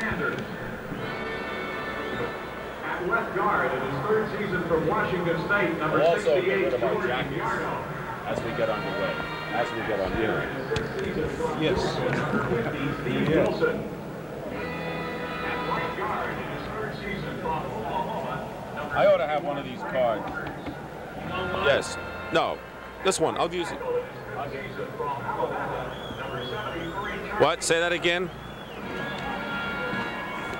Sanders. At left guard in his third season from Washington State, number We'll also get 68, rid of our Jordan jackets. As we get underway, as we get underway. Yes. Number 50, Steve Yeah. Wilson. At right guard in his third season from Oklahoma, I ought to have one of these cards. Yes. No. This one. I'll use it. season from Alabama, number 73, Charlie What? Say that again.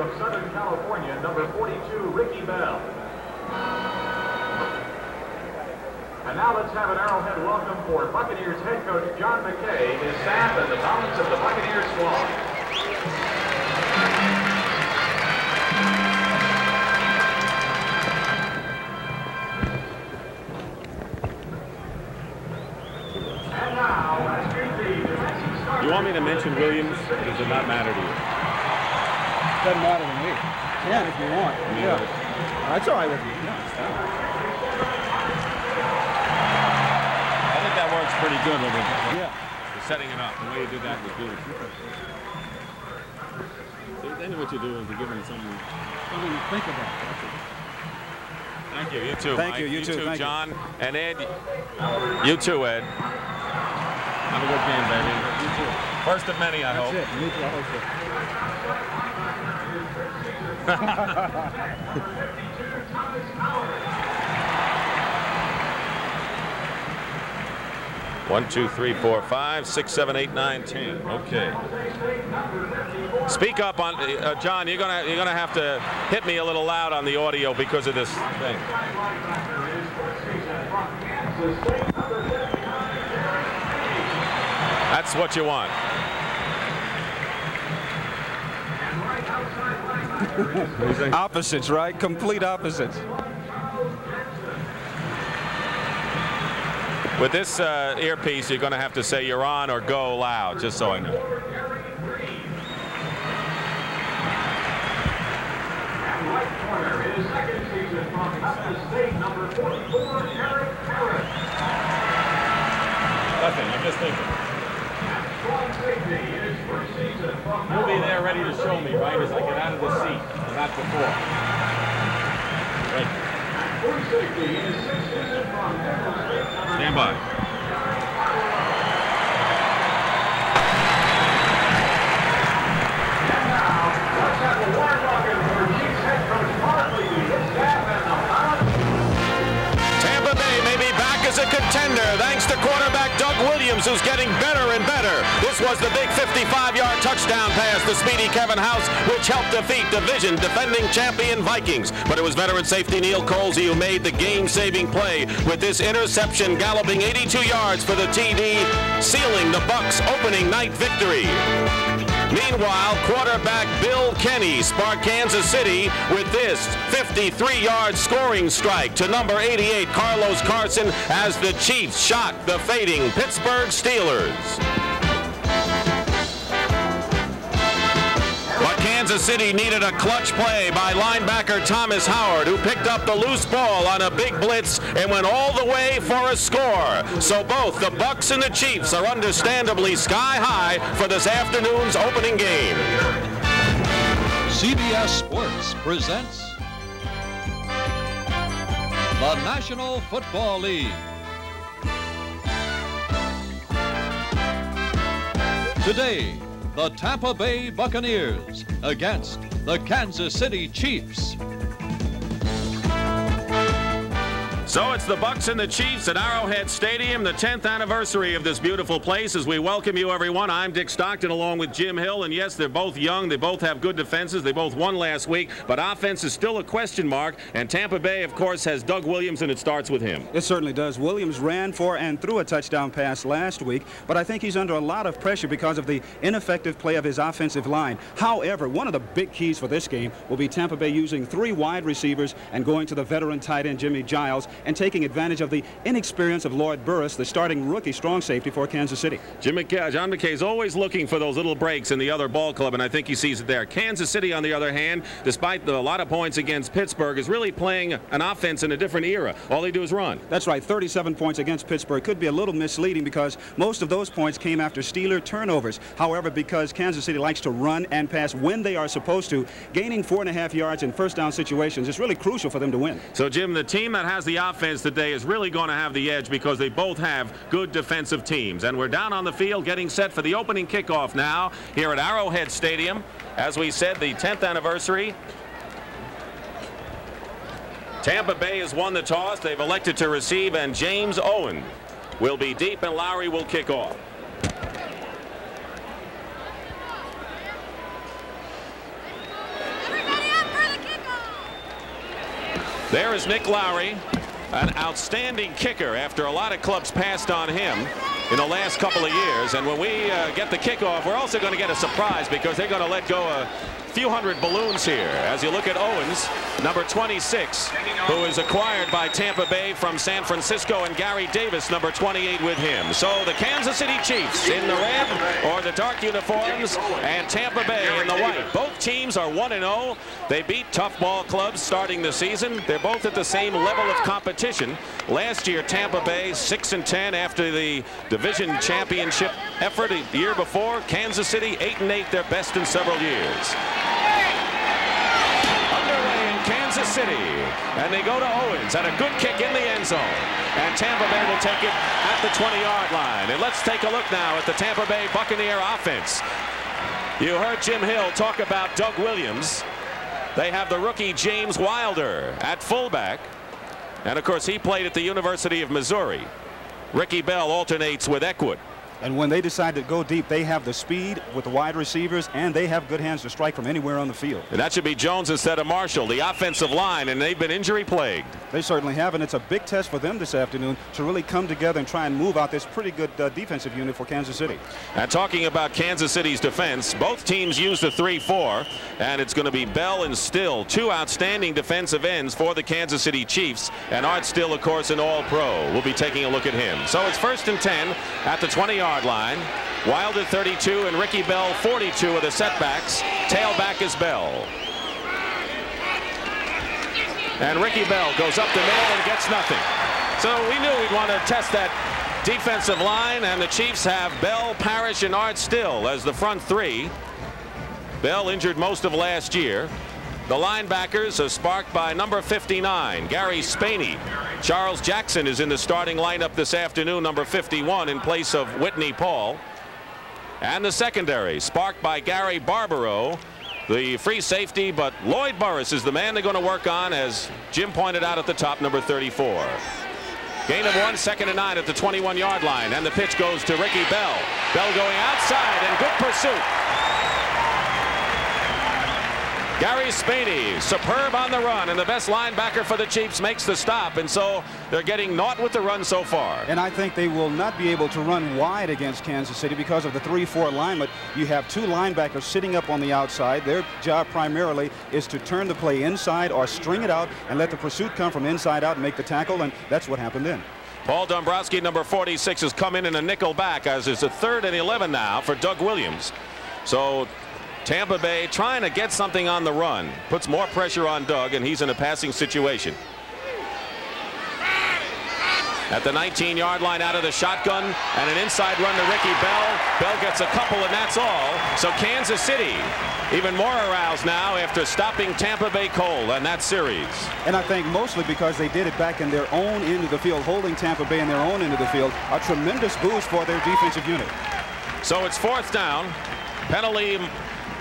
from Southern California, number 42, Ricky Bell. And now let's have an Arrowhead welcome for Buccaneers head coach John McKay, his staff, and the balance of the Buccaneers squad. You want me to mention Williams, does it not matter to you? Doesn't matter to me. Can if you want. Yeah. That's all right with me. Yeah. I think that works pretty good with it. Yeah. The setting it up, the way you did that was beautiful. See, then what you're doing is you're giving someone. Something to think about. Thank you. You too. Thank Mike. you, you too, thank you. John and Ed. You too, Ed. Have a good game, baby. You too. First of many, I hope. That's it. Me too. I hope so. One, two, three, four, five, six, seven, eight, nine, ten. Okay. Speak up on uh, John. You're gonna you're gonna have to hit me a little loud on the audio because of this thing. That's what you want. Opposites, right? Complete opposites. With this uh, earpiece, you're going to have to say you're on or go loud, just so I know. And right corner, his second season from Memphis State, number 44, Eric Harris. Nothing. I'm just thinking. Strong safety in his first season from You'll be there ready to show me, right, as I get out of the seat, and not before. Right. Free safety as a contender thanks to quarterback Doug Williams, who's getting better and better. This was the big 55-yard touchdown pass to speedy Kevin House, which helped defeat division defending champion Vikings. But it was veteran safety Neal Colzie who made the game-saving play with this interception galloping 82 yards for the TD, sealing the Bucs' opening night victory. Meanwhile, quarterback Bill Kenney sparked Kansas City with this 53-yard scoring strike to number 88 Carlos Carson as the Chiefs shocked the fading Pittsburgh Steelers. Kansas City needed a clutch play by linebacker Thomas Howard, who picked up the loose ball on a big blitz and went all the way for a score. So both the Bucs and the Chiefs are understandably sky high for this afternoon's opening game. CBS Sports presents the National Football League. Today, the Tampa Bay Buccaneers against the Kansas City Chiefs. So it's the Bucs and the Chiefs at Arrowhead Stadium, the 10th anniversary of this beautiful place. As we welcome you, everyone, I'm Dick Stockton along with Jim Hill. And yes, they're both young. They both have good defenses. They both won last week. But offense is still a question mark. And Tampa Bay, of course, has Doug Williams, and it starts with him. It certainly does. Williams ran for and threw a touchdown pass last week, but I think he's under a lot of pressure because of the ineffective play of his offensive line. However, one of the big keys for this game will be Tampa Bay using three wide receivers and going to the veteran tight end Jimmy Giles and taking advantage of the inexperience of Lloyd Burruss, the starting rookie strong safety for Kansas City. Jim McKay, uh, John McKay is always looking for those little breaks in the other ball club, and I think he sees it there. Kansas City, on the other hand, despite the, a lot of points against Pittsburgh, is really playing an offense in a different era. All they do is run. That's right. 37 points against Pittsburgh could be a little misleading because most of those points came after Steeler turnovers. However, because Kansas City likes to run and pass when they are supposed to, gaining four and a half yards in first down situations is really crucial for them to win. So, Jim, the team that has the offense today is really going to have the edge because they both have good defensive teams. And we're down on the field getting set for the opening kickoff now here at Arrowhead Stadium. As we said, the 10th anniversary Tampa Bay has won the toss. They've elected to receive, and James Owen will be deep, and Lowery will kick off. There is Nick Lowery, an outstanding kicker after a lot of clubs passed on him in the last couple of years. And when we uh, get the kickoff, we're also going to get a surprise because they're going to let go a few hundred balloons here as you look at Owens, number 26, who is acquired by Tampa Bay from San Francisco, and Gary Davis, number 28, with him. So the Kansas City Chiefs in the red or the dark uniforms, and Tampa Bay in the white. Both teams are 1-0. They beat tough ball clubs starting the season. They're both at the same level of competition. Last year, Tampa Bay 6-10 after the division championship effort the year before. Kansas City 8-8, their best in several years. Underway in Kansas City. And they go to Owens and a good kick in the end zone. And Tampa Bay will take it at the 20-yard line. And let's take a look now at the Tampa Bay Buccaneer offense. You heard Jim Hill talk about Doug Williams. They have the rookie James Wilder at fullback. And of course, he played at the University of Missouri. Ricky Bell alternates with Eckwood. And when they decide to go deep, they have the speed with the wide receivers, and they have good hands to strike from anywhere on the field. And that should be Jones instead of Marshall, the offensive line, and they've been injury plagued. They certainly have, and it's a big test for them this afternoon to really come together and try and move out this pretty good uh, defensive unit for Kansas City. And talking about Kansas City's defense, both teams use the 3-4, and it's going to be Bell and Still, two outstanding defensive ends for the Kansas City Chiefs, and Art Still, of course, an all-pro. We'll be taking a look at him. So it's first and 10 at the 20-yard yard line. Wilder 32 and Ricky Bell 42 of the setbacks. Tailback is Bell. And Ricky Bell goes up the middle and gets nothing. So we knew we'd want to test that defensive line, and the Chiefs have Bell, Parrish, and Art Still as the front three. Bell injured most of last year. The linebackers are sparked by number 59, Gary Spani. Charles Jackson is in the starting lineup this afternoon, number 51, in place of Whitney Paul. And the secondary, sparked by Gary Barbaro, the free safety, but Lloyd Burruss is the man they're going to work on, as Jim pointed out at the top, number 34. Gain of one, second and nine at the 21-yard line, and the pitch goes to Ricky Bell. Bell going outside, and good pursuit. Gary Spani, superb on the run, and the best linebacker for the Chiefs makes the stop, and so they're getting naught with the run so far. And I think they will not be able to run wide against Kansas City because of the 3-4 alignment. You have two linebackers sitting up on the outside. Their job primarily is to turn the play inside or string it out and let the pursuit come from inside out and make the tackle, and that's what happened then. Paul Dombroski, number 46, has come in in a nickel back as it's a third and 11 now for Doug Williams. So Tampa Bay trying to get something on the run. Puts more pressure on Doug, and he's in a passing situation. At the 19-yard line out of the shotgun, and an inside run to Ricky Bell. Bell gets a couple, and that's all. So Kansas City even more aroused now after stopping Tampa Bay Cole on that series. And I think mostly because they did it back in their own end of the field, holding Tampa Bay in their own end of the field. A tremendous boost for their defensive unit. So it's fourth down. Penalty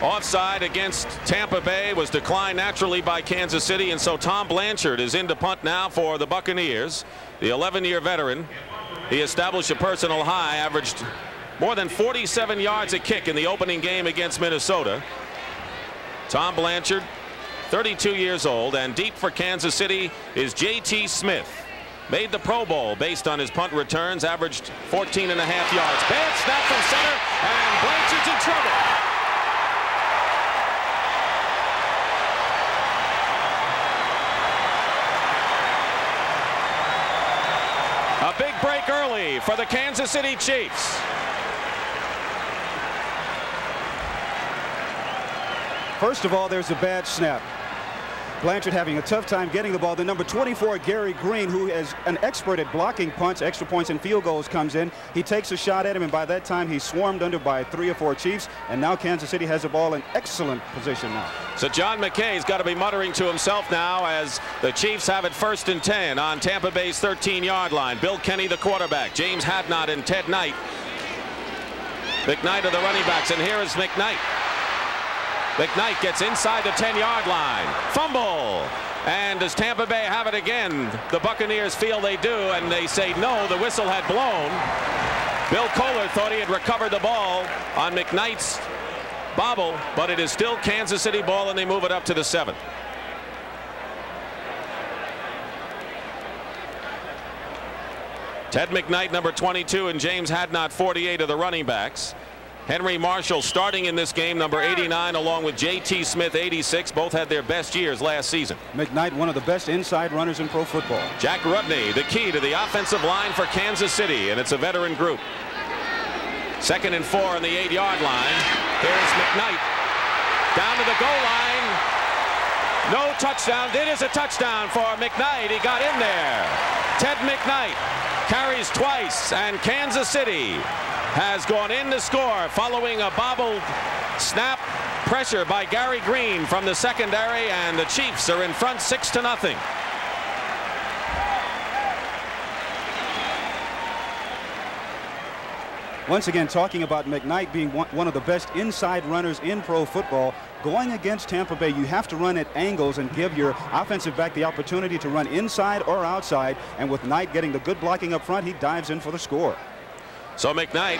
Offside against Tampa Bay was declined naturally by Kansas City, and so Tom Blanchard is in to punt now for the Buccaneers. The 11-year veteran. He established a personal high, averaged more than 47 yards a kick in the opening game against Minnesota. Tom Blanchard, 32 years old, and deep for Kansas City is J.T. Smith. Made the Pro Bowl based on his punt returns, averaged 14 and a half yards. Bad snap from center, and Blanchard's in trouble. A big for the Kansas City Chiefs. First of all, there's a bad snap. Blanchard having a tough time getting the ball. The number 24, Gary Green, who is an expert at blocking punts, extra points, and field goals, comes in. He takes a shot at him, and by that time, he's swarmed under by three or four Chiefs, and now Kansas City has the ball in excellent position now. So John McKay's got to be muttering to himself now as the Chiefs have it first and 10 on Tampa Bay's 13-yard line. Bill Kenney, the quarterback. James Hadnot and Ted Knight. McKnight are the running backs, and here is McKnight. McKnight gets inside the 10-yard line. Fumble. And does Tampa Bay have it again? The Buccaneers feel they do, and they say no. The whistle had blown. Bill Kollar thought he had recovered the ball on McKnight's bobble, but it is still Kansas City ball, and they move it up to the seven. Ted McKnight, number 22, and James Hadnot, 48 of the running backs. Henry Marshall starting in this game, number 89, along with J.T. Smith, 86. Both had their best years last season. McKnight, one of the best inside runners in pro football. Jack Rudnay, the key to the offensive line for Kansas City, and it's a veteran group. Second and four on the eight-yard line. Here's McKnight. Down to the goal line. No touchdown. It is a touchdown for McKnight. He got in there. Ted McKnight carries twice, and Kansas City has gone in to score following a bobbled snap pressure by Gary Green from the secondary and the Chiefs are in front six to nothing. Once again, talking about McKnight being one of the best inside runners in pro football, going against Tampa Bay, you have to run at angles and give your offensive back the opportunity to run inside or outside. And with Knight getting the good blocking up front, he dives in for the score. So McKnight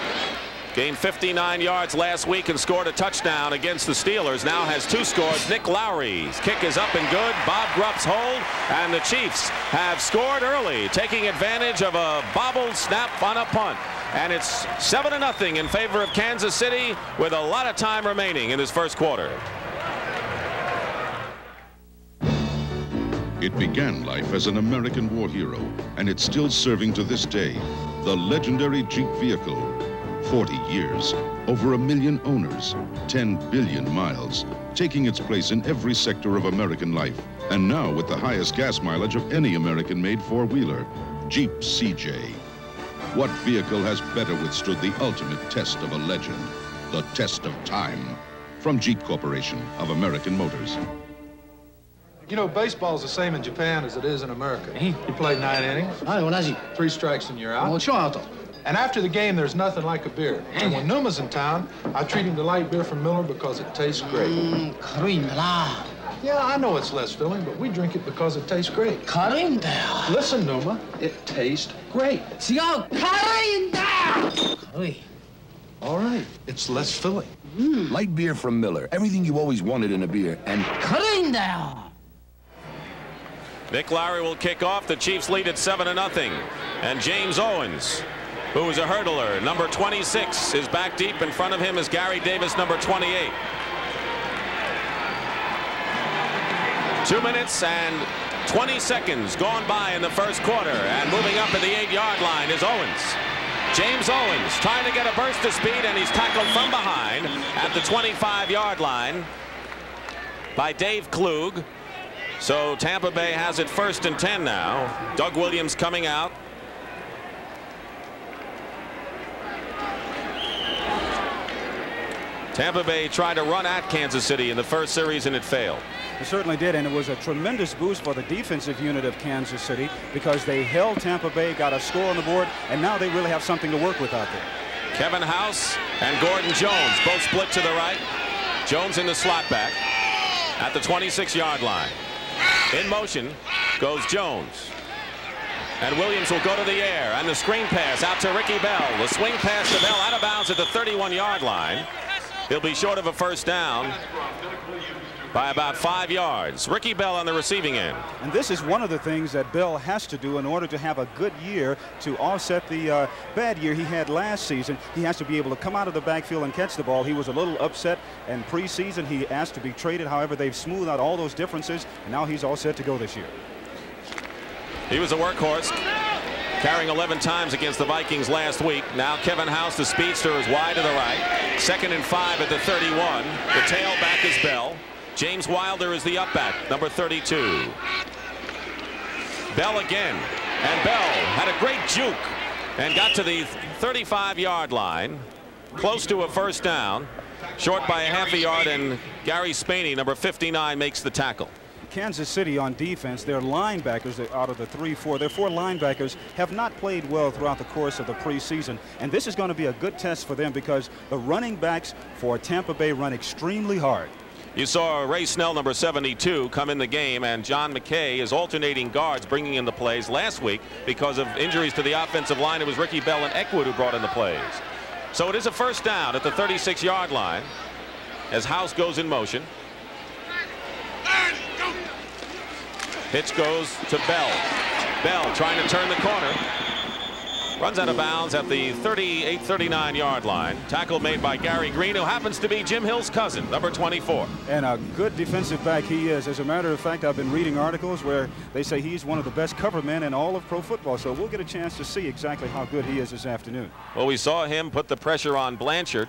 gained 59 yards last week and scored a touchdown against the Steelers. Now has two scores. Nick Lowery's kick is up and good. Bob Grupp's hold. And the Chiefs have scored early, taking advantage of a bobbled snap on a punt. And it's 7 to nothing in favor of Kansas City with a lot of time remaining in this first quarter. It began life as an American war hero, and it's still serving to this day. The legendary Jeep vehicle. 40 years, over a million owners, 10 billion miles, taking its place in every sector of American life. And now with the highest gas mileage of any American-made four-wheeler, Jeep CJ. What vehicle has better withstood the ultimate test of a legend? The test of time. From Jeep Corporation of American Motors. You know, baseball's the same in Japan as it is in America. You played nine innings. Three strikes and you're out. And after the game, there's nothing like a beer. And when Numa's in town, I treat him to light beer from Miller because it tastes great. Yeah, I know it's less filling, but we drink it because it tastes great. Cutting down? Listen, Numa, it tastes great. See how cutting down! All right, it's less filling. Hmm. Light beer from Miller. Everything you always wanted in a beer. And cutting down. Nick Lowery will kick off. The Chiefs lead at 7 to nothing. And James Owens, who is a hurdler, number 26, is back deep. In front of him is Gary Davis, number 28. Two minutes and 20 seconds gone by in the first quarter. And moving up at the eight-yard line is Owens. James Owens trying to get a burst of speed, and he's tackled from behind at the 25-yard line by Dave Klug. So Tampa Bay has it first and 10 now. Doug Williams coming out. Tampa Bay tried to run at Kansas City in the first series and it failed. It certainly did, and it was a tremendous boost for the defensive unit of Kansas City because they held Tampa Bay, got a score on the board, and now they really have something to work with out there. Kevin House and Gordon Jones both split to the right. Jones in the slot back at the 26-yard line. In motion goes Jones. And Williams will go to the air and the screen pass out to Ricky Bell. The swing pass to Bell out of bounds at the 31-yard line. He'll be short of a first down by about five yards. Ricky Bell on the receiving end. And this is one of the things that Bell has to do in order to have a good year to offset the uh, bad year he had last season. He has to be able to come out of the backfield and catch the ball. He was a little upset in preseason. He asked to be traded. However, they've smoothed out all those differences, and now he's all set to go this year. He was a workhorse carrying 11 times against the Vikings last week. Now Kevin House, the speedster, is wide to the right. Second and five at the 31. The tailback is Bell. James Wilder is the up back, number 32. Bell again. And Bell had a great juke and got to the 35-yard line. Close to a first down. Short by a half a yard, and Gary Spani, number 59, makes the tackle. Kansas City on defense, their linebackers out of the 3-4, their four linebackers have not played well throughout the course of the preseason. And this is going to be a good test for them because the running backs for Tampa Bay run extremely hard. You saw Ray Snell, number 72, come in the game, and John McKay is alternating guards, bringing in the plays last week because of injuries to the offensive line. It was Ricky Bell and Eckwood who brought in the plays. So it is a first down at the 36-yard line as House goes in motion. Pitch goes to Bell. Bell trying to turn the corner. Runs out of bounds at the 38 39 yard line. Tackle made by Gary Green, who happens to be Jim Hill's cousin, number 24. And a good defensive back he is. As a matter of fact, I've been reading articles where they say he's one of the best cover men in all of pro football. So we'll get a chance to see exactly how good he is this afternoon. Well, we saw him put the pressure on Blanchard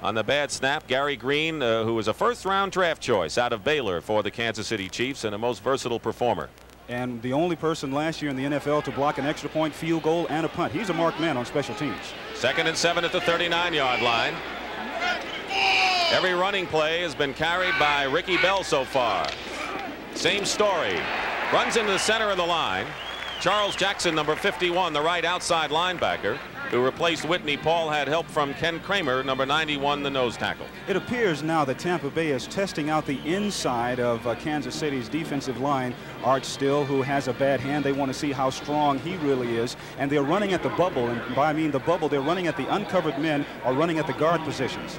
on the bad snap. Gary Green, uh, who was a first round draft choice out of Baylor for the Kansas City Chiefs and a most versatile performer. And the only person last year in the NFL to block an extra point, field goal, and a punt. He's a marked man on special teams. Second and seven at the 39 yard line. Every running play has been carried by Ricky Bell so far. Same story. Runs into the center of the line. Charles Jackson, number 51, the right outside linebacker who replaced Whitney Paul had help from Ken Kremer, number 91, the nose tackle. It appears now that Tampa Bay is testing out the inside of uh, Kansas City's defensive line. Art Still, who has a bad hand, they want to see how strong he really is. And they're running at the bubble. And by I mean the bubble, they're running at the uncovered men or running at the guard positions.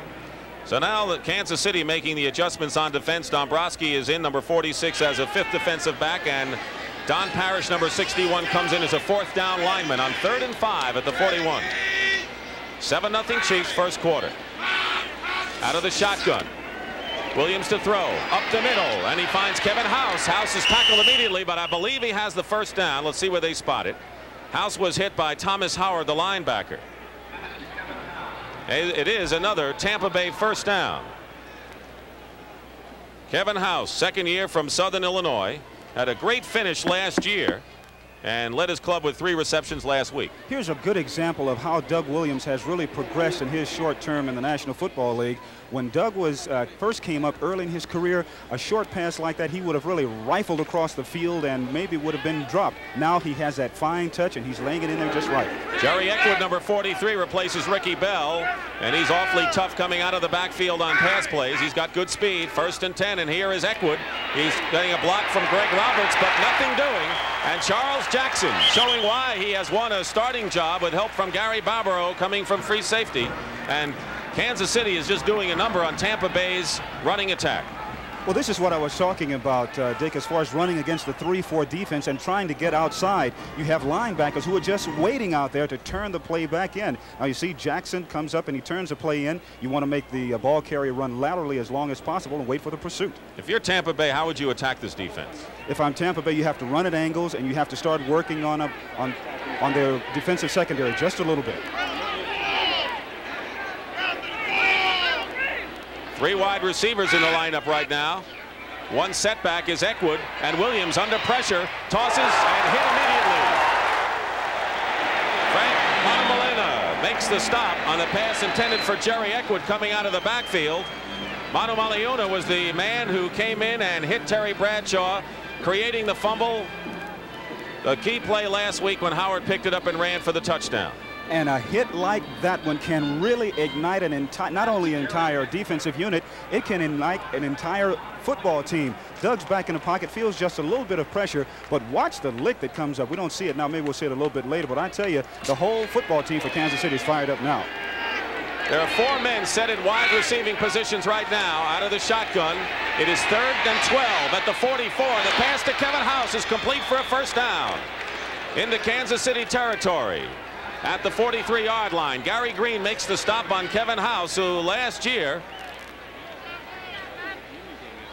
So now that Kansas City making the adjustments on defense, Dombroski is in number 46 as a fifth defensive back and Don Parrish, number 61, comes in as a fourth down lineman on third and five at the 41. 7-0 Chiefs first quarter. Out of the shotgun. Williams to throw. Up the middle. And he finds Kevin House. House is tackled immediately, but I believe he has the first down. Let's see where they spot it. House was hit by Thomas Howard, the linebacker. It is another Tampa Bay first down. Kevin House, second year from Southern Illinois. Had a great finish last year and led his club with three receptions last week. Here's a good example of how Doug Williams has really progressed in his short term in the National Football League. When Doug was uh, first came up early in his career, a short pass like that, he would have really rifled across the field and maybe would have been dropped. Now he has that fine touch and he's laying it in there just right. Jerry Eckwood, number 43, replaces Ricky Bell, and he's awfully tough coming out of the backfield on pass plays. He's got good speed. First and 10, and here is Eckwood. He's getting a block from Greg Roberts, but nothing doing. And Charles Jackson showing why he has won a starting job with help from Gary Barbaro coming from free safety. And Kansas City is just doing a number on Tampa Bay's running attack. Well, this is what I was talking about, uh, Dick, as far as running against the 3-4 defense and trying to get outside. You have linebackers who are just waiting out there to turn the play back in. Now, you see Jackson comes up and he turns the play in. You want to make the uh, ball carrier run laterally as long as possible and wait for the pursuit. If you're Tampa Bay, how would you attack this defense? If I'm Tampa Bay, you have to run at angles and you have to start working on, a, on, on their defensive secondary just a little bit. Three wide receivers in the lineup right now. One setback is Eckwood, and Williams under pressure tosses and hit immediately. Frank Manumaleuga makes the stop on the pass intended for Jerry Eckwood coming out of the backfield. Manumaleuga was the man who came in and hit Terry Bradshaw, creating the fumble. The key play last week when Howard picked it up and ran for the touchdown. And a hit like that one can really ignite an entire, not only an entire defensive unit, it can ignite an entire football team. Doug's back in the pocket, feels just a little bit of pressure, but watch the lick that comes up. We don't see it now. Maybe we'll see it a little bit later, but I tell you, the whole football team for Kansas City is fired up now. There are four men set in wide receiving positions right now out of the shotgun. It is third and 12 at the 44. The pass to Kevin House is complete for a first down into Kansas City territory. At the 43-yard line, Gary Green makes the stop on Kevin House, who last year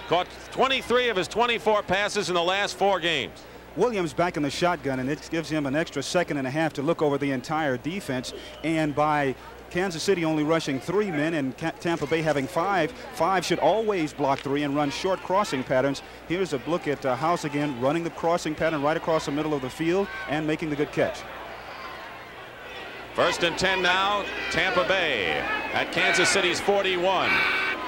caught 23 of his 24 passes in the last four games. Williams back in the shotgun, and it gives him an extra second and a half to look over the entire defense. And by Kansas City only rushing three men and Tampa Bay having five. Five should always block three and run short crossing patterns. Here's a look at uh, House again, running the crossing pattern right across the middle of the field and making the good catch. First and 10 now, Tampa Bay at Kansas City's 41.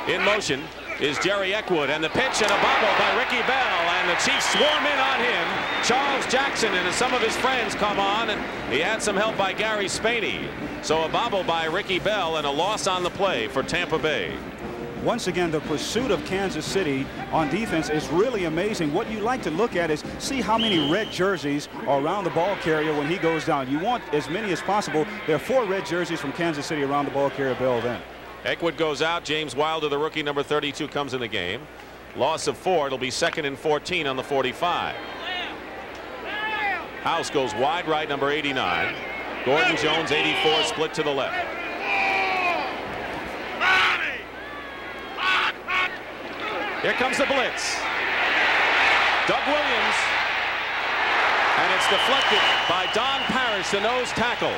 In motion, is Jerry Eckwood. And the pitch and a bobble by Ricky Bell. And the Chiefs swarm in on him. Charles Jackson and some of his friends come on. And he had some help by Gary Spani. So a bobble by Ricky Bell and a loss on the play for Tampa Bay. Once again, the pursuit of Kansas City on defense is really amazing. What you like to look at is see how many red jerseys are around the ball carrier when he goes down. You want as many as possible. There are four red jerseys from Kansas City around the ball carrier Bell then. Eckwood goes out. James Wilder, the rookie number 32, comes in the game. Loss of four. It'll be second and 14 on the 45. House goes wide right, number 89. Gordon Jones, 84, split to the left. Here comes the blitz. Doug Williams. And it's deflected by Don Parrish, the nose tackle.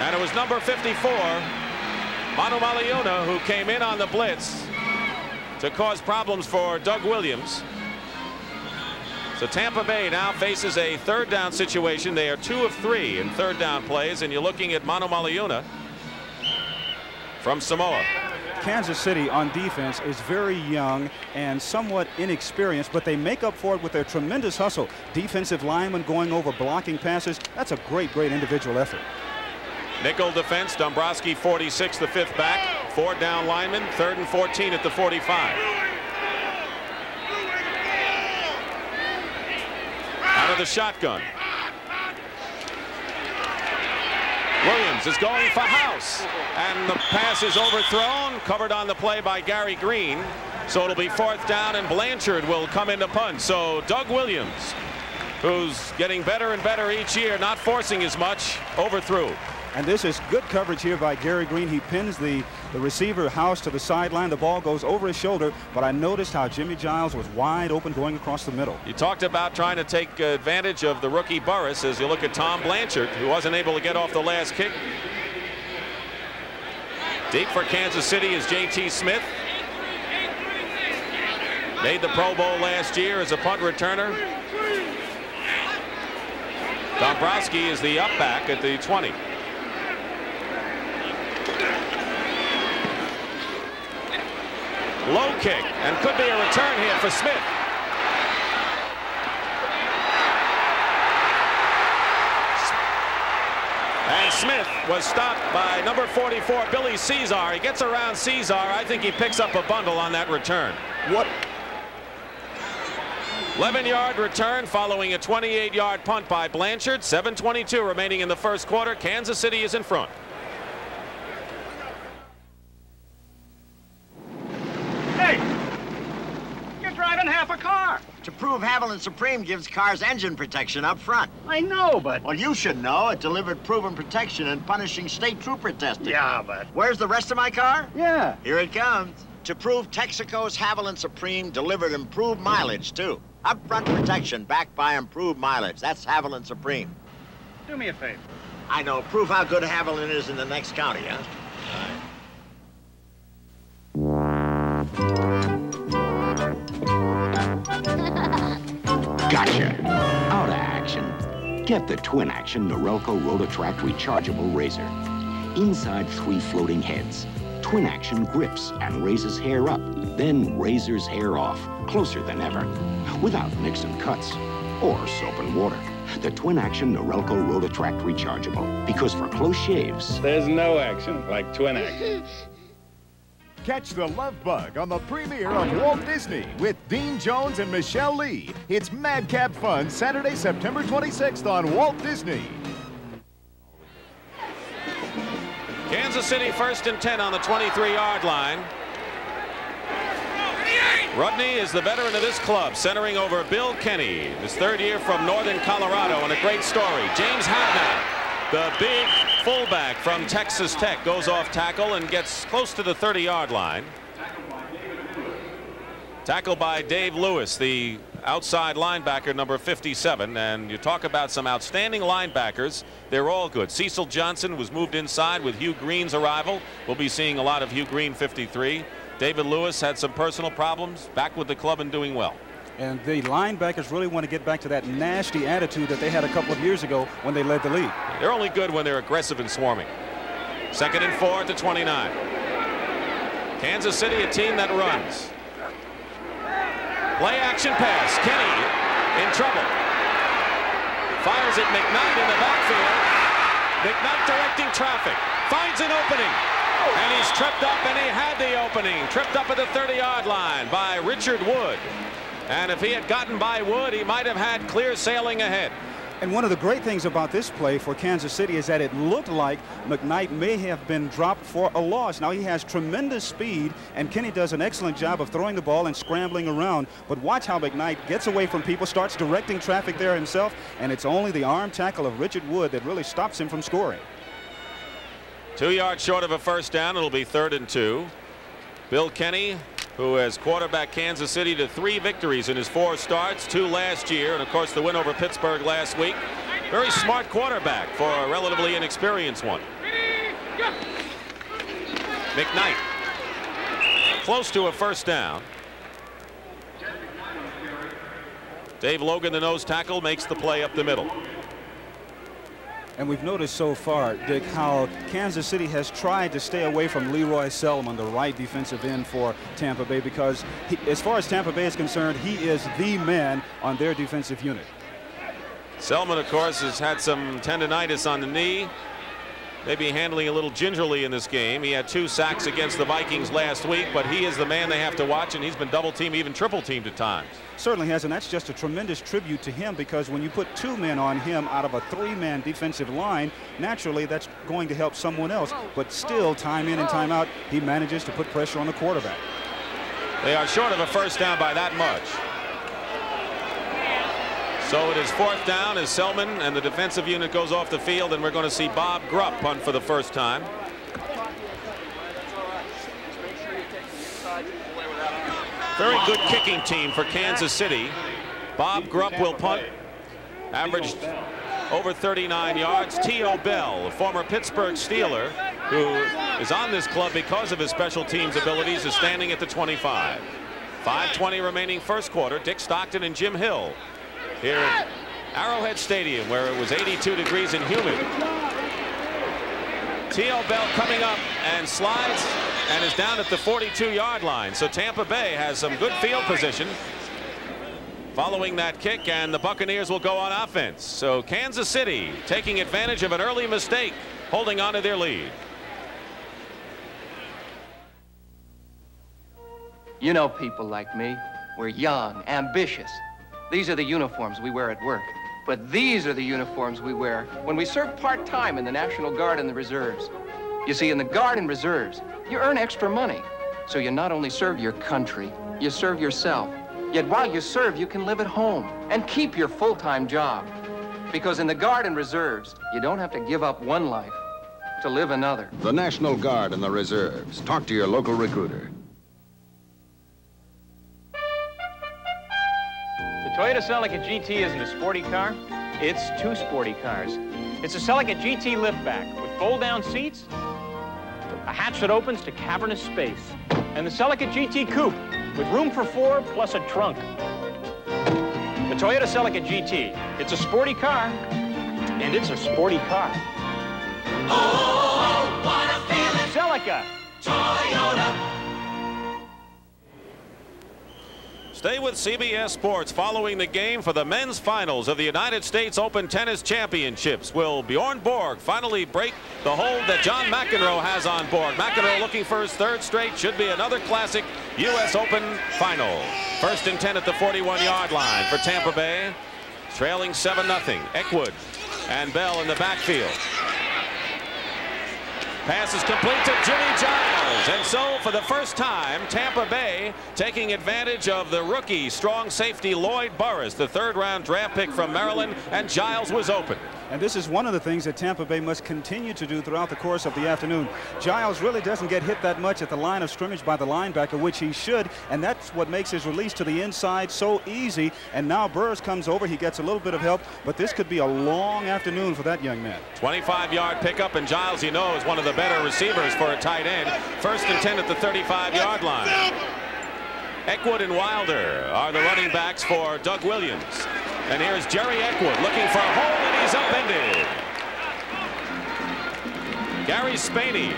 And it was number 54, Manumaleuga, who came in on the blitz to cause problems for Doug Williams. So Tampa Bay now faces a third down situation. They are two of three in third down plays, and you're looking at Manumaleuga from Samoa. Kansas City on defense is very young and somewhat inexperienced, but they make up for it with their tremendous hustle. Defensive linemen going over blocking passes. That's a great, great individual effort. Nickel defense, Dombroski 46, the fifth back. Four down linemen, third and 14 at the 45. Out of the shotgun. Is going for House. And the pass is overthrown, covered on the play by Gary Green. So it'll be fourth down, and Blanchard will come into punt. So Doug Williams, who's getting better and better each year, not forcing as much, overthrew. And this is good coverage here by Gary Green. He pins the, the receiver House to the sideline. The ball goes over his shoulder, but I noticed how Jimmy Giles was wide open going across the middle. You talked about trying to take advantage of the rookie Burruss as you look at Tom Blanchard, who wasn't able to get off the last kick. Deep for Kansas City is J.T. Smith. Made the Pro Bowl last year as a punt returner. Dombroski is the up back at the 20. Low kick, and could be a return here for Smith. And Smith was stopped by number 44, Billy Cesare. He gets around Cesare. I think he picks up a bundle on that return. What? 11-yard return following a 28-yard punt by Blanchard. 7.22 remaining in the first quarter. Kansas City is in front. Half a car. To prove Havoline Supreme gives cars engine protection up front. I know, but... Well, you should know. It delivered proven protection in punishing state trooper testing. Yeah, but... Where's the rest of my car? Yeah. Here it comes. To prove Texaco's Havoline Supreme delivered improved mileage, too. Upfront protection backed by improved mileage. That's Havoline Supreme. Do me a favor. I know. Prove how good Havoline is in the next county, huh? Gotcha. Out of action. Get the twin action Norelco Rotatract rechargeable razor. Inside three floating heads. Twin action grips and raises hair up, then razors hair off, closer than ever, without nicks and cuts or soap and water. the twin-action Norelco Rotatract Rechargeable. Because for close shaves... There's no action like twin action. Catch the love bug on the premiere of Walt Disney with Dean Jones and Michelle Lee. It's Madcap Fun Saturday, September 26th on Walt Disney. Kansas City first and 10 on the 23-yard line. Rudnay is the veteran of this club, centering over Bill Kenney, his third year from Northern Colorado, and a great story. James Hadnot, the big fullback from Texas Tech, goes off tackle and gets close to the 30-yard line. Tackled by Dave Lewis, the outside linebacker number 57 and you talk about some outstanding linebackers. They're all good. Cecil Johnson was moved inside with Hugh Green's arrival. We'll be seeing a lot of Hugh Green 53 David Lewis had some personal problems back with the club and doing well and the linebackers really want to get back to that nasty attitude that they had a couple of years ago when they led the league they're only good when they're aggressive and swarming second and four to 29 Kansas City a team that runs Play action pass. Kenney in trouble. Fires at McKnight in the backfield. McKnight directing traffic. Finds an opening. And he's tripped up, and he had the opening. Tripped up at the 30-yard line by Richard Wood. And if he had gotten by Wood, he might have had clear sailing ahead. And one of the great things about this play for Kansas City is that it looked like McKnight may have been dropped for a loss. Now he has tremendous speed and Kenney does an excellent job of throwing the ball and scrambling around. But watch how McKnight gets away from people, starts directing traffic there himself, and it's only the arm tackle of Richard Wood that really stops him from scoring. Two yards short of a first down. It'll be third and two. Bill Kenney who has quarterbacked Kansas City to three victories in his four starts, two last year, and of course the win over Pittsburgh last week. Very smart quarterback for a relatively inexperienced one. McKnight close to a first down. Dave Logan, the nose tackle, makes the play up the middle. And we've noticed so far, Dick, how Kansas City has tried to stay away from Lee-Roy Selmon, the right defensive end for Tampa Bay, because he, as far as Tampa Bay is concerned, he is the man on their defensive unit. Selmon, of course, has had some tendonitis on the knee maybe handling a little gingerly in this game. He had two sacks against the Vikings last week, but he is the man they have to watch, and he's been double teamed, even triple teamed at times. Certainly has, and that's just a tremendous tribute to him because when you put two men on him out of a three-man defensive line, naturally that's going to help someone else. But still, time in and time out, he manages to put pressure on the quarterback. They are short of a first down by that much. So it is fourth down as Selmon and the defensive unit goes off the field, and we're going to see Bob Grupp punt for the first time. Very good kicking team for Kansas City. Bob Grupp will punt. Averaged over 39 yards. Theo Bell, a former Pittsburgh Steeler, who is on this club because of his special teams abilities, is standing at the 25. 5.20 remaining first quarter. Dick Stockton and Jim Hill here at Arrowhead Stadium where it was 82 degrees and humid. Theo Bell coming up and slides and is down at the 42 yard line. So Tampa Bay has some good field position following that kick and the Buccaneers will go on offense. So Kansas City taking advantage of an early mistake holding on to their lead. You know people like me. We're young, ambitious, these are the uniforms we wear at work. But these are the uniforms we wear when we serve part-time in the National Guard and the Reserves. You see, in the Guard and Reserves, you earn extra money. So you not only serve your country, you serve yourself. Yet while you serve, you can live at home and keep your full-time job. Because in the Guard and Reserves, you don't have to give up one life to live another. The National Guard and the Reserves. Talk to your local recruiter. Toyota Celica GT isn't a sporty car. It's two sporty cars. It's a Celica GT liftback with fold-down seats, a hatch that opens to cavernous space, and the Celica GT Coupe with room for four plus a trunk. The Toyota Celica GT. It's a sporty car, and it's a sporty car. Oh, what a feeling! Celica! Stay with CBS Sports following the game for the men's finals of the United States Open Tennis Championships. Will Bjorn Borg finally break the hold that John McEnroe has on Borg? McEnroe looking for his third straight. Should be another classic U.S. Open final. First and 10 at the 41-yard line for Tampa Bay. Trailing 7-0. Eckwood and Bell in the backfield. Pass is complete to Jimmy Giles. And so for the first time, Tampa Bay taking advantage of the rookie strong safety Lloyd Burruss, the third round draft pick from Maryland, and Giles was open. And this is one of the things that Tampa Bay must continue to do throughout the course of the afternoon. Giles really doesn't get hit that much at the line of scrimmage by the linebacker, which he should, and that's what makes his release to the inside so easy. And now Burruss comes over. He gets a little bit of help, but this could be a long afternoon for that young man. 25-yard pickup, and Giles, you know, is one of the better receivers for a tight end. First and 10 at the 35-yard line. Eckwood and Wilder are the running backs for Doug Williams. And here's Jerry Eckwood looking for a hole, and he's upended. Gary Spani,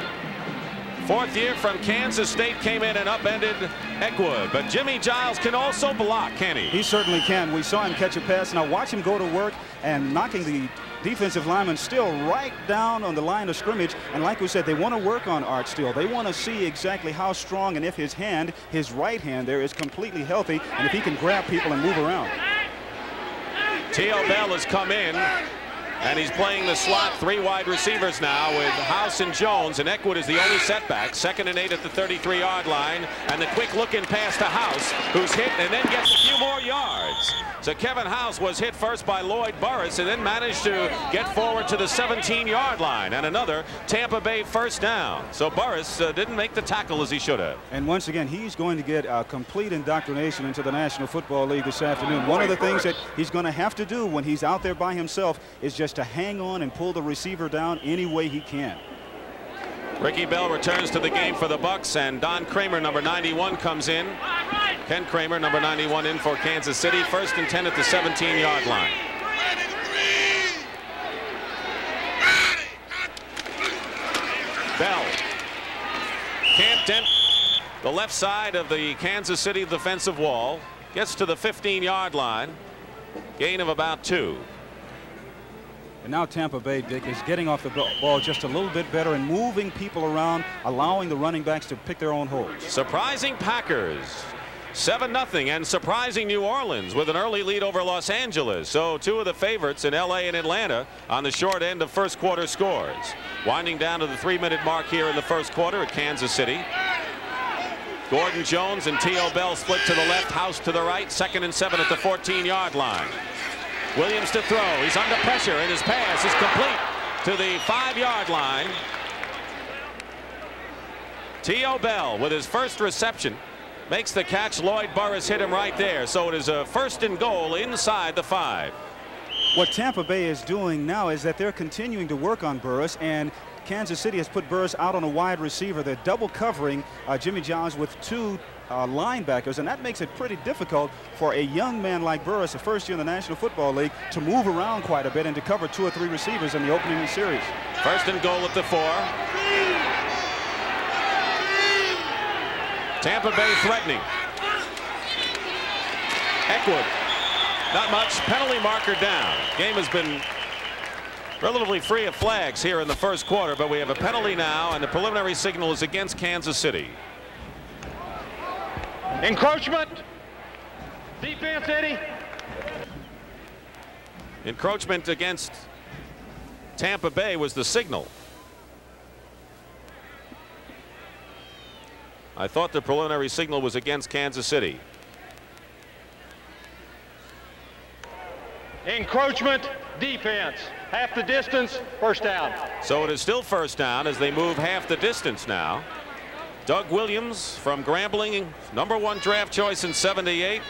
fourth year from Kansas State, came in and upended Eckwood. But Jimmy Giles can also block, can he? He certainly can. We saw him catch a pass. Now watch him go to work and knocking the defensive lineman still right down on the line of scrimmage. And like we said, they want to work on Art still. They want to see exactly how strong and if his hand, his right hand there is completely healthy and if he can grab people and move around. Theo Bell has come in and he's playing the slot three wide receivers now with House and Jones and Eckwood is the only setback second and eight at the 33 yard line and the quick looking pass to House who's hit and then gets a few more yards. So Kevin House was hit first by Lloyd Burruss and then managed to get forward to the 17-yard line and another Tampa Bay first down. So Burruss uh, didn't make the tackle as he should have. And once again, he's going to get a complete indoctrination into the National Football League this afternoon. One of the things that he's going to have to do when he's out there by himself is just to hang on and pull the receiver down any way he can. Ricky Bell returns to the game for the Bucs, and Don Kremer, number 91, comes in. Ken Kremer, number 91, in for Kansas City. First and 10 at the 17-yard line. Bell. Can't dent the left side of the Kansas City defensive wall. Gets to the 15-yard line. Gain of about two. And now Tampa Bay, Dick, is getting off the ball just a little bit better and moving people around, allowing the running backs to pick their own holes. Surprising Packers. 7-0 and surprising New Orleans with an early lead over Los Angeles. So two of the favorites in L.A. and Atlanta on the short end of first quarter scores. Winding down to the three-minute mark here in the first quarter at Kansas City. Gordon Jones and Theo Bell split to the left, House to the right. Second and seven at the 14-yard line. Williams to throw. He's under pressure, and his pass is complete to the five-yard line. Theo Bell with his first reception makes the catch. Lloyd Burruss hit him right there. So it is a first and goal inside the five. What Tampa Bay is doing now is that they're continuing to work on Burruss, and Kansas City has put Burruss out on a wide receiver. They're double covering uh, Jimmy Johns with two uh, linebackers, and that makes it pretty difficult for a young man like Burruss, a first year in the National Football League, to move around quite a bit and to cover two or three receivers in the opening series. First and goal at the four. Tampa Bay threatening. Eckwood. Not much. Penalty marker down. Game has been relatively free of flags here in the first quarter, but we have a penalty now, and the preliminary signal is against Kansas City. Encroachment. Defense, Eddie. Encroachment against Tampa Bay was the signal. I thought the preliminary signal was against Kansas City. Encroachment, defense. Half the distance, first down. So it is still first down as they move half the distance now. Doug Williams from Grambling, number one draft choice in 78.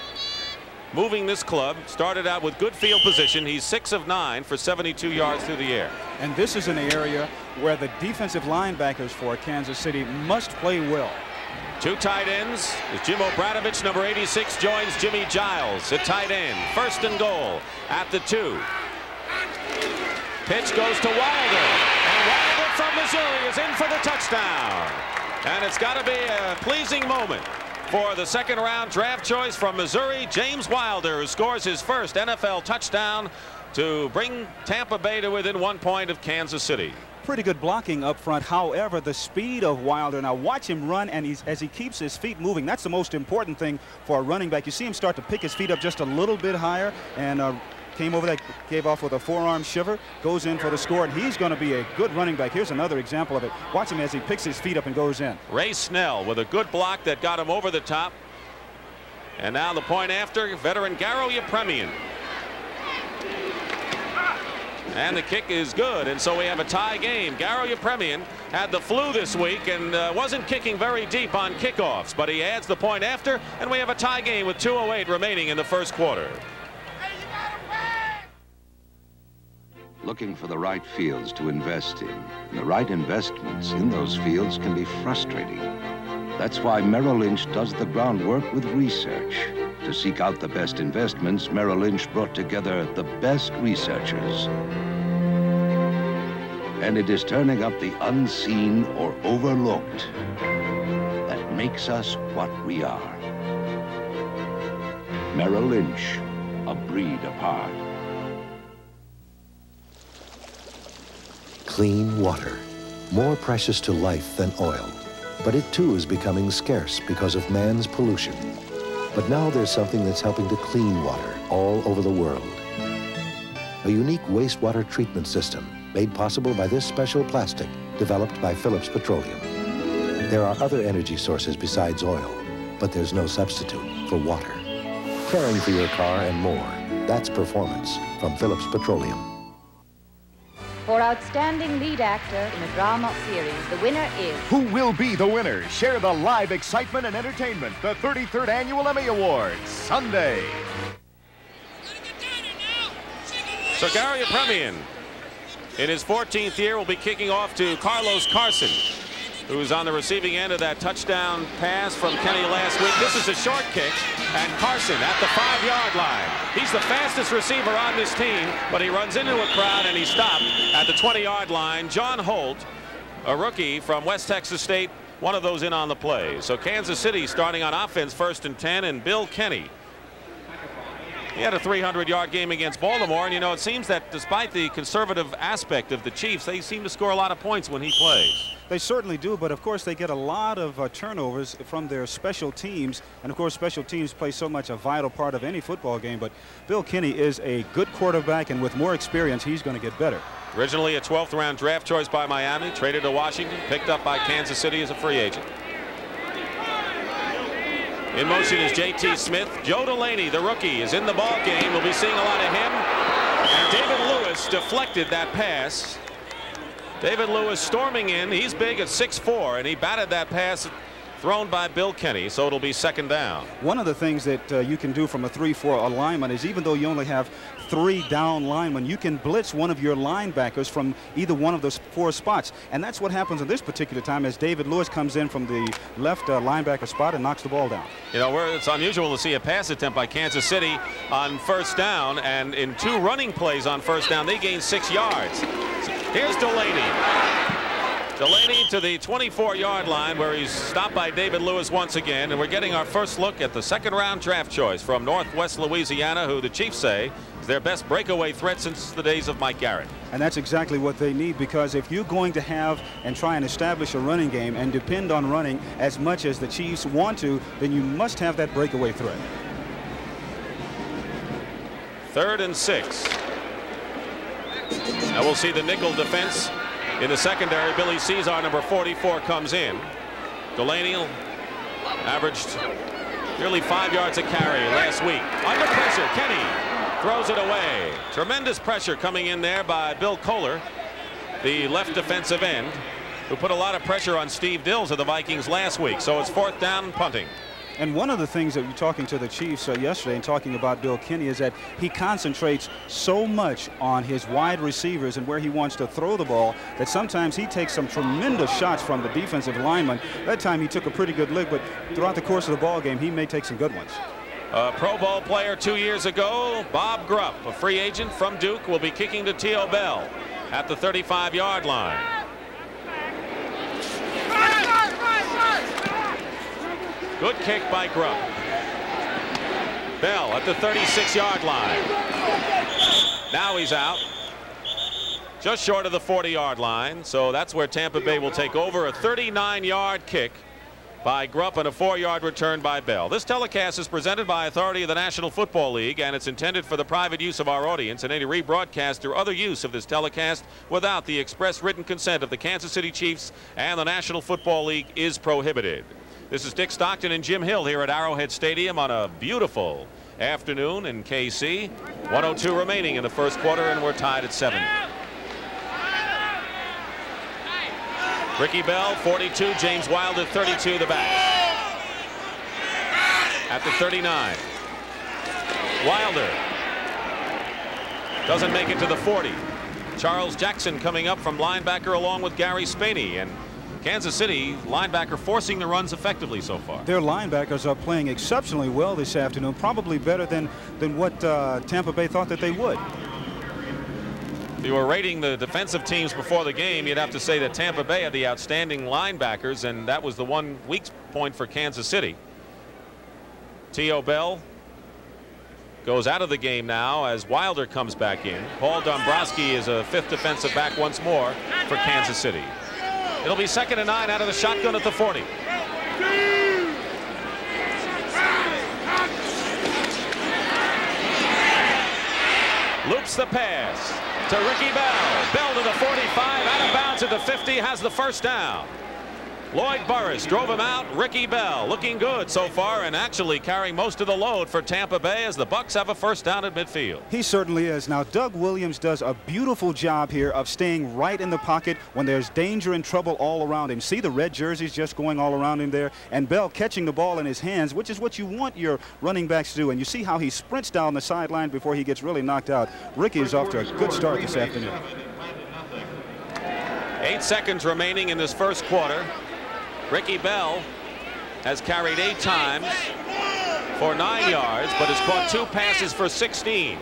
Moving this club, started out with good field position. He's six of nine for 72 yards through the air. And this is an area where the defensive linebackers for Kansas City must play well. Two tight ends as Jim Obradovich, number 86, joins Jimmy Giles at tight end. First and goal at the two. Pitch goes to Wilder. And Wilder from Missouri is in for the touchdown. And it's got to be a pleasing moment for the second round draft choice from Missouri, James Wilder, who scores his first NFL touchdown to bring Tampa Bay to within one point of Kansas City. Pretty good blocking up front. However, the speed of Wilder. Now watch him run, and he's as he keeps his feet moving. That's the most important thing for a running back. You see him start to pick his feet up just a little bit higher, and uh, came over that, gave off with a forearm shiver, goes in for the score, and he's going to be a good running back. Here's another example of it. Watch him as he picks his feet up and goes in. Ray Snell with a good block that got him over the top. And now the point after veteran Garo Yepremian and the kick is good, and so we have a tie game. Garo Yepremian had the flu this week and uh, wasn't kicking very deep on kickoffs, but he adds the point after, and we have a tie game with 2.08 remaining in the first quarter. Looking for the right fields to invest in. And the right investments in those fields can be frustrating. That's why Merrill Lynch does the groundwork with research. To seek out the best investments, Merrill Lynch brought together the best researchers. And it is turning up the unseen or overlooked that makes us what we are. Merrill Lynch, a breed apart. Clean water, more precious to life than oil. But it too is becoming scarce because of man's pollution. But now there's something that's helping to clean water all over the world. A unique wastewater treatment system made possible by this special plastic developed by Phillips Petroleum. There are other energy sources besides oil, but there's no substitute for water. Caring for your car and more, that's performance from Phillips Petroleum. For Outstanding Lead Actor in a Drama Series, the winner is... Who will be the winner? Share the live excitement and entertainment. The 33rd Annual Emmy Awards, Sunday. So Garo Yepremian, in his 14th year, will be kicking off to Carlos Carson, who's on the receiving end of that touchdown pass from Kenney last week. This is a short kick, and Carson at the five-yard line. He's the fastest receiver on this team, but he runs into a crowd, and he stopped at the 20-yard line. John Holt, a rookie from West Texas State, one of those in on the play. So Kansas City starting on offense first and 10, and Bill Kenney. he had a 300-yard game against Baltimore, and you know it seems that despite the conservative aspect of the Chiefs, they seem to score a lot of points when he plays. They certainly do, but of course they get a lot of uh, turnovers from their special teams, and of course special teams play so much a vital part of any football game. But Bill Kenney is a good quarterback, and with more experience, he's going to get better. Originally a 12th round draft choice by Miami, traded to Washington, picked up by Kansas City as a free agent. In motion is J.T. Smith. Joe Delaney, the rookie, is in the ball game. We'll be seeing a lot of him. And David Lewis deflected that pass. David Lewis storming in. He's big at 6'4", and he batted that pass thrown by Bill Kenney, so it'll be second down. One of the things that uh, you can do from a 3-4 alignment is even though you only have three down linemen, you can blitz one of your linebackers from either one of those four spots. And that's what happens in this particular time as David Lewis comes in from the left uh, linebacker spot and knocks the ball down. You know, it's unusual to see a pass attempt by Kansas City on first down, and in two running plays on first down, they gain six yards. Here's Delaney. Delaney to the 24-yard line where he's stopped by David Lewis once again. And we're getting our first look at the second round draft choice from Northwest Louisiana, who the Chiefs say is their best breakaway threat since the days of Mike Garrett. And that's exactly what they need because if you're going to have and try and establish a running game and depend on running as much as the Chiefs want to, then you must have that breakaway threat. Third and six. Now we'll see the nickel defense in the secondary, Billy Cesare, number 44, comes in. Delaney averaged nearly five yards a carry last week. Under pressure, Kenney throws it away. Tremendous pressure coming in there by Bill Kollar, the left defensive end, who put a lot of pressure on Steve Dils of the Vikings last week. So it's fourth down punting. And one of the things that you're talking to the Chiefs uh, yesterday and talking about Bill Kenney is that he concentrates so much on his wide receivers and where he wants to throw the ball that sometimes he takes some tremendous shots from the defensive lineman. That time he took a pretty good lick, but throughout the course of the ball game, he may take some good ones. A Pro Bowl player two years ago, Bob Grupp, a free agent from Duke, will be kicking to Theo Bell at the 35-yard line. Good kick by Grupp. Bell at the 36-yard line. Now he's out. Just short of the 40-yard line. So that's where Tampa Bay will take over. A 39-yard kick by Grupp and a four-yard return by Bell. This telecast is presented by authority of the National Football League and it's intended for the private use of our audience and any rebroadcast or other use of this telecast without the express written consent of the Kansas City Chiefs and the National Football League is prohibited. This is Dick Stockton and Jim Hill here at Arrowhead Stadium on a beautiful afternoon in KC. 102 remaining in the first quarter and we're tied at seven. Ricky Bell, 42. James Wilder, 32, the back. At the 39. Wilder doesn't make it to the 40. Charles Jackson coming up from linebacker along with Gary Spani. And Kansas City linebacker forcing the runs effectively so far. Their linebackers are playing exceptionally well this afternoon, probably better than, than what uh, Tampa Bay thought that they would. If you were rating the defensive teams before the game, you'd have to say that Tampa Bay had the outstanding linebackers, and that was the one weak point for Kansas City. Theo Bell goes out of the game now as Wilder comes back in. Paul Dombroski is a fifth defensive back once more for Kansas City. It'll be second and nine out of the shotgun at the 40. Loops the pass to Ricky Bell. Bell to the 45, out of bounds at the 50, has the first down. Lloyd Burruss drove him out. Ricky Bell looking good so far and actually carrying most of the load for Tampa Bay as the Bucs have a first down at midfield. He certainly is. Now, Doug Williams does a beautiful job here of staying right in the pocket when there's danger and trouble all around him. See the red jerseys just going all around him there, and Bell catching the ball in his hands, which is what you want your running backs to do. And you see how he sprints down the sideline before he gets really knocked out. Ricky is off to a good start this afternoon. Eight seconds remaining in this first quarter. Ricky Bell has carried eight times for nine yards, but has caught two passes for 16.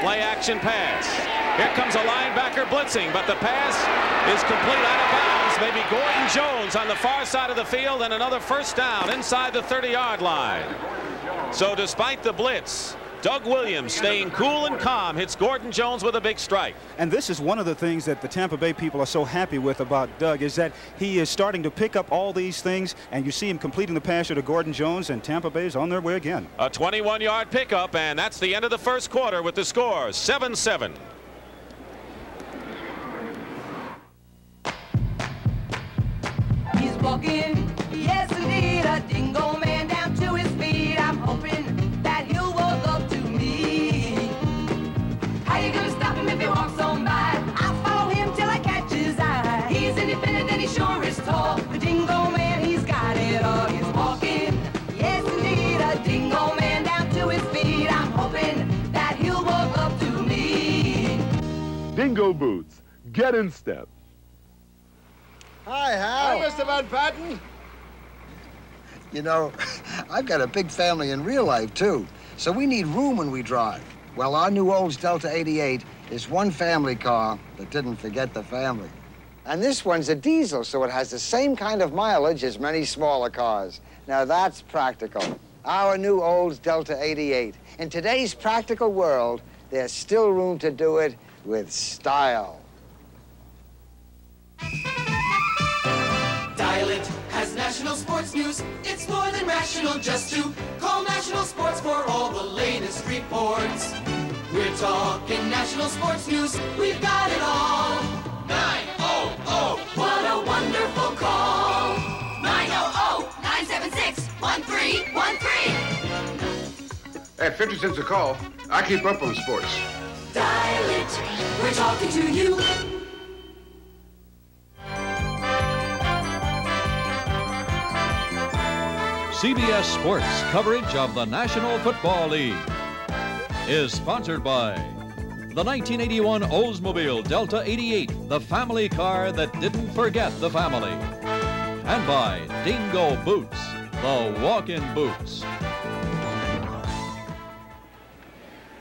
Play action pass. Here comes a linebacker blitzing, but the pass is complete out of bounds. Maybe Gordon Jones on the far side of the field and another first down inside the 30-yard line. So despite the blitz, Doug Williams staying cool and calm hits Gordon Jones with a big strike. And this is one of the things that the Tampa Bay people are so happy with about Doug is that he is starting to pick up all these things and you see him completing the pass to Gordon Jones and Tampa Bay is on their way again. A 21 yard pickup and that's the end of the first quarter with the score 7-7. He's walking, yes indeed, a dingo man Dingo Boots. Get in step. Hi, Hal. Hi, Mr. Van Patten. You know, I've got a big family in real life, too. So we need room when we drive. Well, our new Olds Delta 88 is one family car that didn't forget the family. And this one's a diesel, so it has the same kind of mileage as many smaller cars. Now, that's practical. Our new Olds Delta 88. In today's practical world, there's still room to do it with style. Dial it has national sports news. It's more than rational just to call National Sports for all the latest reports. We're talking national sports news. We've got it all. 900. What a wonderful call. 900-976-1313. At 50 cents a call, I keep up on sports. Dial it. We're talking to you. CBS Sports coverage of the National Football League is sponsored by the 1981 Oldsmobile Delta 88, the family car that didn't forget the family, and by Dingo Boots, the walk-in boots.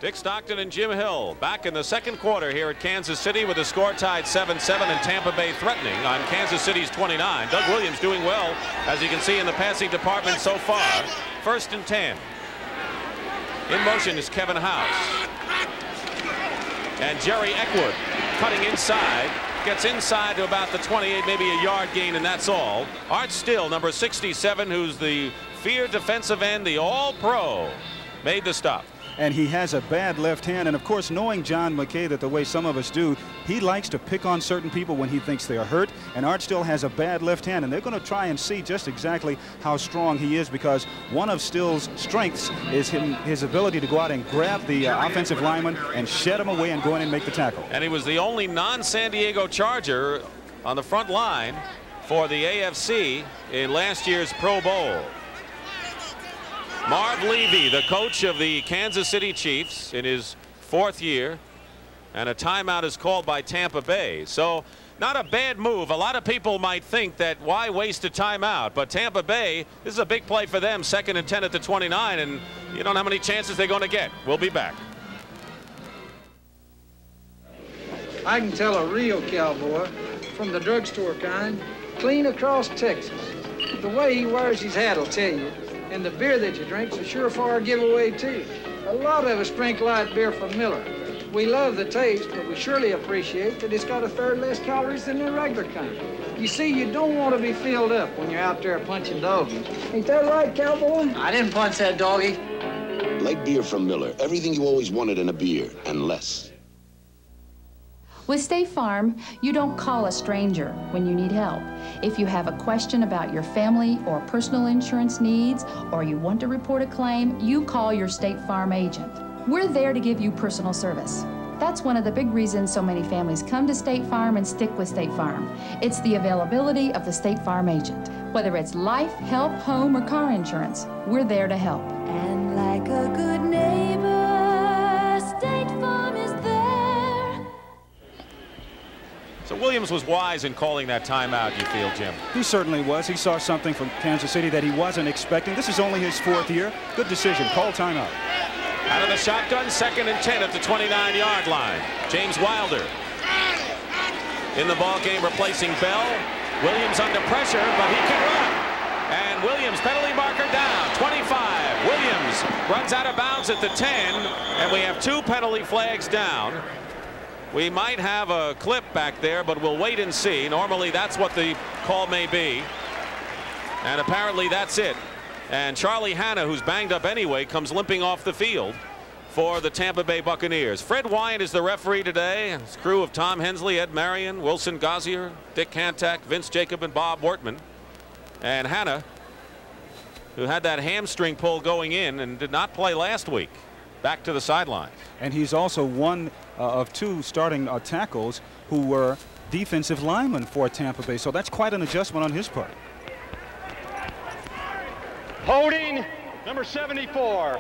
Dick Stockton and Jim Hill back in the second quarter here at Kansas City with the score tied 7-7 and Tampa Bay threatening on Kansas City's 29. Doug Williams doing well, as you can see in the passing department so far. First and 10. In motion is Kevin House. And Jerry Eckwood cutting inside. Gets inside to about the 28, maybe a yard gain, and that's all. Art Still, number 67, who's the feared defensive end, the all-pro, made the stop and he has a bad left hand. And of course, knowing John McKay that the way some of us do, he likes to pick on certain people when he thinks they are hurt. And Art Still has a bad left hand, and they're going to try and see just exactly how strong he is because one of Still's strengths is him, his ability to go out and grab the uh, offensive lineman and shed him away and go in and make the tackle. And he was the only non-San Diego Charger on the front line for the AFC in last year's Pro Bowl. Marv Levy, the coach of the Kansas City Chiefs in his fourth year. And a timeout is called by Tampa Bay. So not a bad move. A lot of people might think that why waste a timeout? But Tampa Bay, this is a big play for them. Second and 10 at the 29. And you don't know how many chances they're going to get. We'll be back. I can tell a real cowboy from the drugstore kind, clean across Texas. The way he wears his hat will tell you. And the beer that you drink's a surefire giveaway, too. A lot of us drink light beer from Miller. We love the taste, but we surely appreciate that it's got a third less calories than the regular kind. You see, you don't want to be filled up when you're out there punching doggies. Ain't that right, cowboy? I didn't punch that doggy. Light beer from Miller. Everything you always wanted in a beer, and less. With State Farm, you don't call a stranger when you need help. If you have a question about your family or personal insurance needs, or you want to report a claim, you call your State Farm agent. We're there to give you personal service. That's one of the big reasons so many families come to State Farm and stick with State Farm. It's the availability of the State Farm agent. Whether it's life, health, home, or car insurance, we're there to help. And like a good So Williams was wise in calling that timeout, you feel, Jim? He certainly was. He saw something from Kansas City that he wasn't expecting. This is only his fourth year. Good decision. Call timeout. Out of the shotgun, second and 10 at the 29-yard line. James Wilder in the ball game replacing Bell. Williams under pressure, but he can run. And Williams, penalty marker down, 25. Williams runs out of bounds at the 10, and we have two penalty flags down. We might have a clip back there, but we'll wait and see. Normally, that's what the call may be. And apparently, that's it. And Charlie Hanna, who's banged up anyway, comes limping off the field for the Tampa Bay Buccaneers. Fred Wyant is the referee today. His crew of Tom Hensley, Ed Marion, Wilson Gauzier, Dick Cantack, Vince Jacob, and Bob Wortman. And Hanna, who had that hamstring pull going in and did not play last week, back to the sideline. And he's also one of two starting uh, tackles who were defensive linemen for Tampa Bay. So that's quite an adjustment on his part. Holding number 74.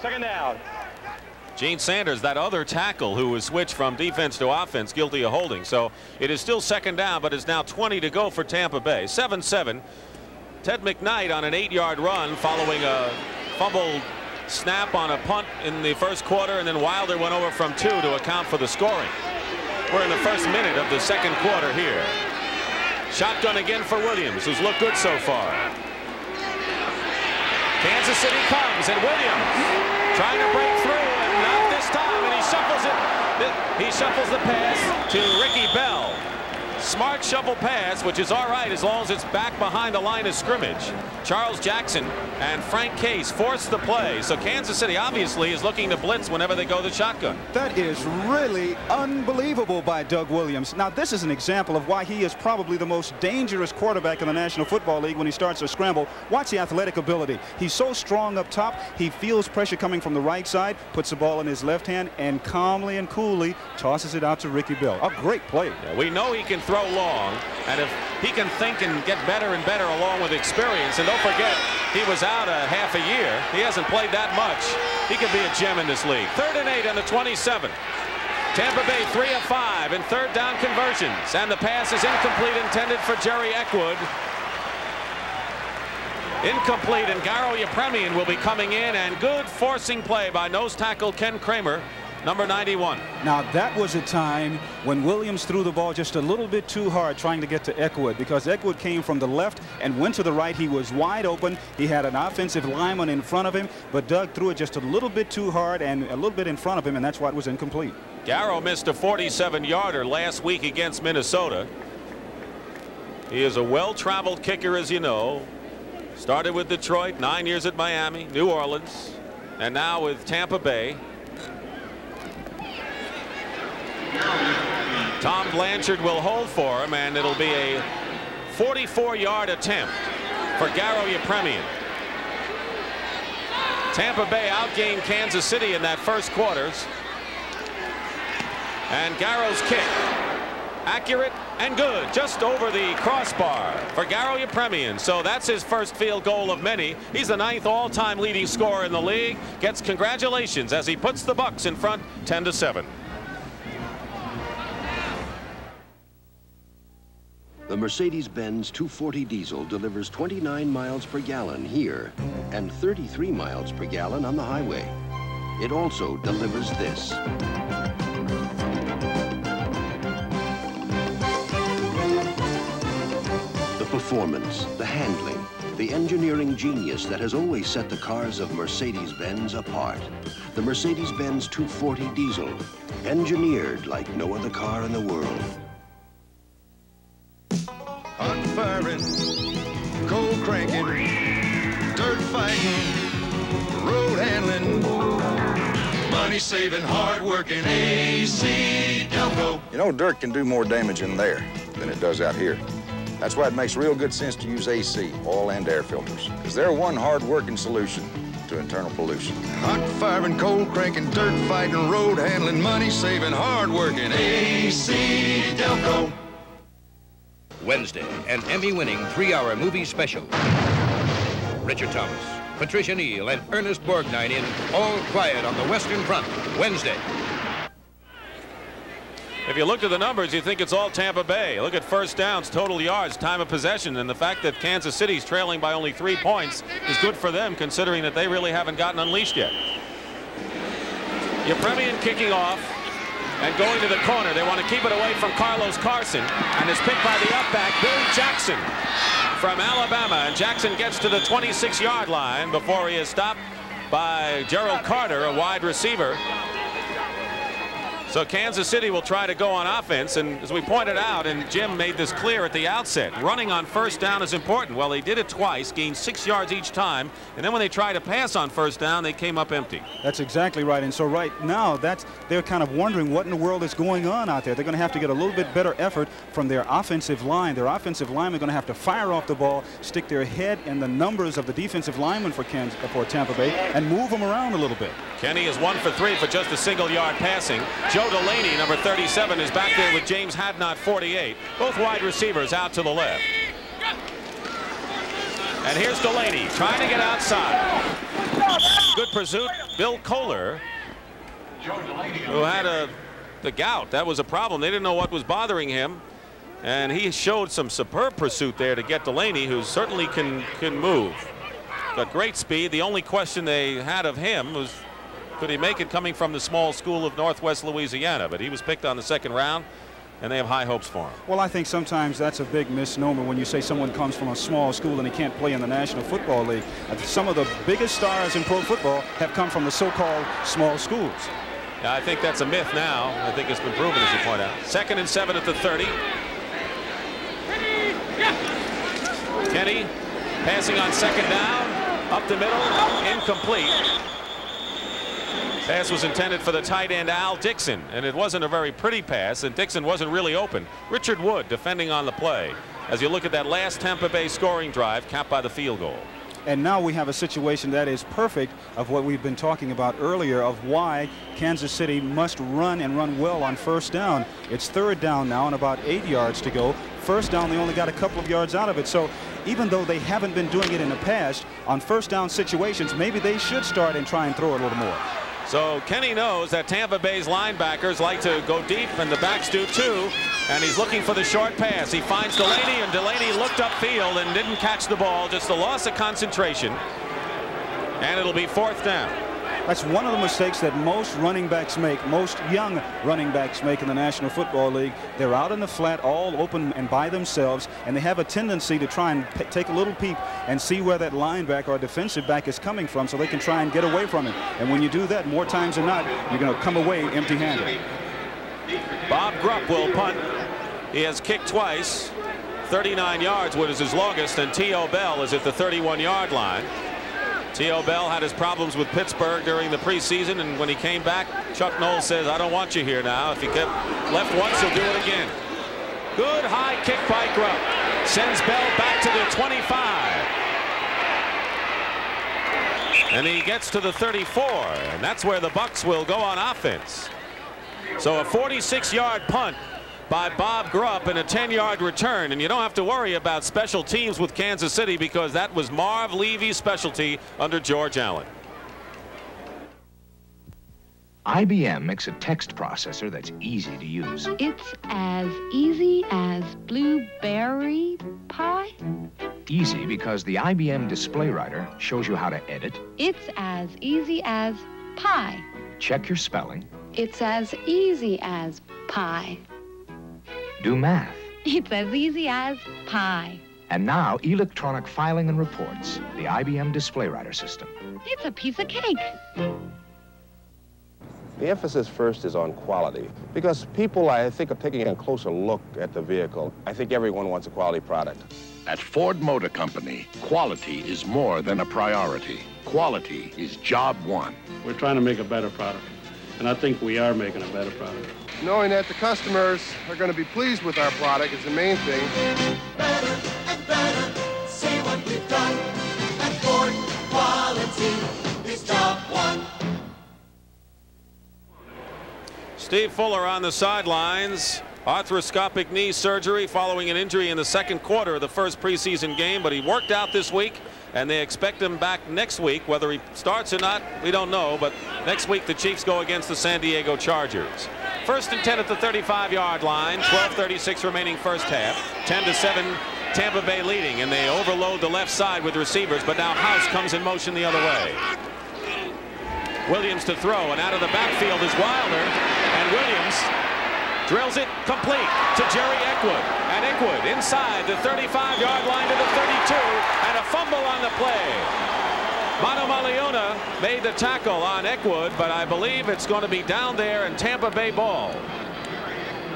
Second down. Gene Sanders, that other tackle who was switched from defense to offense, guilty of holding. So it is still second down, but it's now 20 to go for Tampa Bay. 7-7. Ted McKnight on an eight-yard run following a fumbled snap on a punt in the first quarter, and then Wilder went over from two to account for the scoring. We're in the first minute of the second quarter here. Shotgun again for Williams, who's looked good so far. Kansas City comes, and Williams trying to break through, and not this time, and he shuffles it. He shuffles the pass to Ricky Bell. Smart shovel pass, which is all right as long as it's back behind the line of scrimmage. Charles Jackson and Frank Case force the play. So Kansas City obviously is looking to blitz whenever they go the shotgun. That is really unbelievable by Doug Williams. Now, this is an example of why he is probably the most dangerous quarterback in the National Football League when he starts a scramble. Watch the athletic ability. He's so strong up top. He feels pressure coming from the right side, puts the ball in his left hand, and calmly and coolly tosses it out to Ricky Bell. A great play. Yeah, we know he can throw throw long. And if he can think and get better and better along with experience, and don't forget, he was out a half a year. He hasn't played that much. He could be a gem in this league. Third and eight on the 27. Tampa Bay three of five in third down conversions. And the pass is incomplete intended for Jerry Eckwood. Incomplete, and Garo Yepremian will be coming in, and good forcing play by nose tackle Ken Kremer, number 91. Now, that was a time when Williams threw the ball just a little bit too hard trying to get to Eckwood because Eckwood came from the left and went to the right. He was wide open. He had an offensive lineman in front of him, but Doug threw it just a little bit too hard and a little bit in front of him, and that's why it was incomplete. Garo missed a 47-yarder last week against Minnesota. He is a well-traveled kicker, as you know. Started with Detroit, nine years at Miami, New Orleans, and now with Tampa Bay. Tom Blanchard will hold for him, and it'll be a 44-yard attempt for Garo Yepremian. Tampa Bay outgained Kansas City in that first quarters. And Garo's kick accurate and good just over the crossbar for Garo Yepremian. So that's his first field goal of many. He's the ninth all-time leading scorer in the league. Gets congratulations as he puts the Bucs in front 10 to 7. The Mercedes-Benz 240 diesel delivers 29 miles per gallon here and 33 miles per gallon on the highway. It also delivers this. The performance, the handling, the engineering genius that has always set the cars of Mercedes-Benz apart. The Mercedes-Benz 240 diesel, engineered like no other car in the world. Hot firing, cold cranking, dirt fighting, road handling, money saving, hard working AC Delco. You know, dirt can do more damage in there than it does out here. That's why it makes real good sense to use AC, oil and air filters, because they're one hard-working solution to internal pollution. Hot firing, cold cranking, dirt fighting, road handling, money saving, hard working AC Delco. Wednesday, an Emmy-winning three-hour movie special. Richard Thomas, Patricia Neal, and Ernest Borgnine in All Quiet on the Western Front. Wednesday. If you look at the numbers, you think it's all Tampa Bay. Look at first downs, total yards, time of possession, and the fact that Kansas City's trailing by only three points is good for them, considering that they really haven't gotten unleashed yet. Yepremian kicking off and going to the corner. They want to keep it away from Carlos Carson, and is picked by the upback, Bill Jackson from Alabama. And Jackson gets to the 26-yard line before he is stopped by Gerald Carter, a wide receiver. So Kansas City will try to go on offense, and as we pointed out, and Jim made this clear at the outset, running on first down is important. Well, they did it twice, gained six yards each time, and then when they tried to pass on first down, they came up empty. That's exactly right. And so right now, that's they're kind of wondering what in the world is going on out there. They're going to have to get a little bit better effort from their offensive line. Their offensive linemen are going to have to fire off the ball, stick their head in the numbers of the defensive linemen for, Kansas, for Tampa Bay, and move them around a little bit. Kenney is one for three for just a single yard passing. Joe Delaney, number 37, is back there with James Hadnot, 48. Both wide receivers out to the left. And here's Delaney trying to get outside. Good pursuit. Bill Kollar, who had a the gout. That was a problem. They didn't know what was bothering him. And he showed some superb pursuit there to get Delaney, who certainly can, can move. Got great speed. The only question they had of him was could he make it coming from the small school of Northwest Louisiana? But he was picked on the second round, and they have high hopes for him. Well, I think sometimes that's a big misnomer when you say someone comes from a small school and he can't play in the National Football League. Some of the biggest stars in pro football have come from the so-called small schools. Yeah, I think that's a myth now. I think it's been proven, as you point out. Second and seven at the 30. Kenney passing on second down, up the middle, incomplete. Pass was intended for the tight end Al Dixon, and it wasn't a very pretty pass, and Dixon wasn't really open. Richard Wood defending on the play. As you look at that last Tampa Bay scoring drive, capped by the field goal. And now we have a situation that is perfect of what we've been talking about earlier of why Kansas City must run and run well on first down. It's third down now and about eight yards to go. First down, they only got a couple of yards out of it. So even though they haven't been doing it in the past, on first down situations, maybe they should start and try and throw a little more. So Kenney knows that Tampa Bay's linebackers like to go deep, and the backs do too. And he's looking for the short pass. He finds Delaney, and Delaney looked upfield and didn't catch the ball. Just a loss of concentration. And it'll be fourth down. That's one of the mistakes that most running backs make, most young running backs make in the National Football League. They're out in the flat, all open and by themselves, and they have a tendency to try and take a little peep and see where that linebacker or defensive back is coming from so they can try and get away from him. And when you do that, more times than not, you're going to come away empty-handed. Bob Grupp will punt. He has kicked twice. 39 yards, which is his longest, and Theo Bell is at the 31-yard line. Theo Bell had his problems with Pittsburgh during the preseason, and when he came back, Chuck Noll says, I don't want you here now. If he kept left once, he'll do it again. Good high kick by Grupp. Sends Bell back to the 25. And he gets to the 34, and that's where the Bucs will go on offense. So a 46-yard punt by Bob Grupp in a 10-yard return. And you don't have to worry about special teams with Kansas City because that was Marv Levy's specialty under George Allen. IBM makes a text processor that's easy to use. It's as easy as blueberry pie? Easy because the IBM Display Writer shows you how to edit, It's as easy as pie. check your spelling, It's as easy as pie. Do math. It's as easy as pie. And now, electronic filing and reports, the IBM Display Writer system. It's a piece of cake. The emphasis first is on quality because people, I think, are taking a closer look at the vehicle. I think everyone wants a quality product. At Ford Motor Company, quality is more than a priority. Quality is job one. We're trying to make a better product, and I think we are making a better product. Knowing that the customers are going to be pleased with our product is the main thing. Better and better, See what we've done. And Ford quality is job one. Steve Fuller on the sidelines. Arthroscopic knee surgery following an injury in the second quarter of the first preseason game, but he worked out this week, and they expect him back next week. Whether he starts or not, we don't know, but next week the Chiefs go against the San Diego Chargers. First and 10 at the 35-yard line, 12:36 remaining first half, 10 to 7. Tampa Bay leading, and they overload the left side with receivers, but now House comes in motion the other way. Williams to throw, and out of the backfield is Wilder, and Williams drills it complete to Jerry Eckwood. And Eckwood inside the 35-yard line to the 32, and a fumble on the play. Manumaleuga made the tackle on Eckwood, but I believe it's going to be down there in Tampa Bay ball.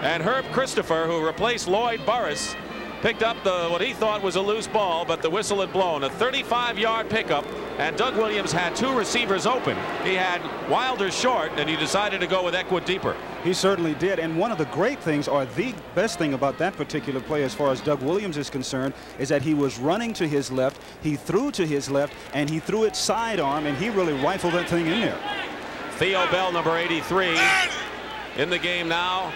And Herb Christopher, who replaced Lloyd Burruss, picked up the what he thought was a loose ball, but the whistle had blown. A 35-yard pickup, and Doug Williams had two receivers open. He had Wilder short, and he decided to go with Eckwood deeper. He certainly did. And one of the great things, or the best thing about that particular play as far as Doug Williams is concerned, is that he was running to his left, he threw to his left, and he threw it sidearm, and he really rifled that thing in there. Theo Bell, number 83, in the game now.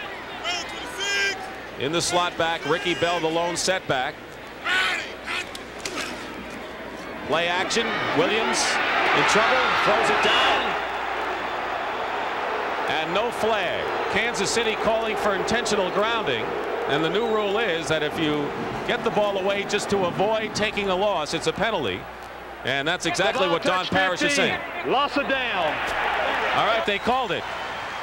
In the slot back, Ricky Bell, the lone setback. Play action. Williams in trouble, throws it down. And no flag. Kansas City calling for intentional grounding. And the new rule is that if you get the ball away just to avoid taking a loss, it's a penalty. And that's exactly what Don Parrish is saying. Loss of down. All right, they called it.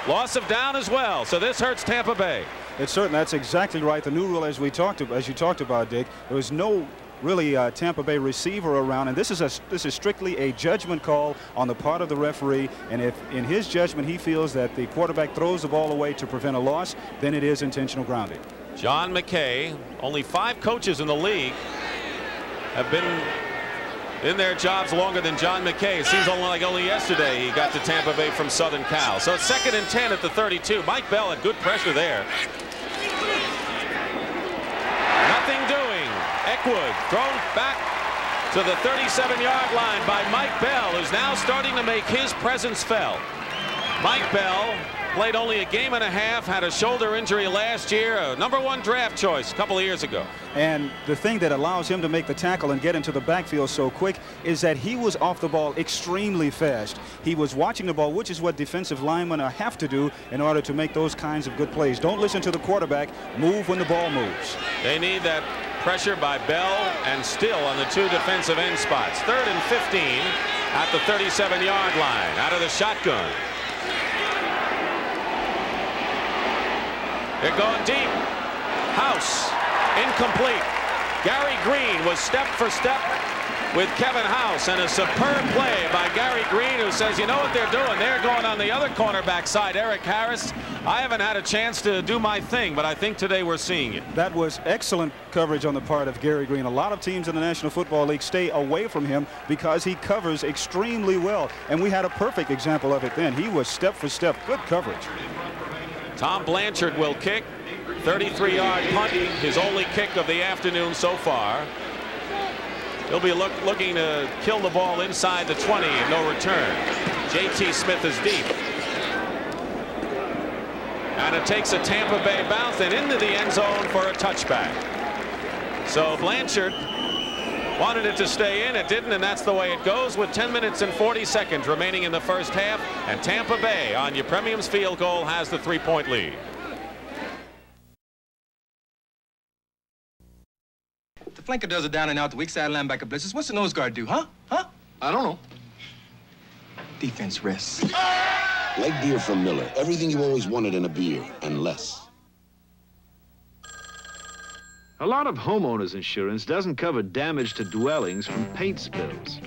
Loss of down as well. So this hurts Tampa Bay. It's certain that's exactly right. The new rule, as we talked as you talked about, Dick, there was no really uh, Tampa Bay receiver around, and this is a this is strictly a judgment call on the part of the referee. And if in his judgment he feels that the quarterback throws the ball away to prevent a loss, then it is intentional grounding. John McKay, only five coaches in the league have been in their jobs longer than John McKay. It seems like only yesterday he got to Tampa Bay from Southern Cal. So second and 10 at the 32. Mike Bell had good pressure there. Nothing doing. Eckwood thrown back to the 37-yard line by Mike Bell, who's now starting to make his presence felt. Mike Bell played only a game and a half, had a shoulder injury last year, a number one draft choice a couple of years ago. And the thing that allows him to make the tackle and get into the backfield so quick is that he was off the ball extremely fast. He was watching the ball, which is what defensive linemen have to do in order to make those kinds of good plays. Don't listen to the quarterback. Move when the ball moves. They need that pressure by Bell and Still on the two defensive end spots. Third and 15 at the 37-yard line out of the shotgun. They're going deep. House incomplete. Gary Green was step for step with Kevin House and a superb play by Gary Green who says you know what they're doing? They're going on the other cornerback side. Eric Harris I haven't had a chance to do my thing but I think today we're seeing it. That was excellent coverage on the part of Gary Green. A lot of teams in the National Football League stay away from him because he covers extremely well and we had a perfect example of it then. He was step for step. Good coverage Tom Blanchard will kick 33 yard punt his only kick of the afternoon so far He'll be look, looking to kill the ball inside the 20 and no return. J.T. Smith is deep. And it takes a Tampa Bay bounce and into the end zone for a touchback. So Blanchard wanted it to stay in. It didn't, and that's the way it goes with 10 minutes and 40 seconds remaining in the first half. And Tampa Bay on Yepremian's field goal has the three-point lead. The flanker does it down and out. The weak side linebacker blitzes. What's the nose guard do, huh? Huh? I don't know. Defense rests. Like beer from Miller. Everything you always wanted in a beer, and less. A lot of homeowners insurance doesn't cover damage to dwellings from paint spills.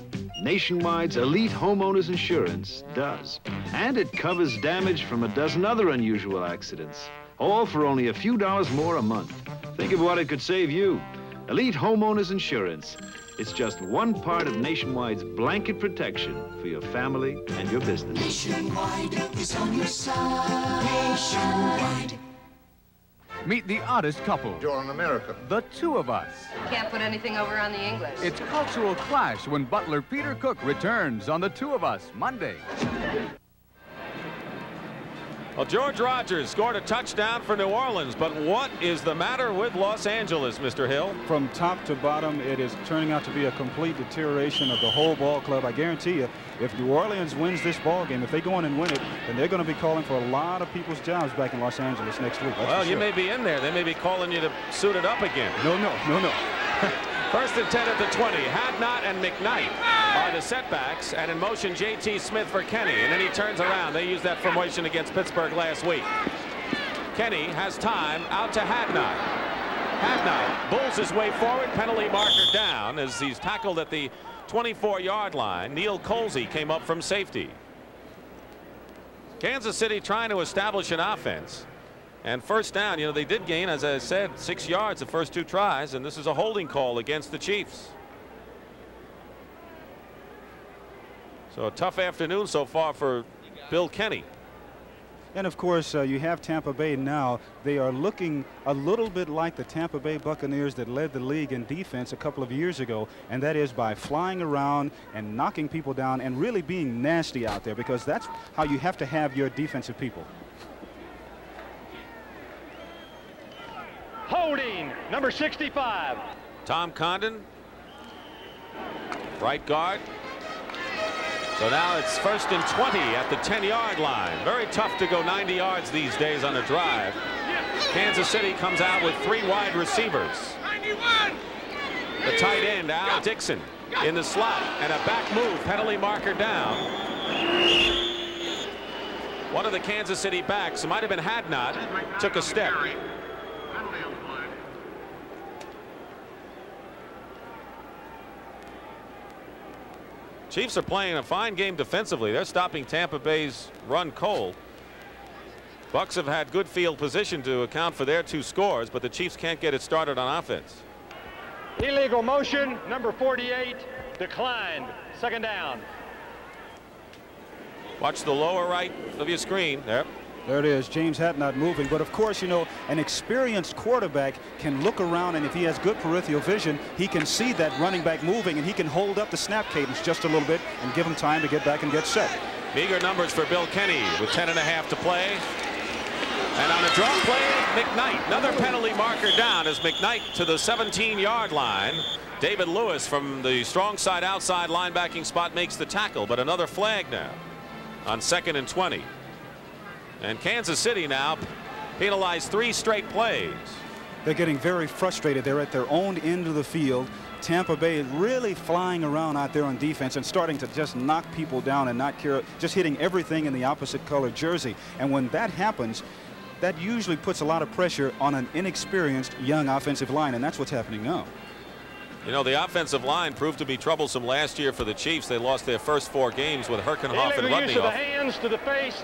Nationwide's Elite Homeowners Insurance does. And it covers damage from a dozen other unusual accidents, all for only a few dollars more a month. Think of what it could save you. Elite Homeowners Insurance. It's just one part of Nationwide's blanket protection for your family and your business. Nationwide is on your side. Nationwide. Meet the oddest couple. You're an American. The two of us. Can't put anything over on the English. It's cultural clash when butler Peter Cook returns on The Two of Us Monday. Well, George Rogers scored a touchdown for New Orleans, but what is the matter with Los Angeles, Mr. Hill? From top to bottom, it is turning out to be a complete deterioration of the whole ball club. I guarantee you, if New Orleans wins this ball game, if they go in and win it, then they're going to be calling for a lot of people's jobs back in Los Angeles next week. well, you may be in there. They may be calling you to suit it up again. No, no, no, no. First and 10 at the 20. Hadnot and McKnight are the setbacks, and in motion J.T. Smith for Kenney, and then he turns around. They used that formation against Pittsburgh last week. Kenney has time out to Hadnot. Hadnot bulls his way forward, penalty marker down as he's tackled at the 24-yard line. Neal Colzie came up from safety. Kansas City trying to establish an offense. And first down, you know, they did gain, as I said, six yards the first two tries, and this is a holding call against the Chiefs. So a tough afternoon so far for Bill Kenney. And of course, uh, you have Tampa Bay now. They are looking a little bit like the Tampa Bay Buccaneers that led the league in defense a couple of years ago, and that is by flying around and knocking people down and really being nasty out there because that's how you have to have your defensive people. Holding, number 65. Tom Condon, right guard. So now it's first and 20 at the 10-yard line. Very tough to go 90 yards these days on a drive. Kansas City comes out with three wide receivers. The tight end, Al Dixon, in the slot, and a back move, penalty marker down. One of the Kansas City backs, might have been Hadnot, took a step. Chiefs are playing a fine game defensively. They're stopping Tampa Bay's run cold. Bucs have had good field position to account for their two scores, but the Chiefs can't get it started on offense. Illegal motion, number 48, declined. Second down. Watch the lower right of your screen. Yep. There it is, James Hadnot moving. But of course, you know, an experienced quarterback can look around, and if he has good peripheral vision, he can see that running back moving, and he can hold up the snap cadence just a little bit and give him time to get back and get set. Meager numbers for Bill Kenney with 10 and a half to play. And on a draw play, McKnight, another penalty marker down as McKnight to the 17-yard line. David Lewis from the strong side outside linebacking spot makes the tackle, but another flag now on second and 20. And Kansas City now penalized three straight plays. They're getting very frustrated. They're at their own end of the field. Tampa Bay is really flying around out there on defense and starting to just knock people down and not care, just hitting everything in the opposite color jersey. And when that happens, that usually puts a lot of pressure on an inexperienced young offensive line, and that's what's happening now. You know, the offensive line proved to be troublesome last year for the Chiefs. They lost their first four games with Herkenhoff and Illegal use of the hands to the face,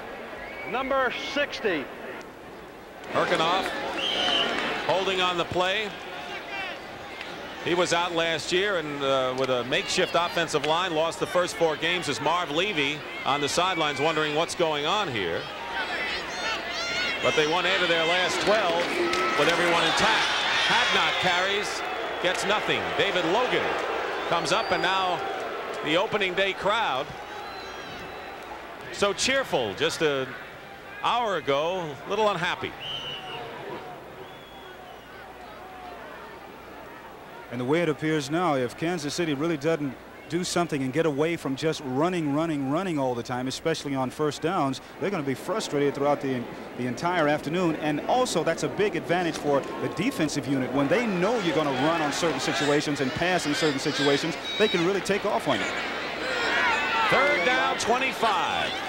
number 60. Herkenhoff holding on the play. He was out last year and uh, with a makeshift offensive line lost the first four games as Marv Levy on the sidelines wondering what's going on here. But they won eight of their last 12 with everyone intact. Hadnot carries, gets nothing. David Logan comes up and now the opening day crowd so cheerful just a hour ago a little unhappy. And the way it appears now, if Kansas City really doesn't do something and get away from just running, running, running all the time, especially on first downs, they're going to be frustrated throughout the, the entire afternoon. And also, that's a big advantage for the defensive unit. When they know you're going to run on certain situations and pass in certain situations, they can really take off on you. Third down 25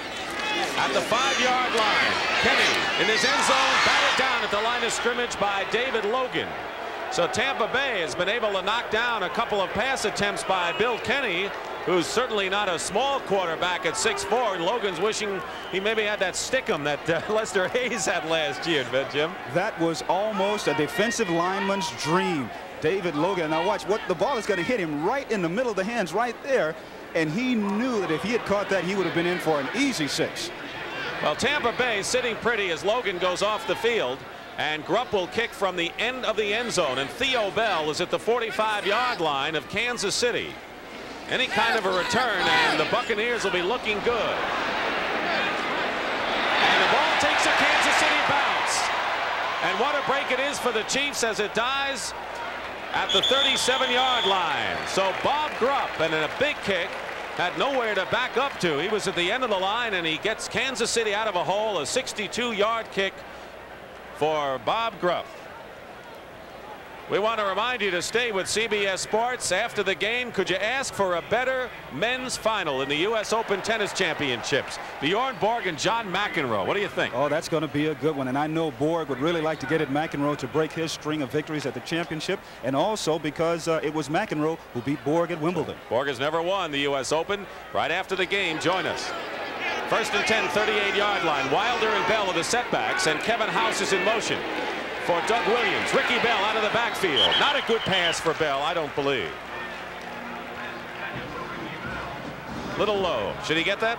at the five-yard line. Kenney in his end zone batted down at the line of scrimmage by David Logan. So Tampa Bay has been able to knock down a couple of pass attempts by Bill Kenney who's certainly not a small quarterback at 6'4 and Logan's wishing he maybe had that stickum that uh, Lester Hayes had last year but Jim. That was almost a defensive lineman's dream. David Logan now watch what the ball is going to hit him right in the middle of the hands right there and he knew that if he had caught that he would have been in for an easy six. Well Tampa Bay sitting pretty as Logan goes off the field and Grupp will kick from the end of the end zone and Theo Bell is at the 45 yard line of Kansas City. Any kind of a return and the Buccaneers will be looking good. And the ball takes a Kansas City bounce. And what a break it is for the Chiefs as it dies at the 37 yard line. So Bob Grupp and in a big kick had nowhere to back up to. He was at the end of the line and he gets Kansas City out of a hole a 62 yard kick for Bob Grupp. We want to remind you to stay with CBS Sports after the game. Could you ask for a better men's final in the U.S. Open Tennis Championships? Bjorn Borg and John McEnroe. What do you think? Oh, that's going to be a good one. And I know Borg would really like to get at McEnroe to break his string of victories at the championship. And also because uh, it was McEnroe who beat Borg at Wimbledon. Borg has never won the U.S. Open. Right after the game, join us. First and 10, 38 yard line. Wilder and Bell are the setbacks, and Kevin House is in motion for Doug Williams. Ricky Bell out of the backfield. Not a good pass for Bell, I don't believe. Little low. Should he get that?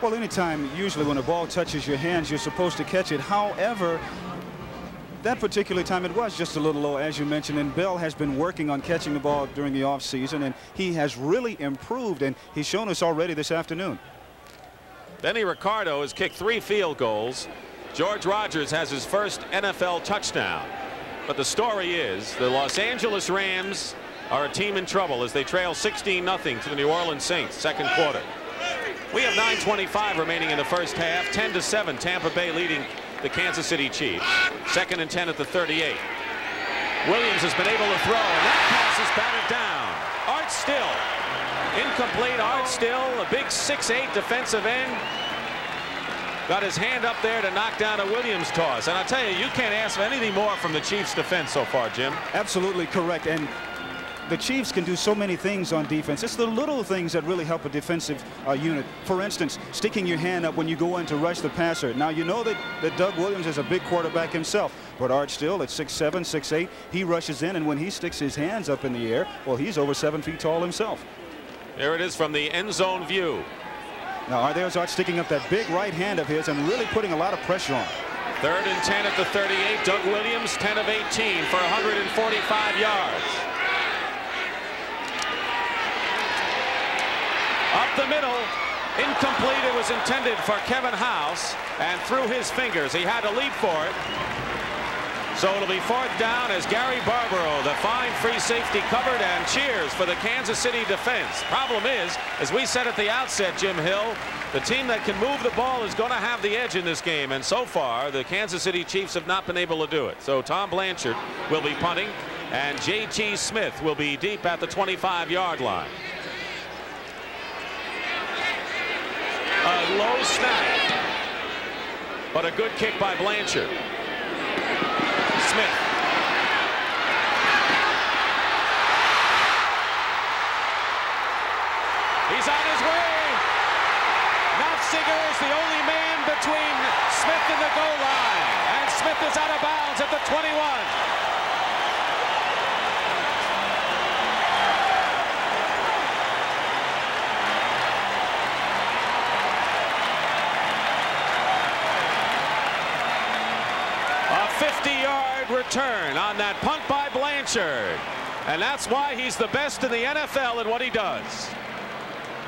Well, anytime, usually when a ball touches your hands, you're supposed to catch it. However, that particular time it was just a little low, as you mentioned, and Bell has been working on catching the ball during the offseason, and he has really improved, and he's shown us already this afternoon. Benny Ricardo has kicked three field goals. George Rogers has his first NFL touchdown. But the story is the Los Angeles Rams are a team in trouble as they trail 16-0 to the New Orleans Saints second quarter. We have 9.25 remaining in the first half. 10 to 7 Tampa Bay leading the Kansas City Chiefs. Second and 10 at the 38. Williams has been able to throw and that pass is batted down. Art Still. Incomplete Art Still a big 6'8 defensive end got his hand up there to knock down a Williams toss. And I tell you, you can't ask for anything more from the Chiefs defense so far, Jim. Absolutely correct. And the Chiefs can do so many things on defense. It's the little things that really help a defensive uh, unit. For instance, sticking your hand up when you go in to rush the passer. Now, you know that, that Doug Williams is a big quarterback himself. But Art Still at 6'7", 6'8", he rushes in, and when he sticks his hands up in the air, well, he's over seven feet tall himself. There it is from the end zone view. Now, there's Art sticking up that big right hand of his and really putting a lot of pressure on. Third and 10 at the 38. Doug Williams, 10 of 18 for 145 yards. Up the middle. Incomplete. It was intended for Kevin House. And through his fingers, he had to leap for it. So it'll be fourth down as Gary Barbaro, the fine free safety covered and cheers for the Kansas City defense. Problem is, as we said at the outset, Jim Hill, the team that can move the ball is going to have the edge in this game. And so far, the Kansas City Chiefs have not been able to do it. So Tom Blanchard will be punting and J.T. Smith will be deep at the 25-yard line. A low snap, but a good kick by Blanchard. Smith. He's on his way. Knafziger is the only man between Smith and the goal line. And Smith is out of bounds at the 21. A 50-yard return on that punt by Blanchard. And that's why he's the best in the NFL at what he does.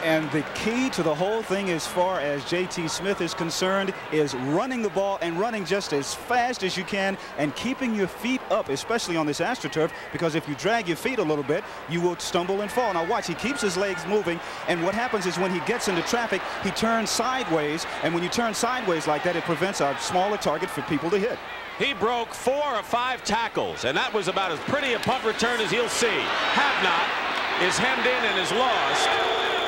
And the key to the whole thing as far as J.T. Smith is concerned is running the ball and running just as fast as you can and keeping your feet up, especially on this AstroTurf, because if you drag your feet a little bit, you will stumble and fall. Now watch, he keeps his legs moving, and what happens is when he gets into traffic, he turns sideways, and when you turn sideways like that, it prevents a smaller target for people to hit. He broke four or five tackles, and that was about as pretty a punt return as you'll see. Have is hemmed in and is lost.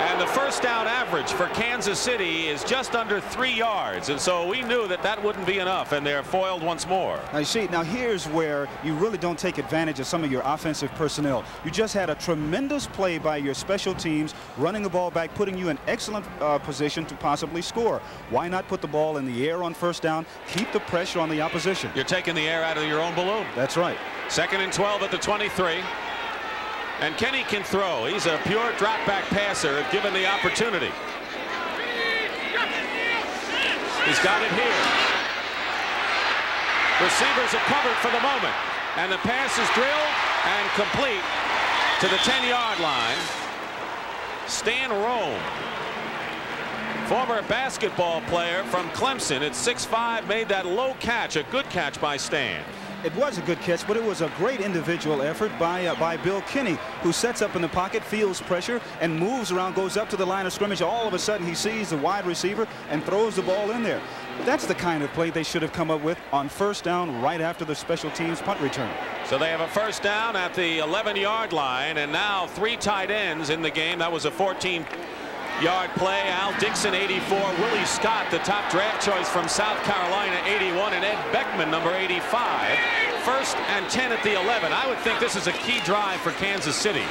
And the first down average for Kansas City is just under three yards. And so we knew that that wouldn't be enough. And they're foiled once more. Now, you see, now here's where you really don't take advantage of some of your offensive personnel. You just had a tremendous play by your special teams, running the ball back, putting you in excellent uh, position to possibly score. Why not put the ball in the air on first down, keep the pressure on the opposition? You're taking the air out of your own balloon. That's right. Second and 12 at the 23. And Kenney can throw. He's a pure drop back passer if given the opportunity. He's got it here. Receivers are covered for the moment. And the pass is drilled and complete to the 10-yard line. Stan Rome, former basketball player from Clemson at 6'5", made that low catch, a good catch by Stan. It was a good catch, but it was a great individual effort by uh, by Bill Kenney, who sets up in the pocket, feels pressure, and moves around, goes up to the line of scrimmage. All of a sudden, he sees the wide receiver and throws the ball in there. That's the kind of play they should have come up with on first down right after the special teams punt return. So they have a first down at the 11-yard line, and now three tight ends in the game. That was a 14 yard play. Al Dixon, 84. Willie Scott, the top draft choice from South Carolina, 81. And Ed Beckman, number 85. First and 10 at the 11. I would think this is a key drive for Kansas City.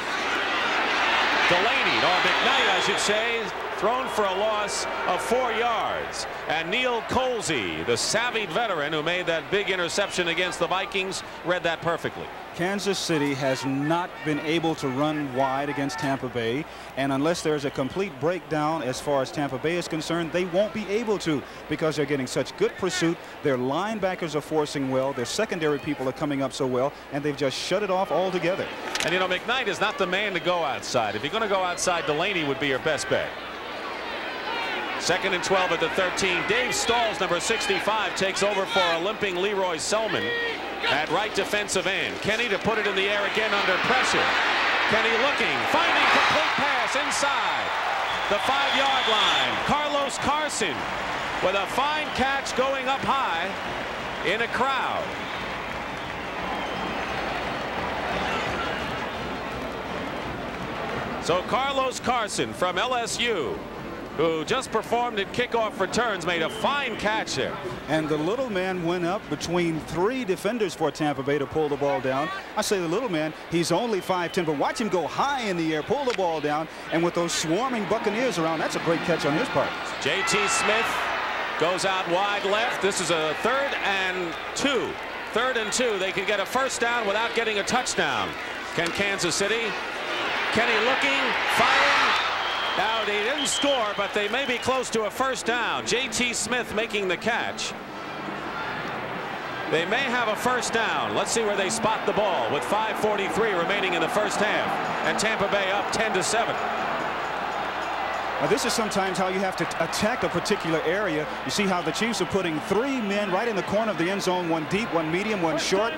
Delaney, or McKnight, I should say, thrown for a loss of four yards. And Neal Colzie, the savvy veteran who made that big interception against the Vikings, read that perfectly. Kansas City has not been able to run wide against Tampa Bay. And unless there's a complete breakdown as far as Tampa Bay is concerned, they won't be able to because they're getting such good pursuit. Their linebackers are forcing well. Their secondary people are coming up so well. And they've just shut it off altogether. And, you know, McKnight is not the man to go outside. If you're going to go outside, Delaney would be your best bet. Second and 12 at the 13. Dave Stalls, number 65, takes over for a limping Leroy Selmon at right defensive end. Kenney to put it in the air again under pressure. Kenney looking, finding complete pass inside the five-yard line. Carlos Carson with a fine catch going up high in a crowd. So Carlos Carson from LSU who just performed at kickoff returns, made a fine catch there. And the little man went up between three defenders for Tampa Bay to pull the ball down. I say the little man, he's only 5'10", but watch him go high in the air, pull the ball down, and with those swarming Buccaneers around, that's a great catch on his part. J.T. Smith goes out wide left. This is a third and two. Third and two. They can get a first down without getting a touchdown. Can Kansas City? Kenney looking, firing, now, they didn't score, but they may be close to a first down. J.T. Smith making the catch. They may have a first down. Let's see where they spot the ball with 5.43 remaining in the first half. And Tampa Bay up 10 to 7. Now, this is sometimes how you have to attack a particular area. You see how the Chiefs are putting three men right in the corner of the end zone, one deep, one medium, one short.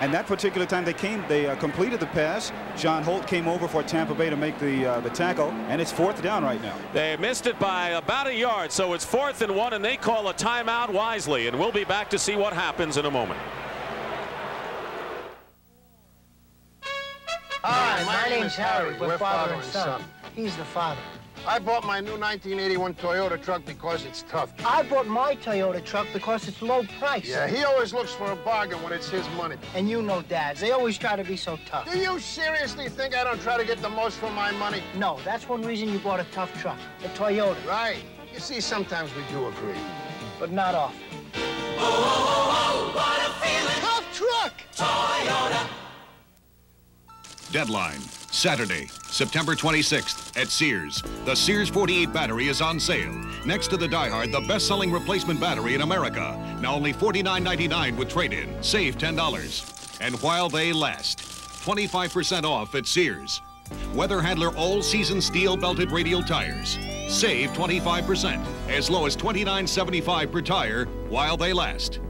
And that particular time they came, they uh, completed the pass. John Holt came over for Tampa Bay to make the uh, the tackle, and it's fourth down right now. They missed it by about a yard, so it's fourth and one, and they call a timeout wisely, and we'll be back to see what happens in a moment. Hi, my, name's Harry. We're, father, and son. He's the father. I bought my new 1981 Toyota truck because it's tough. I bought my Toyota truck because it's low price. Yeah, he always looks for a bargain when it's his money. And you know dads, they always try to be so tough. Do you seriously think I don't try to get the most for my money? No, that's one reason you bought a tough truck, a Toyota. Right. You see, sometimes we do agree. But not often. Oh, oh, oh, what a feeling. Tough truck! Toyota. Deadline, Saturday, September 26th at Sears. The Sears 48 battery is on sale. Next to the DieHard, the best-selling replacement battery in America. Now only $49.99 with trade-in. Save $10. And while they last, 25% off at Sears. Weather Handler all-season steel belted radial tires. Save 25%, as low as $29.75 per tire while they last.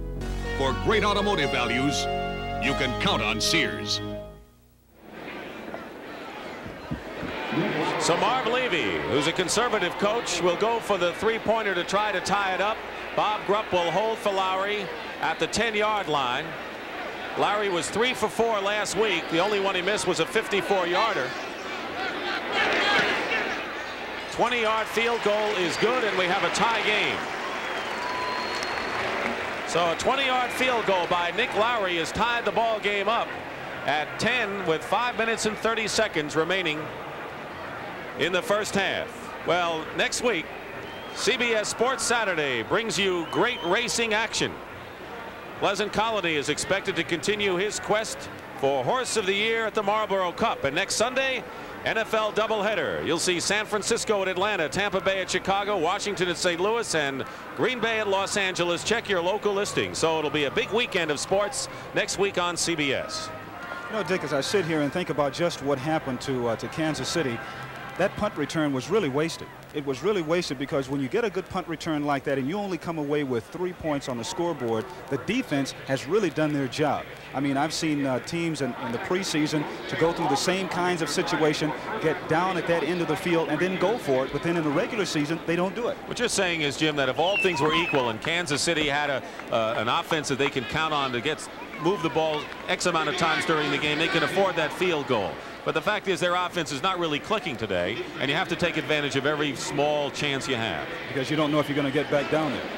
For great automotive values, you can count on Sears. So Marv Levy, who's a conservative coach, will go for the three-pointer to try to tie it up. Bob Grupp will hold for Lowery at the 10-yard line. Lowery was three for four last week. The only one he missed was a 54-yarder. 20-yard field goal is good, and we have a tie game. So a 20-yard field goal by Nick Lowery has tied the ball game up at 10 with 5 minutes and 30 seconds remaining in the first half. Well, next week, CBS Sports Saturday brings you great racing action. Pleasant Colony is expected to continue his quest for Horse of the Year at the Marlboro Cup. And next Sunday, NFL doubleheader. You'll see San Francisco at Atlanta, Tampa Bay at Chicago, Washington at St. Louis, and Green Bay at Los Angeles. Check your local listing. So it'll be a big weekend of sports next week on CBS. You know, Dick, as I sit here and think about just what happened to uh, to Kansas City, that punt return was really wasted. It was really wasted because when you get a good punt return like that and you only come away with three points on the scoreboard, the defense has really done their job. I mean, I've seen uh, teams in, in, the preseason to go through the same kinds of situation, get down at that end of the field, and then go for it. But then in the regular season, they don't do it. What you're saying is, Jim, that if all things were equal and Kansas City had a uh, an offense that they can count on to get move the ball X amount of times during the game, they can afford that field goal. But the fact is their offense is not really clicking today, and you have to take advantage of every small chance you have. Because you don't know if you're going to get back down there.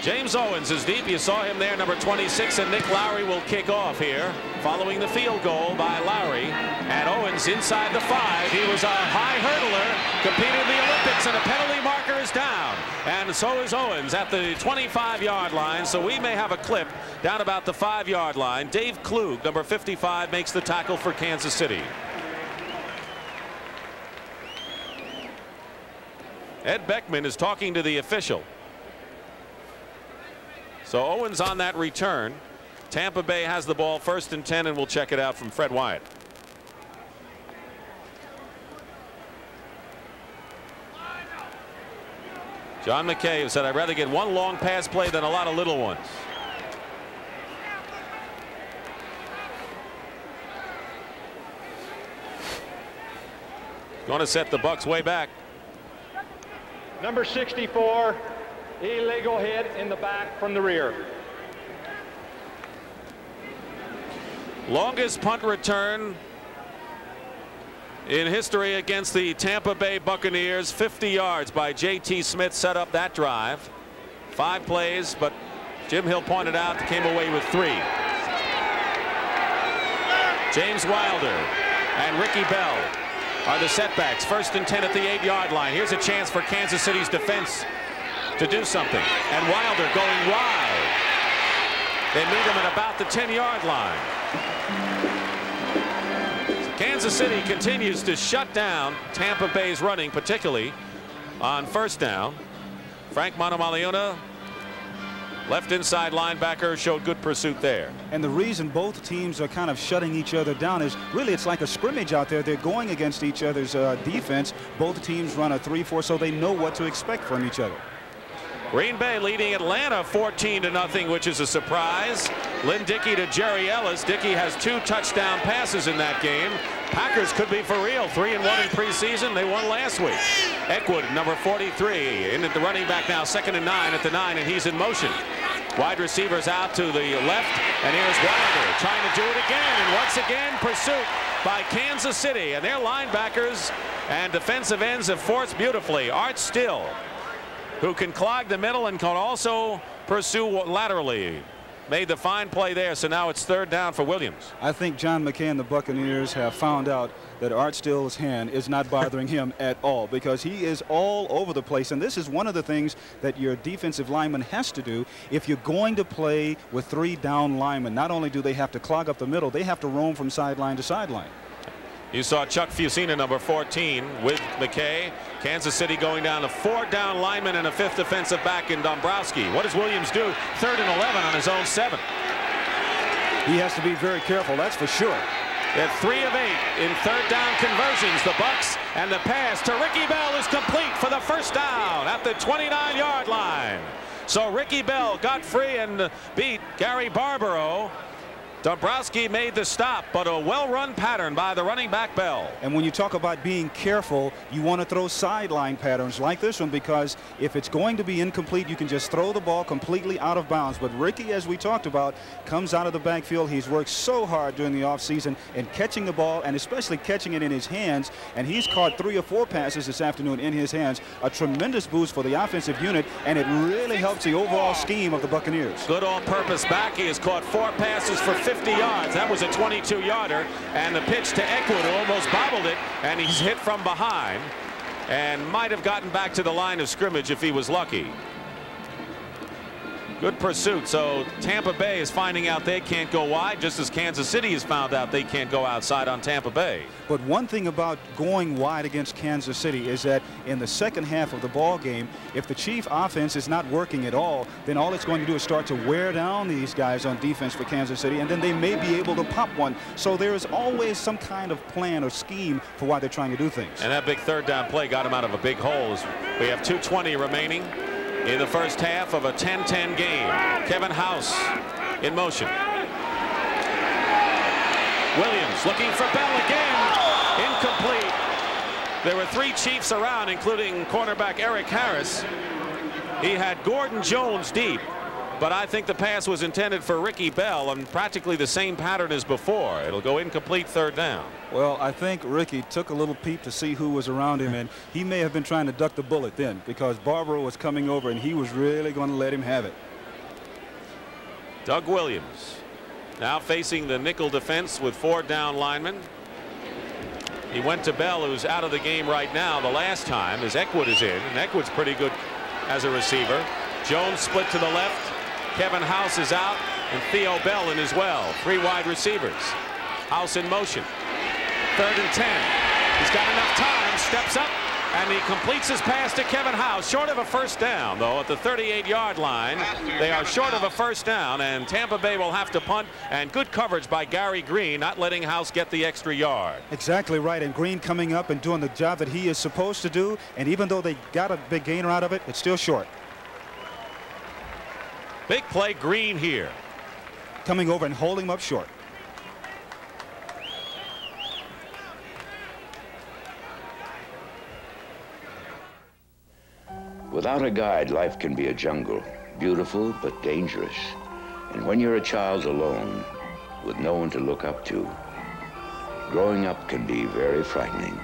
James Owens is deep. You saw him there, number 26, and Nick Lowery will kick off here following the field goal by Lowery. And Owens inside the five. He was a high hurdler, competed in the Olympics, and a penalty marker is down. And so is Owens at the 25-yard line, so we may have a clip down about the five-yard line. Dave Klug, number 55, makes the tackle for Kansas City. Ed Beckman is talking to the official. So Owens on that return. Tampa Bay has the ball first and 10 and we'll check it out from Fred Wyatt. John McKay said I'd rather get one long pass play than a lot of little ones. Going to set the Bucs way back. Number 64, illegal hit in the back from the rear. Longest punt return in history against the Tampa Bay Buccaneers. 50 yards by J.T. Smith set up that drive. Five plays, but Jim Hill pointed out came away with three. James Wilder and Ricky Bell are the setbacks. First and 10 at the eight-yard line. Here's a chance for Kansas City's defense to do something. And Wilder going wide. They meet him at about the 10-yard line. Kansas City continues to shut down Tampa Bay's running, particularly on first down. Frank Manumaleuga Left inside linebacker showed good pursuit there. And the reason both teams are kind of shutting each other down is really it's like a scrimmage out there. They're going against each other's uh, defense. Both teams run a 3-4, so they know what to expect from each other. Green Bay leading Atlanta 14 to nothing, which is a surprise. Lynn Dickey to Jerry Ellis. Dickey has two touchdown passes in that game. Packers could be for real. Three and one in preseason. They won last week. Eckwood, number 43, in at the running back now, second and nine at the nine, and he's in motion. Wide receivers out to the left, and here's Wilder trying to do it again, and once again pursuit by Kansas City, and their linebackers and defensive ends have forced beautifully. Art Still who can clog the middle and can also pursue laterally. Made the fine play there, so now it's third down for Williams. I think John McKay and the Buccaneers have found out that Art Still's hand is not bothering him at all because he is all over the place. And this is one of the things that your defensive lineman has to do if you're going to play with three down linemen. Not only do they have to clog up the middle, they have to roam from sideline to sideline. You saw Chuck Fusina, number 14, with McKay. Kansas City going down to four down linemen and a fifth defensive back in Dombroski. What does Williams do? Third and 11 on his own seven. He has to be very careful, that's for sure. At three of eight in third down conversions, the Bucs and the pass to Ricky Bell is complete for the first down at the 29-yard line. So Ricky Bell got free and beat Gary Barbaro Dombroski made the stop, but a well-run pattern by the running back Bell. And when you talk about being careful, you want to throw sideline patterns like this one because if it's going to be incomplete, you can just throw the ball completely out of bounds. But Ricky, as we talked about, comes out of the backfield. He's worked so hard during the offseason in catching the ball and especially catching it in his hands. And he's caught three or four passes this afternoon in his hands. A tremendous boost for the offensive unit, and it really helps the overall scheme of the Buccaneers. Good all-purpose back. He has caught four passes for 50 yards. That was a 22-yarder. And the pitch to Eckwood almost bobbled it, and he's hit from behind and might have gotten back to the line of scrimmage if he was lucky. Good pursuit. So Tampa Bay is finding out they can't go wide, just as Kansas City has found out they can't go outside on Tampa Bay. But one thing about going wide against Kansas City is that in the second half of the ball game, if the Chief offense is not working at all, then all it's going to do is start to wear down these guys on defense for Kansas City, and then they may be able to pop one. So there is always some kind of plan or scheme for why they're trying to do things. And that big third down play got him out of a big hole. We have 220 remaining in the first half of a 10-10 game. Kevin House in motion. Williams looking for Bell again. Incomplete. There were three Chiefs around, including cornerback Eric Harris. He had Gordon Jones deep. But I think the pass was intended for Ricky Bell and practically the same pattern as before. It'll go incomplete third down. Well, I think Ricky took a little peep to see who was around him, and he may have been trying to duck the bullet then because Barbaro was coming over, and he was really going to let him have it. Doug Williams now facing the nickel defense with four down linemen. He went to Bell, who's out of the game right now. The last time as Eckwood is in, and Eckwood's pretty good as a receiver. Jones split to the left. Kevin House is out, and Theo Bell in as well. Three wide receivers. House in motion. Third and 10. He's got enough time, steps up, and he completes his pass to Kevin House. Short of a first down, though, at the 38-yard line. They are short of a first down, and Tampa Bay will have to punt. And good coverage by Gary Green, not letting House get the extra yard. Exactly right, and Green coming up and doing the job that he is supposed to do. And even though they got a big gainer out of it, it's still short. Big play Green here. Coming over and holding him up short. Without a guide, life can be a jungle. Beautiful, but dangerous. And when you're a child alone, with no one to look up to, growing up can be very frightening.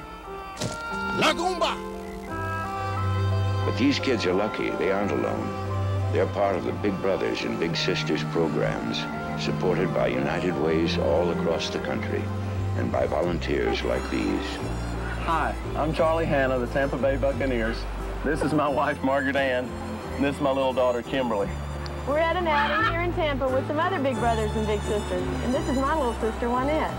Lagumba! But these kids are lucky. They aren't alone. They're part of the Big Brothers and Big Sisters programs, supported by United Ways all across the country, and by volunteers like these. Hi, I'm Charlie Hannah, the Tampa Bay Buccaneers. This is my wife, Margaret Ann, and this is my little daughter, Kimberly. We're at an outing here in Tampa with some other Big Brothers and Big Sisters, and this is my little sister, Juanette.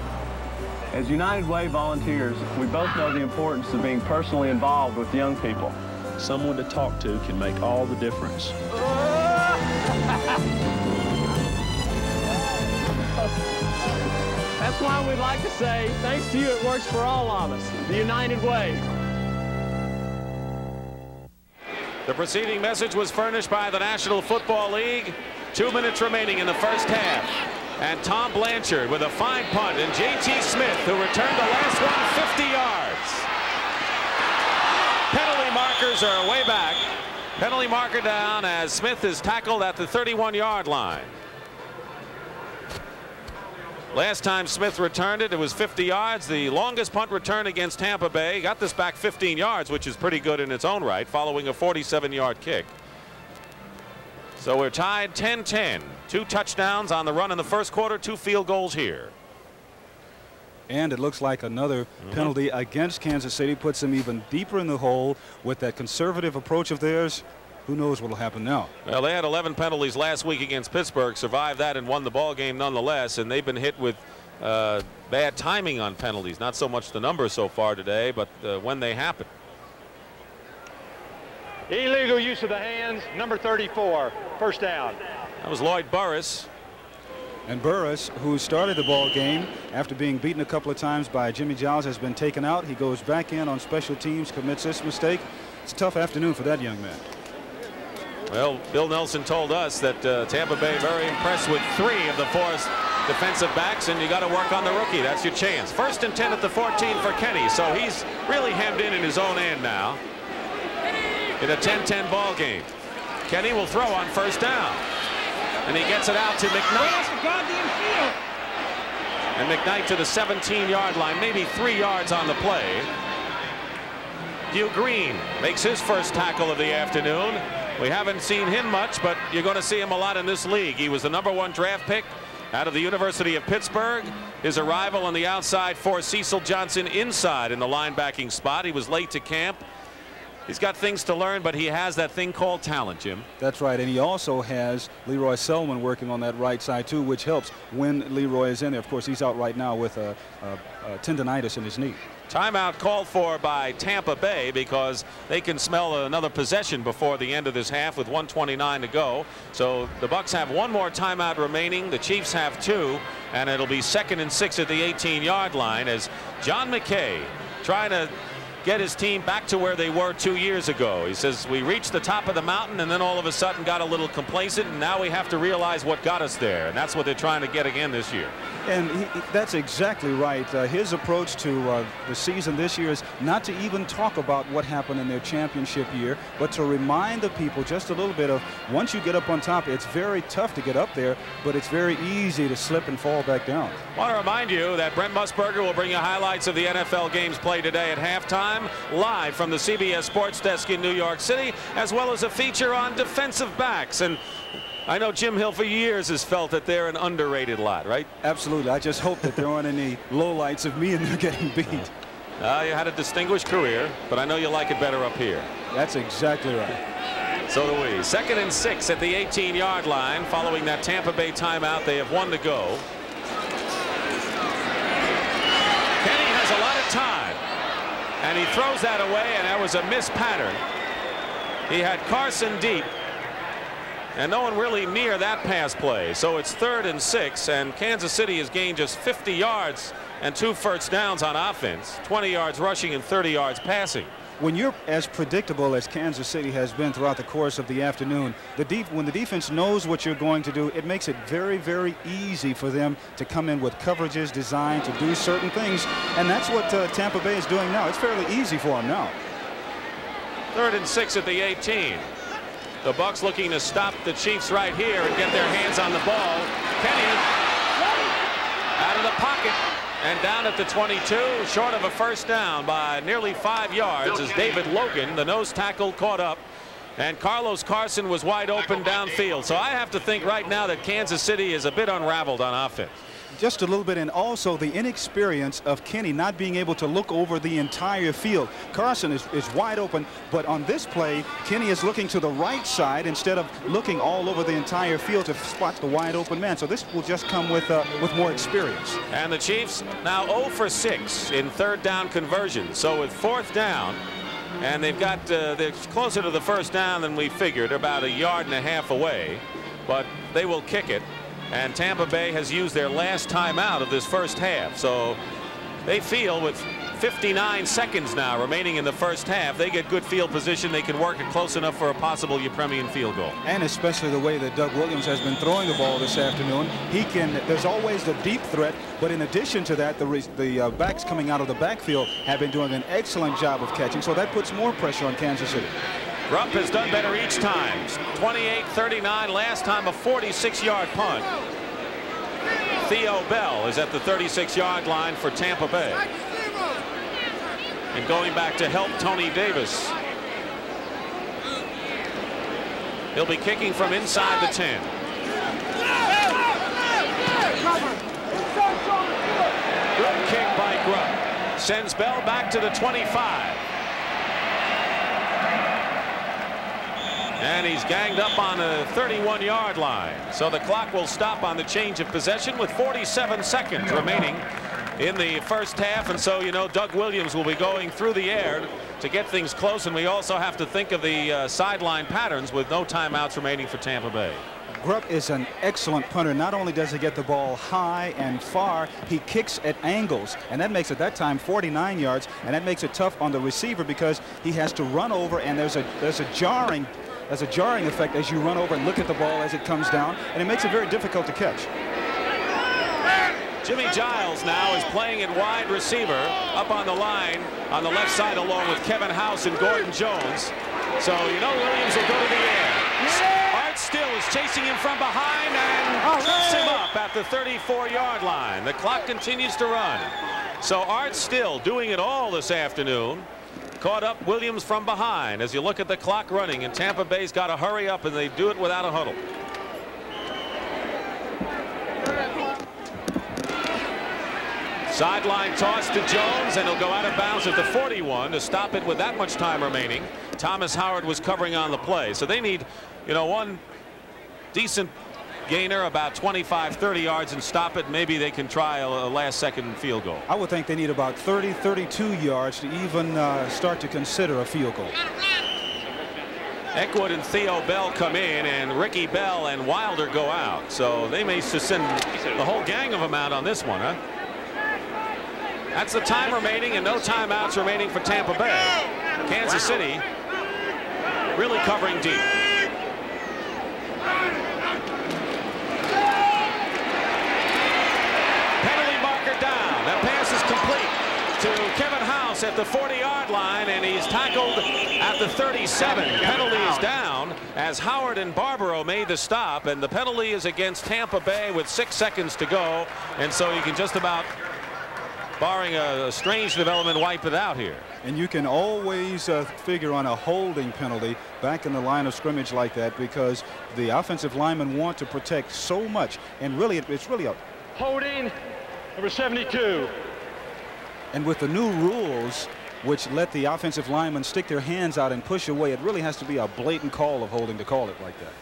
As United Way volunteers, we both know the importance of being personally involved with young people. Someone to talk to can make all the difference. That's why we'd like to say, thanks to you, it works for all of us. The United Way. The preceding message was furnished by the National Football League. Two minutes remaining in the first half. And Tom Blanchard with a fine punt and J.T. Smith who returned the last one 50 yards. Markers are way back. Penalty marker down as Smith is tackled at the 31 yard line. Last time Smith returned it, it was 50 yards. The longest punt return against Tampa Bay. Got this back 15 yards, which is pretty good in its own right, following a 47 yard kick. So we're tied 10 10. Two touchdowns on the run in the first quarter, two field goals here. And it looks like another Mm-hmm. penalty against Kansas City puts them even deeper in the hole with that conservative approach of theirs. Who knows what will happen now? Well, they had 11 penalties last week against Pittsburgh, survived that and won the ball game nonetheless. And they've been hit with uh, bad timing on penalties. Not so much the number so far today, but uh, when they happen. Illegal use of the hands, number 34, first down. That was Lloyd Burruss. And Burruss, who started the ball game after being beaten a couple of times by Jimmy Giles, has been taken out. He goes back in on special teams, commits this mistake. It's a tough afternoon for that young man. Well, Bill Nelson told us that uh, Tampa Bay very impressed with three of the four defensive backs, and you got to work on the rookie. That's your chance. First and 10 at the 14 for Kenney, so he's really hemmed in in his own end now. In a 10-10 ball game. Kenney will throw on first down. And he gets it out to McKnight. And McKnight to the 17-yard line, maybe three yards on the play. Hugh Green makes his first tackle of the afternoon. We haven't seen him much, but you're going to see him a lot in this league. He was the number one draft pick out of the University of Pittsburgh. His arrival on the outside for Cecil Johnson inside in the linebacking spot. He was late to camp. He's got things to learn, but he has that thing called talent, Jim. That's right, and he also has Leroy Selmon working on that right side too, which helps when Leroy is in there. Of course, he's out right now with a, a, a tendonitis in his knee. Timeout called for by Tampa Bay because they can smell another possession before the end of this half with 129 to go. So the Bucs have one more timeout remaining. The Chiefs have two, and it'll be second and six at the 18-yard line as John McKay trying to get his team back to where they were two years ago. He says we reached the top of the mountain and then all of a sudden got a little complacent and now we have to realize what got us there and that's what they're trying to get again this year. And he, that's exactly right. Uh, his approach to uh, the season this year is not to even talk about what happened in their championship year, but to remind the people just a little bit of once you get up on top, it's very tough to get up there, but it's very easy to slip and fall back down. I want to remind you that Brent Musburger will bring you highlights of the NFL games played today at halftime, live from the CBS Sports Desk in New York City, as well as a feature on defensive backs. And I know Jim Hill for years has felt that they're an underrated lot, right? Absolutely. I just hope that there aren't any lowlights of me and they're getting beat. Uh, you had a distinguished career, but I know you like it better up here. That's exactly right. So do we. Second and six at the 18-yard line. Following that Tampa Bay timeout, they have one to go. Kenney has a lot of time. And he throws that away, and that was a miss pattern. He had Carson deep. And no one really near that pass play. So it's third and six, and Kansas City has gained just 50 yards and two first downs on offense, 20 yards rushing and 30 yards passing. When you're as predictable as Kansas City has been throughout the course of the afternoon, the def when the defense knows what you're going to do, it makes it very, very easy for them to come in with coverages designed to do certain things. And that's what uh, Tampa Bay is doing now. It's fairly easy for them now. Third and six at the 18. The Bucs looking to stop the Chiefs right here and get their hands on the ball. Kenney out of the pocket and down at the 22, short of a first down by nearly five yards as David Logan, the nose tackle, caught up. And Carlos Carson was wide open downfield. So I have to think right now that Kansas City is a bit unraveled on offense. Just a little bit, and also the inexperience of Kenney not being able to look over the entire field. Carson is, is wide open, but on this play, Kenney is looking to the right side instead of looking all over the entire field to spot the wide open man. So this will just come with uh, with more experience. And the Chiefs now 0 for 6 in third down conversion. So with fourth down, and they've got uh, they're closer to the first down than we figured, about a yard and a half away. but they will kick it. And Tampa Bay has used their last timeout of this first half. So they feel with 59 seconds now remaining in the first half. They get good field position. They can work it close enough for a possible Yepremian field goal. And especially the way that Doug Williams has been throwing the ball this afternoon. He can, there's always the deep threat, but in addition to that, the, the uh, backs coming out of the backfield have been doing an excellent job of catching, so that puts more pressure on Kansas City. Grupp has done better each time. 28-39 last time a 46-yard punt. Theo Bell is at the 36-yard line for Tampa Bay. And going back to help Tony Davis. He'll be kicking from inside the 10. Good kick by Grupp. Sends Bell back to the 25. And he's ganged up on the 31-yard line. So the clock will stop on the change of possession with 47 seconds remaining in the first half. And so, you know, Doug Williams will be going through the air to get things close. And we also have to think of the uh, sideline patterns with no timeouts remaining for Tampa Bay. Grupp is an excellent punter. Not only does he get the ball high and far, he kicks at angles. And that makes at that time 49 yards. And that makes it tough on the receiver because he has to run over and there's a there's a jarring there's a jarring effect as you run over and look at the ball as it comes down. And it makes it very difficult to catch. Jimmy Giles now is playing at wide receiver up on the line on the left side along with Kevin House and Gordon Jones. So you know Williams will go to the air. Art Still is chasing him from behind and trips him up at the 34-yard line. The clock continues to run. So Art Still doing it all this afternoon. Caught up Williams from behind as you look at the clock running and Tampa Bay's got to hurry up and they do it without a huddle. Sideline toss to Jones, and he'll go out of bounds at the 41 to stop it with that much time remaining. Thomas Howard was covering on the play. So they need, you know, one decent gainer about 25 30 yards and stop it. Maybe they can try a, last second field goal. I would think they need about 30 32 yards to even uh, start to consider a field goal. Eckwood and Theo Bell come in and Ricky Bell and Wilder go out. So they may just send the whole gang of them out on this one huh? That's the time remaining and no timeouts remaining for Tampa Bay. Kansas City really covering deep. Penalty marker down. That pass is complete to Kevin House at the 40-yard line, and he's tackled at the 37. Penalty is down as Howard and Barbaro made the stop, and the penalty is against Tampa Bay with six seconds to go, and so you can just about barring a, a, strange development, wipe it out here. And you can always uh, figure on a holding penalty back in the line of scrimmage like that because the offensive linemen want to protect so much. And really, it's really a holding number 72. And with the new rules, which let the offensive linemen stick their hands out and push away, it really has to be a blatant call of holding to call it like that.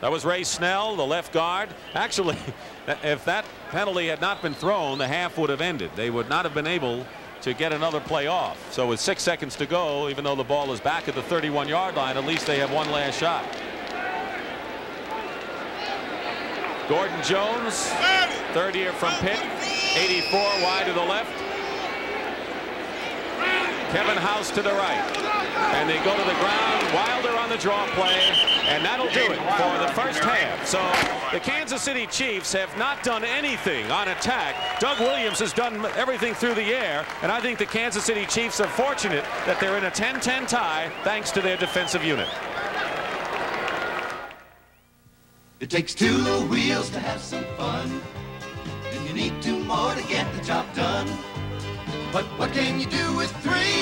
That was Ray Snell, the left guard. Actually, if that penalty had not been thrown, the half would have ended. They would not have been able to get another play off. So with six seconds to go, even though the ball is back at the 31-yard line, at least they have one last shot. Gordon Jones, third year from Pitt, 84 wide to the left. Kevin House to the right. And they go to the ground. Wilder on the draw play. And that'll do it for the first half. So the Kansas City Chiefs have not done anything on attack. Doug Williams has done everything through the air. And I think the Kansas City Chiefs are fortunate that they're in a 10-10 tie thanks to their defensive unit. It takes two wheels to have some fun. And you need two more to get the job done. But what can you do with three?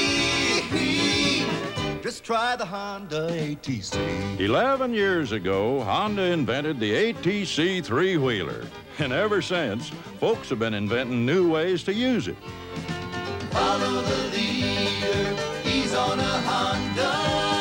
Just try the Honda ATC. Eleven years ago, Honda invented the ATC three-wheeler. And ever since, folks have been inventing new ways to use it. Follow the leader, he's on a Honda.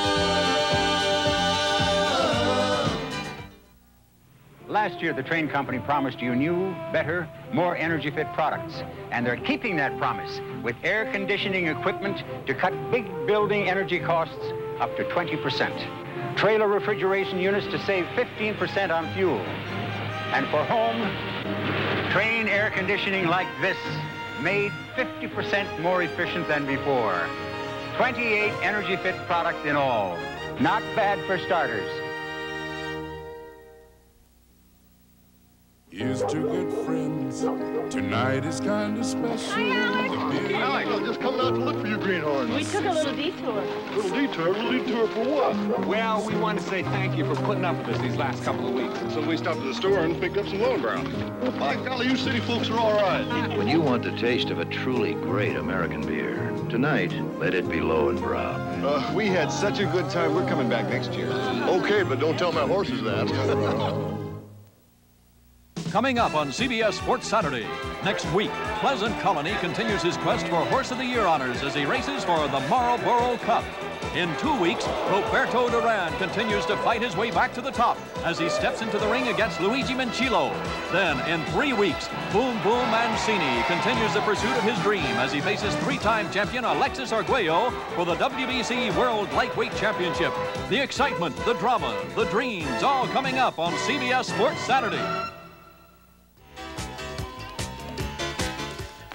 Last year, the Trane company promised you new, better, more energy-fit products. And they're keeping that promise with air conditioning equipment to cut big building energy costs up to 20%. Trailer refrigeration units to save 15% on fuel. And for home, Trane air conditioning like this, made 50% more efficient than before. 28 energy fit products in all. Not bad for starters. Here's two good friends. Tonight is kind of special. Hi, Alex, Alex, I'm just coming out to look for you greenhorns. We took a little detour. Little detour? Little detour for what? Well, we want to say thank you for putting up with us these last couple of weeks. So we stopped at the store and picked up some Lowenbrau. Well, by golly, you city folks are all right. When you want the taste of a truly great American beer, tonight, let it be Lowenbrau. Uh, we had such a good time. We're coming back next year. Okay, but don't tell my horses that. Coming up on CBS Sports Saturday. Next week, Pleasant Colony continues his quest for Horse of the Year honors as he races for the Marlboro Cup. In two weeks, Roberto Duran continues to fight his way back to the top as he steps into the ring against Luigi Minchillo. Then, in three weeks, Boom Boom Mancini continues the pursuit of his dream as he faces three-time champion Alexis Arguello for the WBC World Lightweight Championship. The excitement, the drama, the dreams, all coming up on CBS Sports Saturday.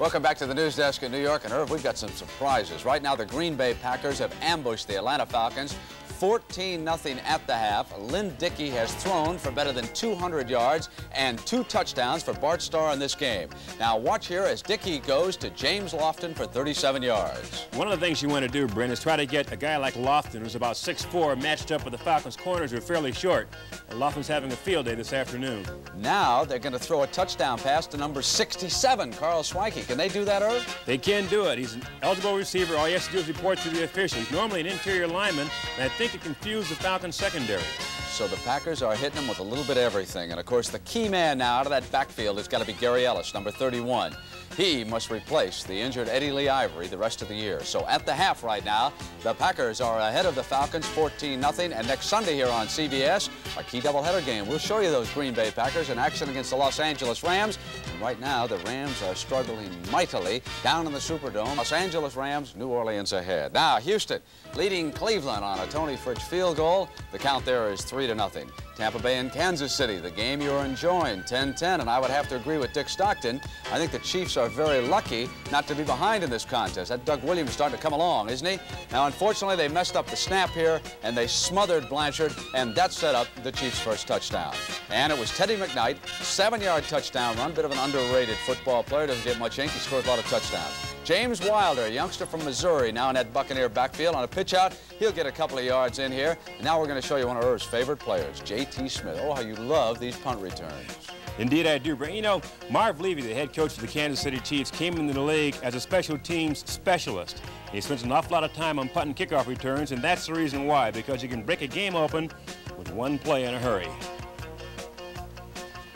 Welcome back to the news desk in New York. And Irv, we've got some surprises. Right now, the Green Bay Packers have ambushed the Atlanta Falcons 14 0 at the half. Lynn Dickey has thrown for better than 200 yards and two touchdowns for Bart Starr in this game. Now watch here as Dickey goes to James Lofton for 37 yards. One of the things you want to do, Brent, is try to get a guy like Lofton, who's about 6'4", matched up with the Falcons' corners who are fairly short. And Lofton's having a field day this afternoon. Now they're going to throw a touchdown pass to number 67, Karl Swanke. Can they do that, Irv? They can do it. He's an eligible receiver. All he has to do is report to the officials. He's normally an interior lineman, and I think it confuse the Falcons secondary. So the Packers are hitting them with a little bit of everything. And of course, the key man now out of that backfield has got to be Gary Ellis, number 31. He must replace the injured Eddie Lee Ivory the rest of the year. So at the half right now, the Packers are ahead of the Falcons 14-0. And next Sunday here on CBS, a key doubleheader game. We'll show you those Green Bay Packers in action against the Los Angeles Rams. And right now, the Rams are struggling mightily down in the Superdome. Los Angeles Rams, New Orleans ahead. Now, Houston leading Cleveland on a Toni Fritsch field goal. The count there is 3 to nothing. Tampa Bay and Kansas City, the game you're enjoying, 10-10. And I would have to agree with Dick Stockton. I think the Chiefs are very lucky not to be behind in this contest. That Doug Williams is starting to come along, isn't he? Now, unfortunately, they messed up the snap here, and they smothered Blanchard, and that set up the Chiefs' first touchdown. And it was Teddy McKnight, seven-yard touchdown run, bit of an underrated football player, doesn't get much ink, he scores a lot of touchdowns. James Wilder, a youngster from Missouri, now in that Buccaneer backfield on a pitch out. He'll get a couple of yards in here. And now we're going to show you one of Irv's favorite players, J.T. Smith. Oh, how you love these punt returns. Indeed, I do. But you know, Marv Levy, the head coach of the Kansas City Chiefs, came into the league as a special teams specialist. He spends an awful lot of time on punt and kickoff returns, and that's the reason why, because you can break a game open with one play in a hurry.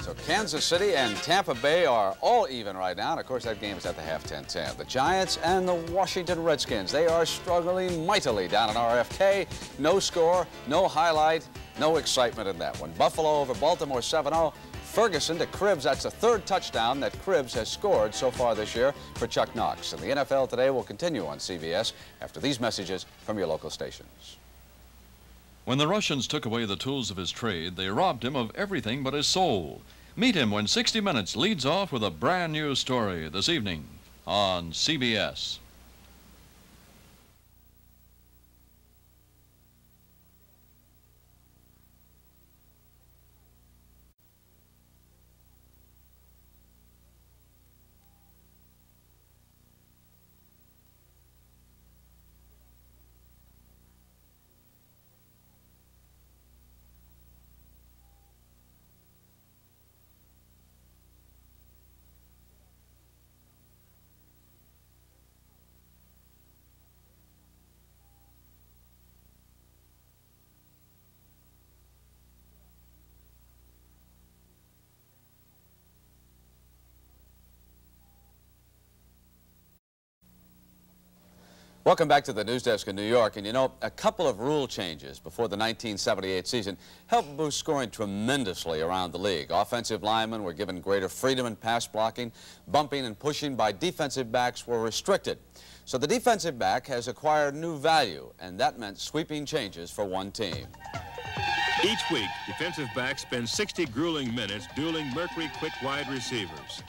So Kansas City and Tampa Bay are all even right now. And of course, that game is at the half 10-10. The Giants and the Washington Redskins, they are struggling mightily down in RFK. No score, no highlight, no excitement in that one. Buffalo over Baltimore 7-0. Ferguson to Cribbs. That's the third touchdown that Cribbs has scored so far this year for Chuck Knox. And the NFL today will continue on CBS after these messages from your local stations. When the Russians took away the tools of his trade, they robbed him of everything but his soul. Meet him when 60 Minutes leads off with a brand new story this evening on CBS. Welcome back to the news desk in New York. And you know, a couple of rule changes before the 1978 season helped boost scoring tremendously around the league. Offensive linemen were given greater freedom in pass blocking. Bumping and pushing by defensive backs were restricted. So the defensive back has acquired new value, and that meant sweeping changes for one team. Each week, defensive backs spend 60 grueling minutes dueling Mercury quick wide receivers.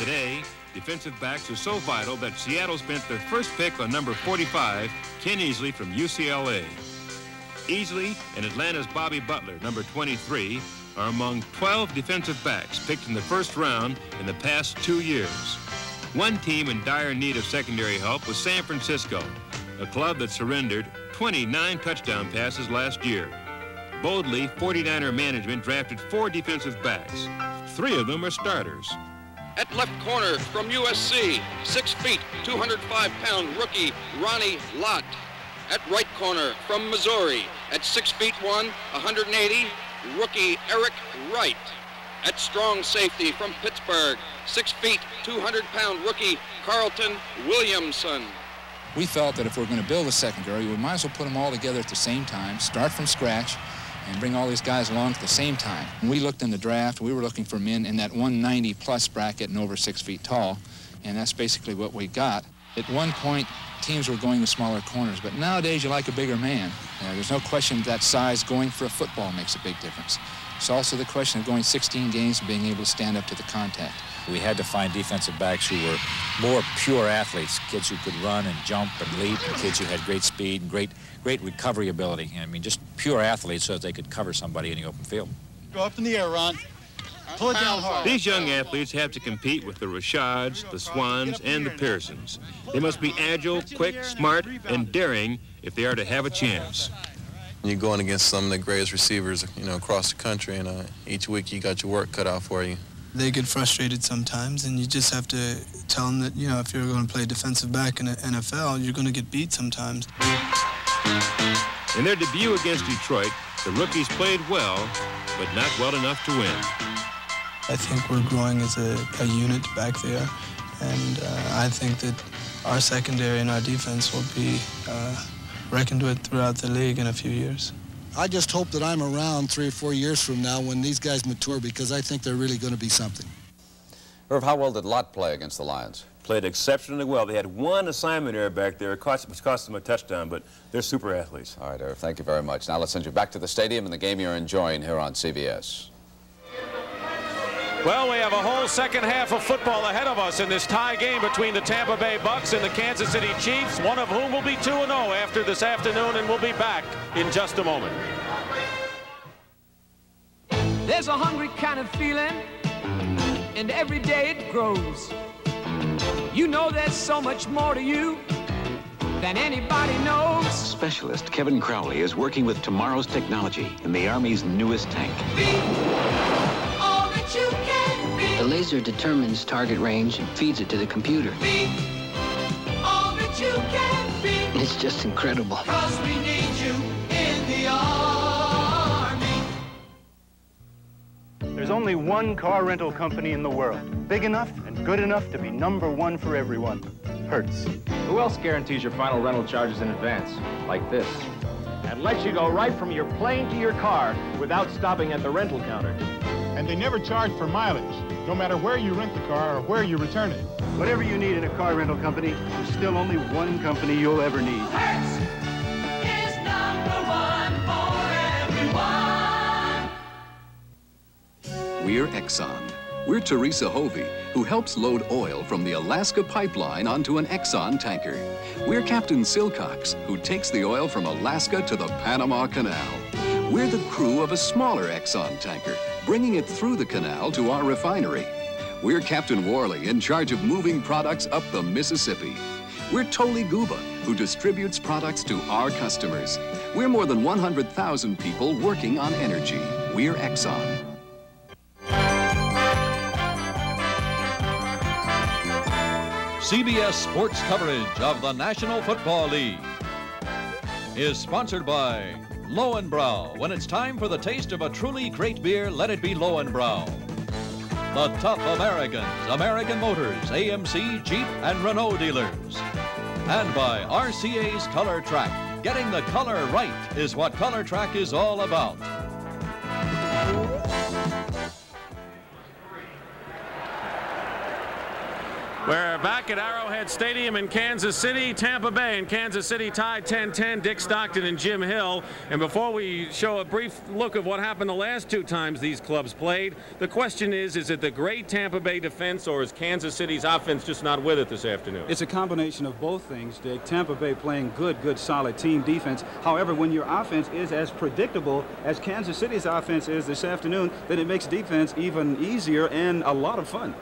Today, defensive backs are so vital that Seattle spent their first pick on number 45, Ken Easley from UCLA. Easley and Atlanta's Bobby Butler, number 23, are among 12 defensive backs picked in the first round in the past two years. One team in dire need of secondary help was San Francisco, a club that surrendered 29 touchdown passes last year. Boldly, 49er management drafted four defensive backs. Three of them are starters. At left corner from USC, 6 feet, 205-pound rookie Ronnie Lott. At right corner from Missouri, at 6 feet 1, 180, rookie Eric Wright. At strong safety from Pittsburgh, 6 feet, 200-pound rookie Carlton Williamson. We felt that if we're going to build a secondary, we might as well put them all together at the same time, start from scratch, and bring all these guys along at the same time. When we looked in the draft, we were looking for men in that 190 plus bracket and over six feet tall, and that's basically what we got. At one point, teams were going with smaller corners, but nowadays you like a bigger man. Uh, there's no question that size going for a football makes a big difference. It's also the question of going 16 games and being able to stand up to the contact. We had to find defensive backs who were more pure athletes, kids who could run and jump and leap, and kids who had great speed and great, great recovery ability. I mean, just pure athletes so that they could cover somebody in the open field. Go up in the air, Ron. Pull it down hard. These young athletes have to compete with the Rashads, the Swans, and the Pearsons. They must be agile, quick, smart, and daring if they are to have a chance. You're going against some of the greatest receivers, you know, across the country, and uh, each week you got your work cut out for you. They get frustrated sometimes, and you just have to tell them that, you know, if you're going to play defensive back in the NFL, you're going to get beat sometimes. In their debut against Detroit, the rookies played well, but not well enough to win. I think we're growing as a, a unit back there, and uh, I think that our secondary and our defense will be uh, reckoned with throughout the league in a few years. I just hope that I'm around three or four years from now when these guys mature because I think they're really going to be something. Irv, how well did Lott play against the Lions? Played exceptionally well. They had one assignment error back there, cost, which cost them a touchdown, but they're super athletes. All right, Irv, thank you very much. Now let's send you back to the stadium and the game you're enjoying here on CBS. Well, we have a whole second half of football ahead of us in this tie game between the Tampa Bay Bucs and the Kansas City Chiefs, one of whom will be 2-0 after this afternoon, and we'll be back in just a moment. There's a hungry kind of feeling, and every day it grows. You know there's so much more to you than anybody knows. Specialist Kevin Crowley is working with tomorrow's technology in the Army's newest tank. The laser determines target range and feeds it to the computer. It's just incredible. There's only one car rental company in the world, big enough and good enough to be number one for everyone. Hertz. Who else guarantees your final rental charges in advance, like this? And lets you go right from your plane to your car without stopping at the rental counter. And they never charge for mileage, no matter where you rent the car or where you return it. Whatever you need in a car rental company, there's still only one company you'll ever need. Hertz is number one for everyone. We're Exxon. We're Teresa Hovey, who helps load oil from the Alaska pipeline onto an Exxon tanker. We're Captain Silcox, who takes the oil from Alaska to the Panama Canal. We're the crew of a smaller Exxon tanker, bringing it through the canal to our refinery. We're Captain Worley, in charge of moving products up the Mississippi. We're Toli Guba, who distributes products to our customers. We're more than 100,000 people working on energy. We're Exxon. CBS sports coverage of the National Football League is sponsored by Lowenbrau. When it's time for the taste of a truly great beer, let it be Lowenbrau. The tough Americans, American Motors, AMC, Jeep, and Renault dealers. And by RCA's Color Track. Getting the color right is what Color Track is all about. We're back at Arrowhead Stadium in Kansas City, Tampa Bay, and Kansas City tied 10-10, Dick Stockton and Jim Hill. And before we show a brief look of what happened the last two times these clubs played, the question is, is it the great Tampa Bay defense or is Kansas City's offense just not with it this afternoon? It's a combination of both things, Dick. Tampa Bay playing good, good, solid team defense. However, when your offense is as predictable as Kansas City's offense is this afternoon, then it makes defense even easier and a lot of fun.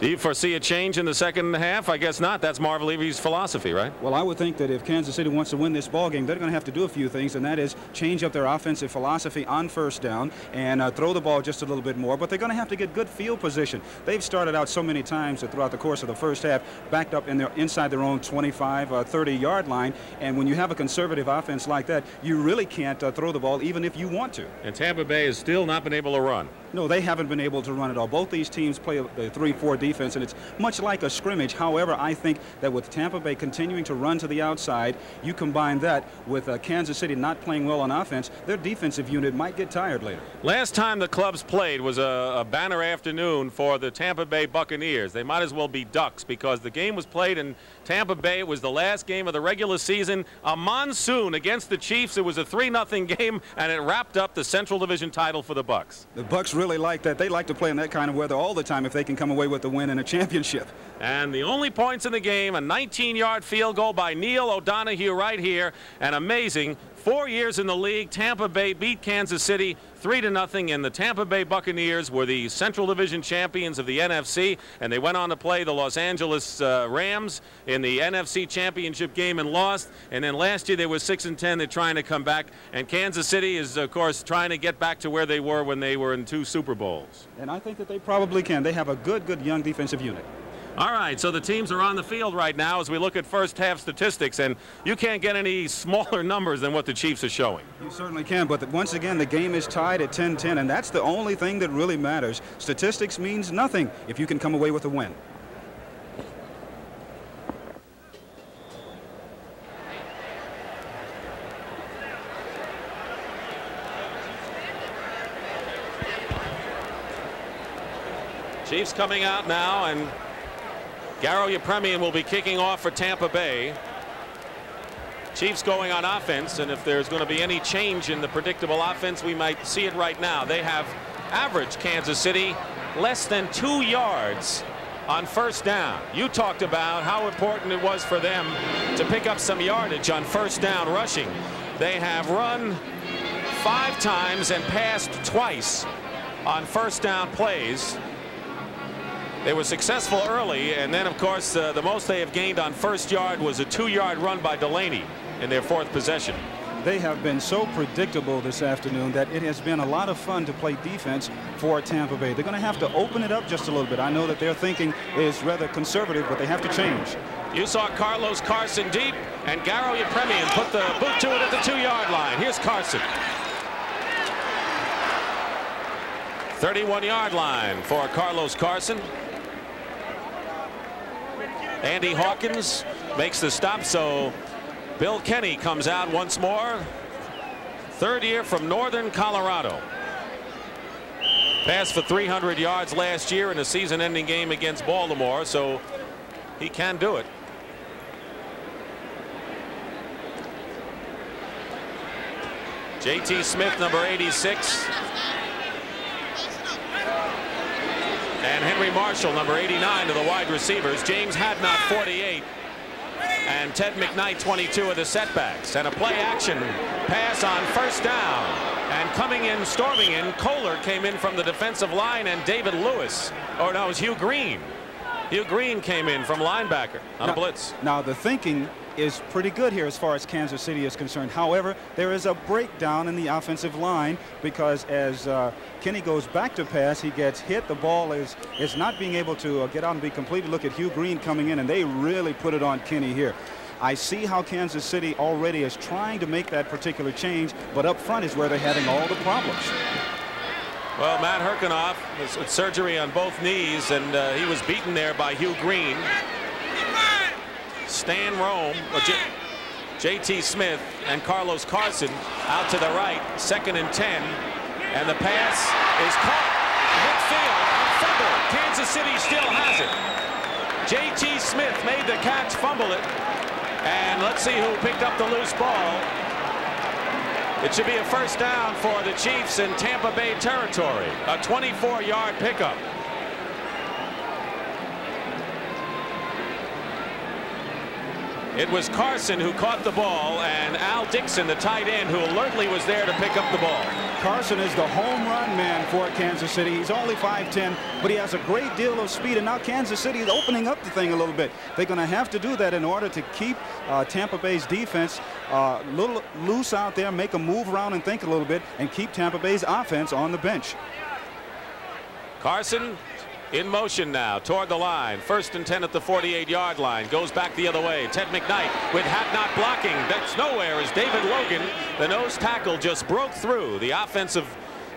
Do you foresee a change in the second half? I guess not. That's Marv Levy's philosophy, right? Well, I would think that if Kansas City wants to win this ball game, they're going to have to do a few things, and that is change up their offensive philosophy on first down and uh, throw the ball just a little bit more. But they're going to have to get good field position. They've started out so many times throughout the course of the first half, backed up in their inside their own 25, uh, 30 yard line. And when you have a conservative offense like that, you really can't uh, throw the ball even if you want to. And Tampa Bay has still not been able to run. No, they haven't been able to run at all. Both these teams play a 3-4 defense, and it's much like a scrimmage. However, I think that with Tampa Bay continuing to run to the outside, you combine that with uh, Kansas City not playing well on offense, their defensive unit might get tired later. Last time the clubs played was a, a banner afternoon for the Tampa Bay Buccaneers. They might as well be Ducks because the game was played in Tampa Bay. It was the last game of the regular season. A monsoon against the Chiefs. It was a 3-0 game, and it wrapped up the Central Division title for the Bucs. The Bucs really like that. They like to play in that kind of weather all the time if they can come away with the win and a championship. And the only points in the game, a 19-yard field goal by Neil O'Donoghue right here. And amazing, four years in the league, Tampa Bay beat Kansas City 3 to nothing, and the Tampa Bay Buccaneers were the Central Division champions of the NFC, and they went on to play the Los Angeles uh, Rams in the NFC Championship game and lost. And then last year they were 6 and 10. They're trying to come back, and Kansas City is, of course, trying to get back to where they were when they were in two Super Bowls. And I think that they probably can. They have a good, good young defensive unit. All right, so the teams are on the field right now as we look at first half statistics, and you can't get any smaller numbers than what the Chiefs are showing. You certainly can, but once again, the game is tied at 10-10, and that's the only thing that really matters. Statistics means nothing if you can come away with a win. Chiefs coming out now, and Garo Yepremian will be kicking off for Tampa Bay. Chiefs going on offense, and if there's going to be any change in the predictable offense, we might see it right now. They have average Kansas City less than two yards on first down. You talked about how important it was for them to pick up some yardage on first down rushing. They have run five times and passed twice on first down plays. They were successful early, and then, of course, uh, the most they have gained on first yard was a two-yard run by Delaney in their fourth possession. They have been so predictable this afternoon that it has been a lot of fun to play defense for Tampa Bay. They're going to have to open it up just a little bit. I know that their thinking is rather conservative, but they have to change. You saw Carlos Carson deep, and Garo Yepremian put the boot to it at the two-yard line. Here's Carson. 31-yard line for Carlos Carson. Andy Hawkins makes the stop, so Bill Kenney comes out once more. Third year from Northern Colorado. Passed for 300 yards last year in a season-ending game against Baltimore, so he can do it. J.T. Smith, number 86. And Henry Marshall, number 89 to the wide receivers. James Hadnot, 48. And Ted McKnight, 22 of the setbacks. And a play action pass on first down. And coming in, storming in, Kollar came in from the defensive line, and David Lewis. Or no, it was Hugh Green. Hugh Green came in from linebacker on now, a blitz. Now, the thinking is pretty good here as far as Kansas City is concerned. However, there is a breakdown in the offensive line because as uh, Kenney goes back to pass, he gets hit. The ball is is not being able to uh, get out and be completed. Look at Hugh Green coming in, and they really put it on Kenney here. I see how Kansas City already is trying to make that particular change, but up front is where they're having all the problems. Well, Matt Herkenhoff was surgery on both knees, and uh, he was beaten there by Hugh Green. Stan Rome, J.T. Smith, and Carlos Carson out to the right, second and 10. And the pass is caught midfield, fumble. Kansas City still has it. J.T. Smith made the catch, fumble it. And let's see who picked up the loose ball. It should be a first down for the Chiefs in Tampa Bay territory. A 24-yard pickup. It was Carson who caught the ball and Al Dixon, the tight end, who alertly was there to pick up the ball. Carson is the home run man for Kansas City. He's only 5'10", but he has a great deal of speed, and now Kansas City is opening up the thing a little bit. They're going to have to do that in order to keep uh, Tampa Bay's defense a uh, little loose out there, make them move around and think a little bit, and keep Tampa Bay's offense on the bench. Carson in motion now toward the line. First and 10 at the 48-yard line. Goes back the other way. Ted McKnight with Hadnot blocking. That's nowhere as David Logan, the nose tackle, just broke through the offensive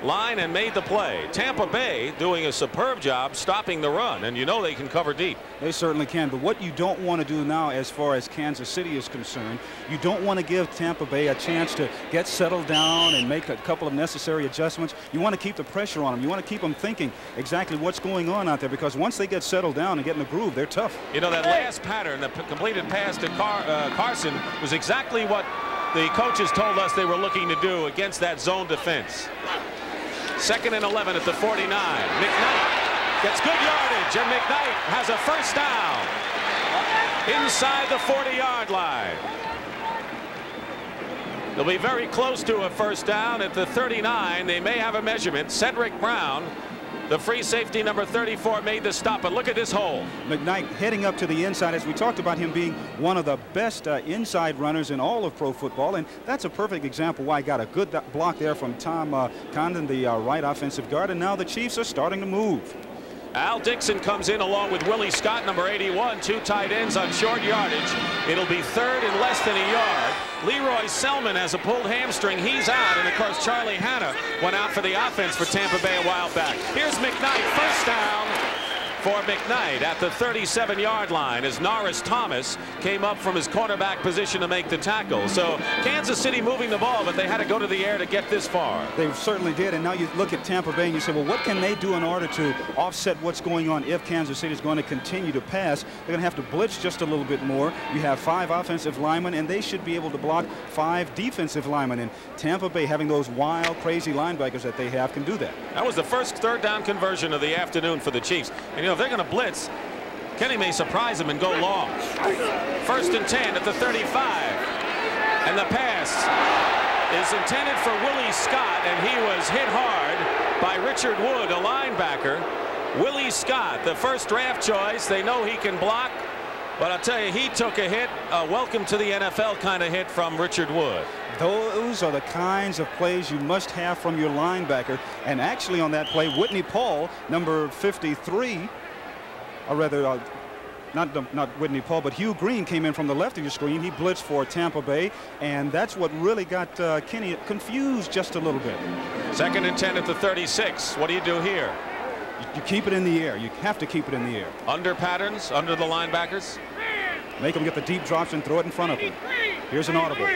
line and made the play. Tampa Bay doing a superb job stopping the run, and you know they can cover deep. They certainly can, but what you don't want to do now as far as Kansas City is concerned, you don't want to give Tampa Bay a chance to get settled down and make a couple of necessary adjustments. You want to keep the pressure on them. You want to keep them thinking exactly what's going on out there because once they get settled down and get in the groove, they're tough. You know, that last pattern, the completed pass to Car uh, Carson was exactly what the coaches told us they were looking to do against that zone defense. Second and 11 at the 49. McKnight gets good yardage, and McKnight has a first down inside the 40-yard line. They'll be very close to a first down at the 39. They may have a measurement. Cedric Brown the free safety number 34 made the stop, but look at this hole. McKnight heading up to the inside as we talked about him being one of the best uh, inside runners in all of pro football, and that's a perfect example why I got a good block there from Tom uh, Condon, the uh, right offensive guard, and now the Chiefs are starting to move. Al Dixon comes in along with Willie Scott, number 81, two tight ends on short yardage. It'll be third and less than a yard. Leroy Selmon has a pulled hamstring. He's out. And, of course, Charlie Hannah went out for the offense for Tampa Bay a while back. Here's McKnight, first down for McKnight at the 37-yard line as Norris Thomas came up from his cornerback position to make the tackle. So Kansas City moving the ball, but they had to go to the air to get this far. They certainly did. And now you look at Tampa Bay and you say, well, what can they do in order to offset what's going on if Kansas City is going to continue to pass? They're going to have to blitz just a little bit more. You have five offensive linemen, and they should be able to block five defensive linemen. And Tampa Bay, having those wild, crazy linebackers that they have, can do that. That was the first third down conversion of the afternoon for the Chiefs. And, you know, if they're going to blitz, Kenney may surprise him and go long. First and 10 at the 35. And the pass is intended for Willie Scott, and he was hit hard by Richard Wood, a linebacker. Willie Scott, the first draft choice. They know he can block. But I'll tell you, he took a hit, a welcome to the NFL kind of hit from Richard Wood. Those are the kinds of plays you must have from your linebacker. And actually on that play, Whitney Paul, number 53, or rather, uh, not not Whitney Paul, but Hugh Green came in from the left of your screen. He blitzed for Tampa Bay, and that's what really got uh, Kenney confused just a little bit. Second and 10 at the 36. What do you do here? You keep it in the air. You have to keep it in the air. Under patterns, under the linebackers. Make them get the deep drops and throw it in front of them. Here's an audible.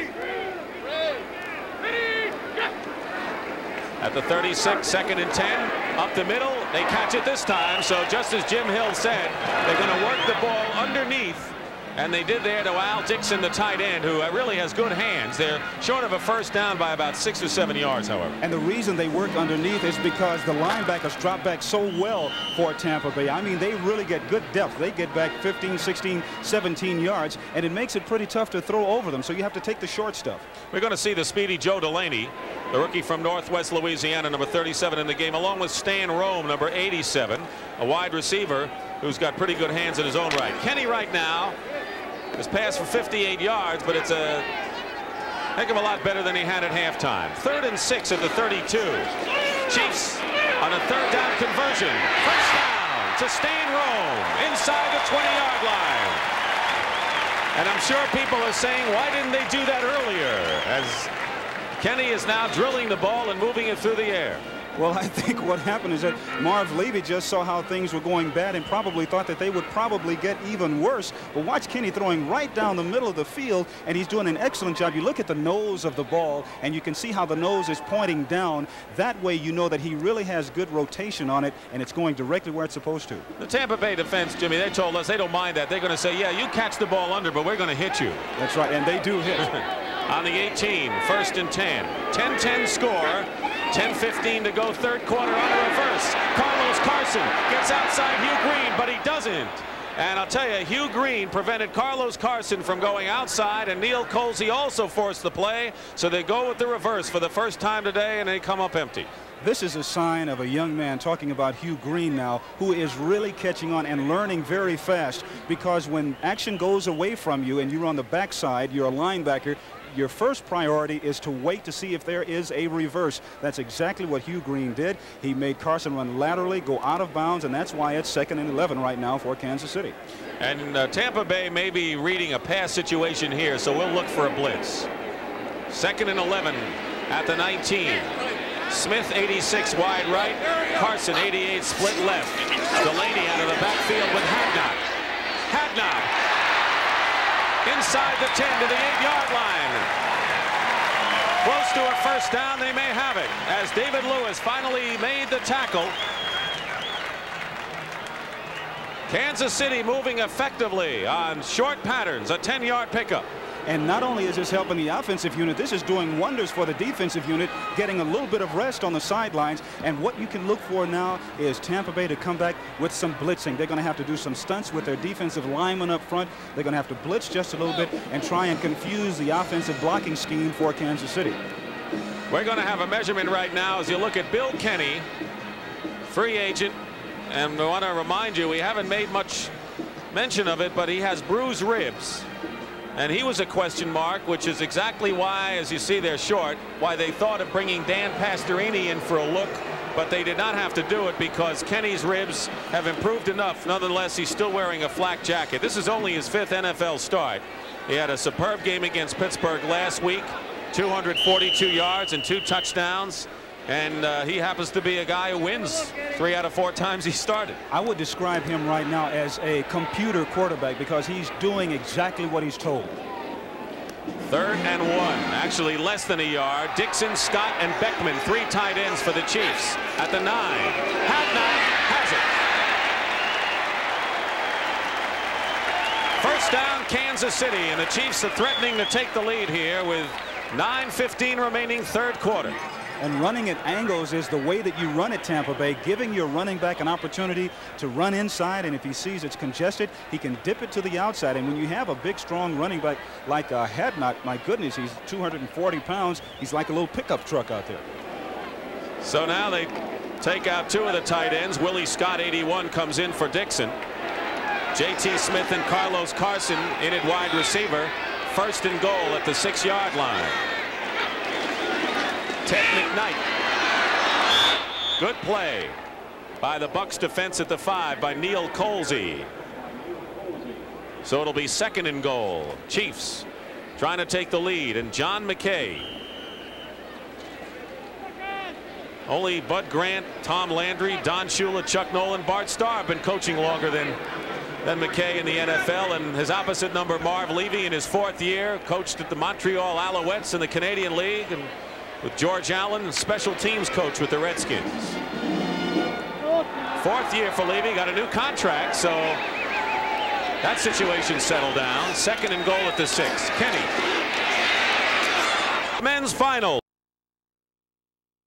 At the 36, second and 10, up the middle, they catch it this time. So just as Jim Hill said, they're going to work the ball underneath and they did there to Al Dixon, the tight end, who uh, really has good hands. They're short of a first down by about six or seven yards, however. And the reason they work underneath is because the linebackers drop back so well for Tampa Bay. I mean, they really get good depth. They get back 15, 16, 17 yards, and it makes it pretty tough to throw over them. So you have to take the short stuff. We're going to see the speedy Joe Delaney, the rookie from Northwest Louisiana, number 37 in the game, along with Stan Rome, number 87, a wide receiver who's got pretty good hands in his own right. Kenney right now has passed for 58 yards, but it's a heck of a lot better than he had at halftime. Third and six at the 32. Chiefs on a third down conversion. First down to Stan Rome inside the 20-yard line. And I'm sure people are saying, why didn't they do that earlier? As Kenney is now drilling the ball and moving it through the air. Well, I think what happened is that Marv Levy just saw how things were going bad and probably thought that they would probably get even worse. But watch Kenney throwing right down the middle of the field, and he's doing an excellent job. You look at the nose of the ball, and you can see how the nose is pointing down. That way you know that he really has good rotation on it, and it's going directly where it's supposed to. The Tampa Bay defense, Jimmy, they told us they don't mind that. They're going to say, yeah, you catch the ball under, but we're going to hit you. That's right, and they do hit. on the 18, first and 10. 10-10 score. 10-15 to go third quarter on a reverse. Carlos Carson gets outside Hugh Green, but he doesn't. And I'll tell you, Hugh Green prevented Carlos Carson from going outside, and Neal Colzie also forced the play. So they go with the reverse for the first time today, and they come up empty. This is a sign of a young man talking about Hugh Green now, who is really catching on and learning very fast because when action goes away from you and you're on the backside, you're a linebacker, your first priority is to wait to see if there is a reverse. That's exactly what Hugh Green did. He made Carson run laterally, go out of bounds, and that's why it's second and 11 right now for Kansas City. And uh, Tampa Bay may be reading a pass situation here, so we'll look for a blitz. Second and 11 at the 19. Smith 86 wide right. Carson 88 split left. Delaney out of the backfield with Hadnot. Hadnot inside the 10 to the 8-yard line. Close to a first down, they may have it, as David Lewis finally made the tackle. Kansas City moving effectively on short patterns, a 10-yard pickup. And not only is this helping the offensive unit, this is doing wonders for the defensive unit, getting a little bit of rest on the sidelines. And what you can look for now is Tampa Bay to come back with some blitzing. They're going to have to do some stunts with their defensive linemen up front. They're going to have to blitz just a little bit and try and confuse the offensive blocking scheme for Kansas City. We're going to have a measurement right now as you look at Bill Kenney, free agent. And I want to remind you, we haven't made much mention of it, but he has bruised ribs. And he was a question mark, which is exactly why, as you see they're short, why they thought of bringing Dan Pastorini in for a look. But they did not have to do it because Kenney's ribs have improved enough. Nonetheless, he's still wearing a flak jacket. This is only his fifth NFL start. He had a superb game against Pittsburgh last week, 242 yards and two touchdowns. And uh, he happens to be a guy who wins three out of four times he started. I would describe him right now as a computer quarterback because he's doing exactly what he's told. Third and one, actually less than a yard. Dixon, Scott, and Beckman, three tight ends for the Chiefs. At the nine, Hadnot has it. First down, Kansas City, and the Chiefs are threatening to take the lead here with 9.15 remaining third quarter. And running at angles is the way that you run at Tampa Bay, giving your running back an opportunity to run inside. And if he sees it's congested, he can dip it to the outside. And when you have a big, strong running back like uh, Hadnot, my goodness, he's 240 pounds. He's like a little pickup truck out there. So now they take out two of the tight ends. Willie Scott, 81, comes in for Dixon. J.T. Smith and Carlos Carson in at wide receiver. First and goal at the six-yard line. Ted McKnight. Good play by the Bucs defense at the five by Neal Colzie. So it'll be second and goal. Chiefs trying to take the lead and John McKay. Only Bud Grant, Tom Landry, Don Shula, Chuck Nolan, Bart Starr have been coaching longer than than McKay in the NFL and his opposite number Marv Levy in his fourth year coached at the Montreal Alouettes in the Canadian League and with George Allen, special teams coach with the Redskins. Fourth year for Levy, got a new contract, so that situation settled down. Second and goal at the six. Kenney. Men's final.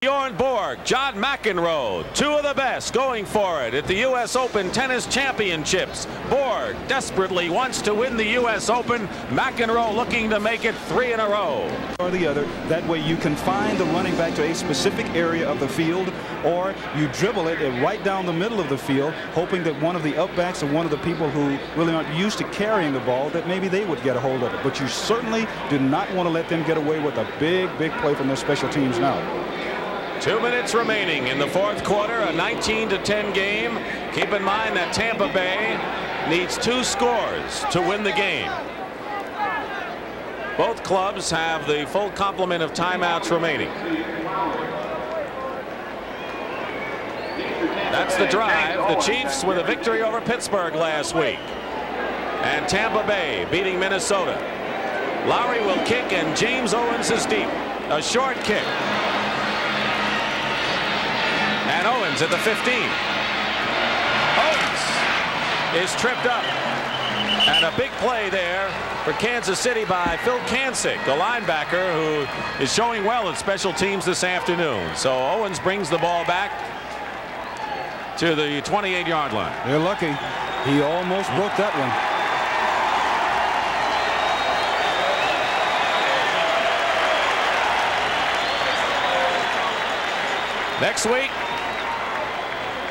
Bjorn Borg, John McEnroe, two of the best going for it at the U.S. Open Tennis Championships. Borg desperately wants to win the U.S. Open. McEnroe looking to make it three in a row. Or the other. That way you can find the running back to a specific area of the field, or you dribble it right down the middle of the field, hoping that one of the upbacks or one of the people who really aren't used to carrying the ball, that maybe they would get a hold of it. But you certainly do not want to let them get away with a big, big play from their special teams now. Two minutes remaining in the fourth quarter, a 19 to 10 game. Keep in mind that Tampa Bay needs two scores to win the game. Both clubs have the full complement of timeouts remaining. That's the drive. The Chiefs with a victory over Pittsburgh last week. And Tampa Bay beating Minnesota. Lowery will kick and James Owens is deep. A short kick. And Owens at the 15. Owens is tripped up. And a big play there for Kansas City by Phil Kancik, the linebacker who is showing well at special teams this afternoon. So Owens brings the ball back to the 28-yard line. They're lucky. He almost broke that one. Next week,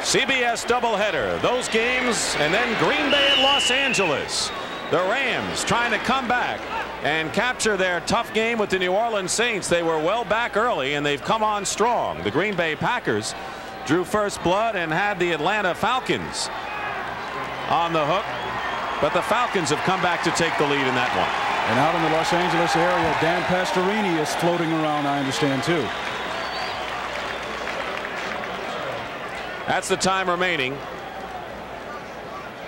CBS doubleheader. Those games, and then Green Bay at Los Angeles. The Rams trying to come back and capture their tough game with the New Orleans Saints. They were well back early, and they've come on strong. The Green Bay Packers drew first blood and had the Atlanta Falcons on the hook. But the Falcons have come back to take the lead in that one. And out in the Los Angeles area, Dan Pastorini is floating around, I understand, too. That's the time remaining.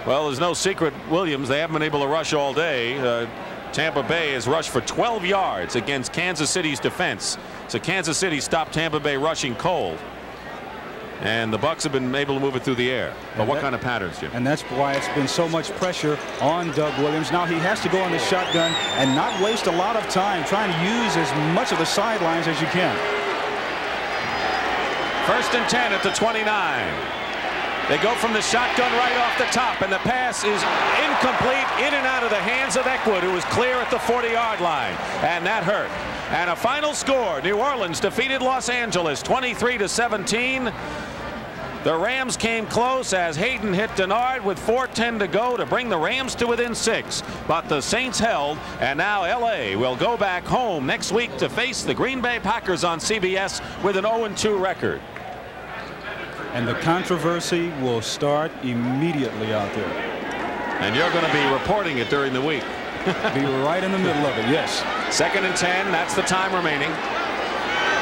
Well, there's no secret, Williams. They haven't been able to rush all day. Uh, Tampa Bay has rushed for 12 yards against Kansas City's defense. So Kansas City stopped Tampa Bay rushing cold. And the Bucs have been able to move it through the air. But and what that, kind of patterns, Jim? And that's why it's been so much pressure on Doug Williams. Now he has to go on the shotgun and not waste a lot of time trying to use as much of the sidelines as you can. First and 10 at the 29. They go from the shotgun right off the top, and the pass is incomplete in and out of the hands of Eckwood, who was clear at the 40-yard line. And that hurt. And a final score, New Orleans defeated Los Angeles 23 to 17. The Rams came close as Haden hit Dennard with 4.10 to go to bring the Rams to within six. But the Saints held, and now L.A. will go back home next week to face the Green Bay Packers on CBS with an 0-2 record. And the controversy will start immediately out there. And you're going to be reporting it during the week. be right in the middle of it, yes. Second and 10, that's the time remaining.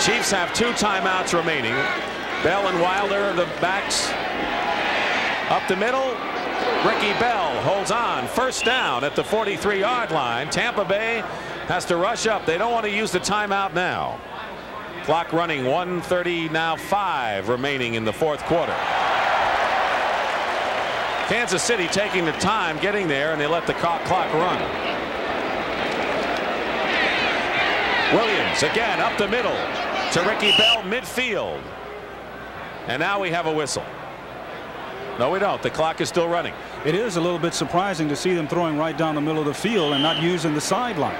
Chiefs have two timeouts remaining. Bell and Wilder the backs. Up the middle, Ricky Bell holds on. First down at the 43-yard line. Tampa Bay has to rush up. They don't want to use the timeout now. Clock running 130 now 5 remaining in the fourth quarter. Kansas City taking the time getting there and they let the clock run. Williams again up the middle to Ricky Bell midfield. And now we have a whistle. No, we don't. The clock is still running. It is a little bit surprising to see them throwing right down the middle of the field and not using the sidelines.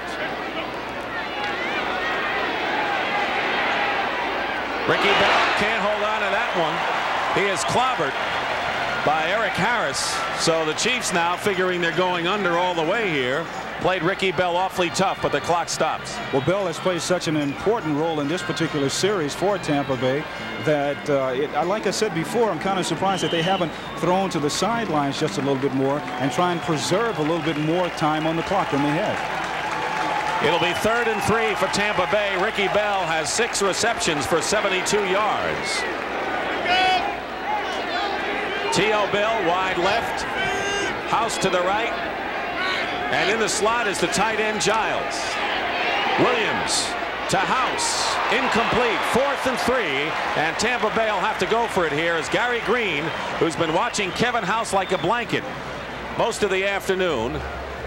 Ricky Bell can't hold on to that one. He is clobbered by Eric Harris. So the Chiefs now figuring they're going under all the way here. Played Ricky Bell awfully tough, but the clock stops. Well, Bell has played such an important role in this particular series for Tampa Bay that, uh, it, like I said before, I'm kind of surprised that they haven't thrown to the sidelines just a little bit more and try and preserve a little bit more time on the clock than they have. It'll be third and three for Tampa Bay. Ricky Bell has six receptions for 72 yards. T.O. Bell wide left. House to the right. And in the slot is the tight end Giles. Williams to House. Incomplete. Fourth and three. And Tampa Bay will have to go for it here as Gary Green, who's been watching Kevin House like a blanket most of the afternoon,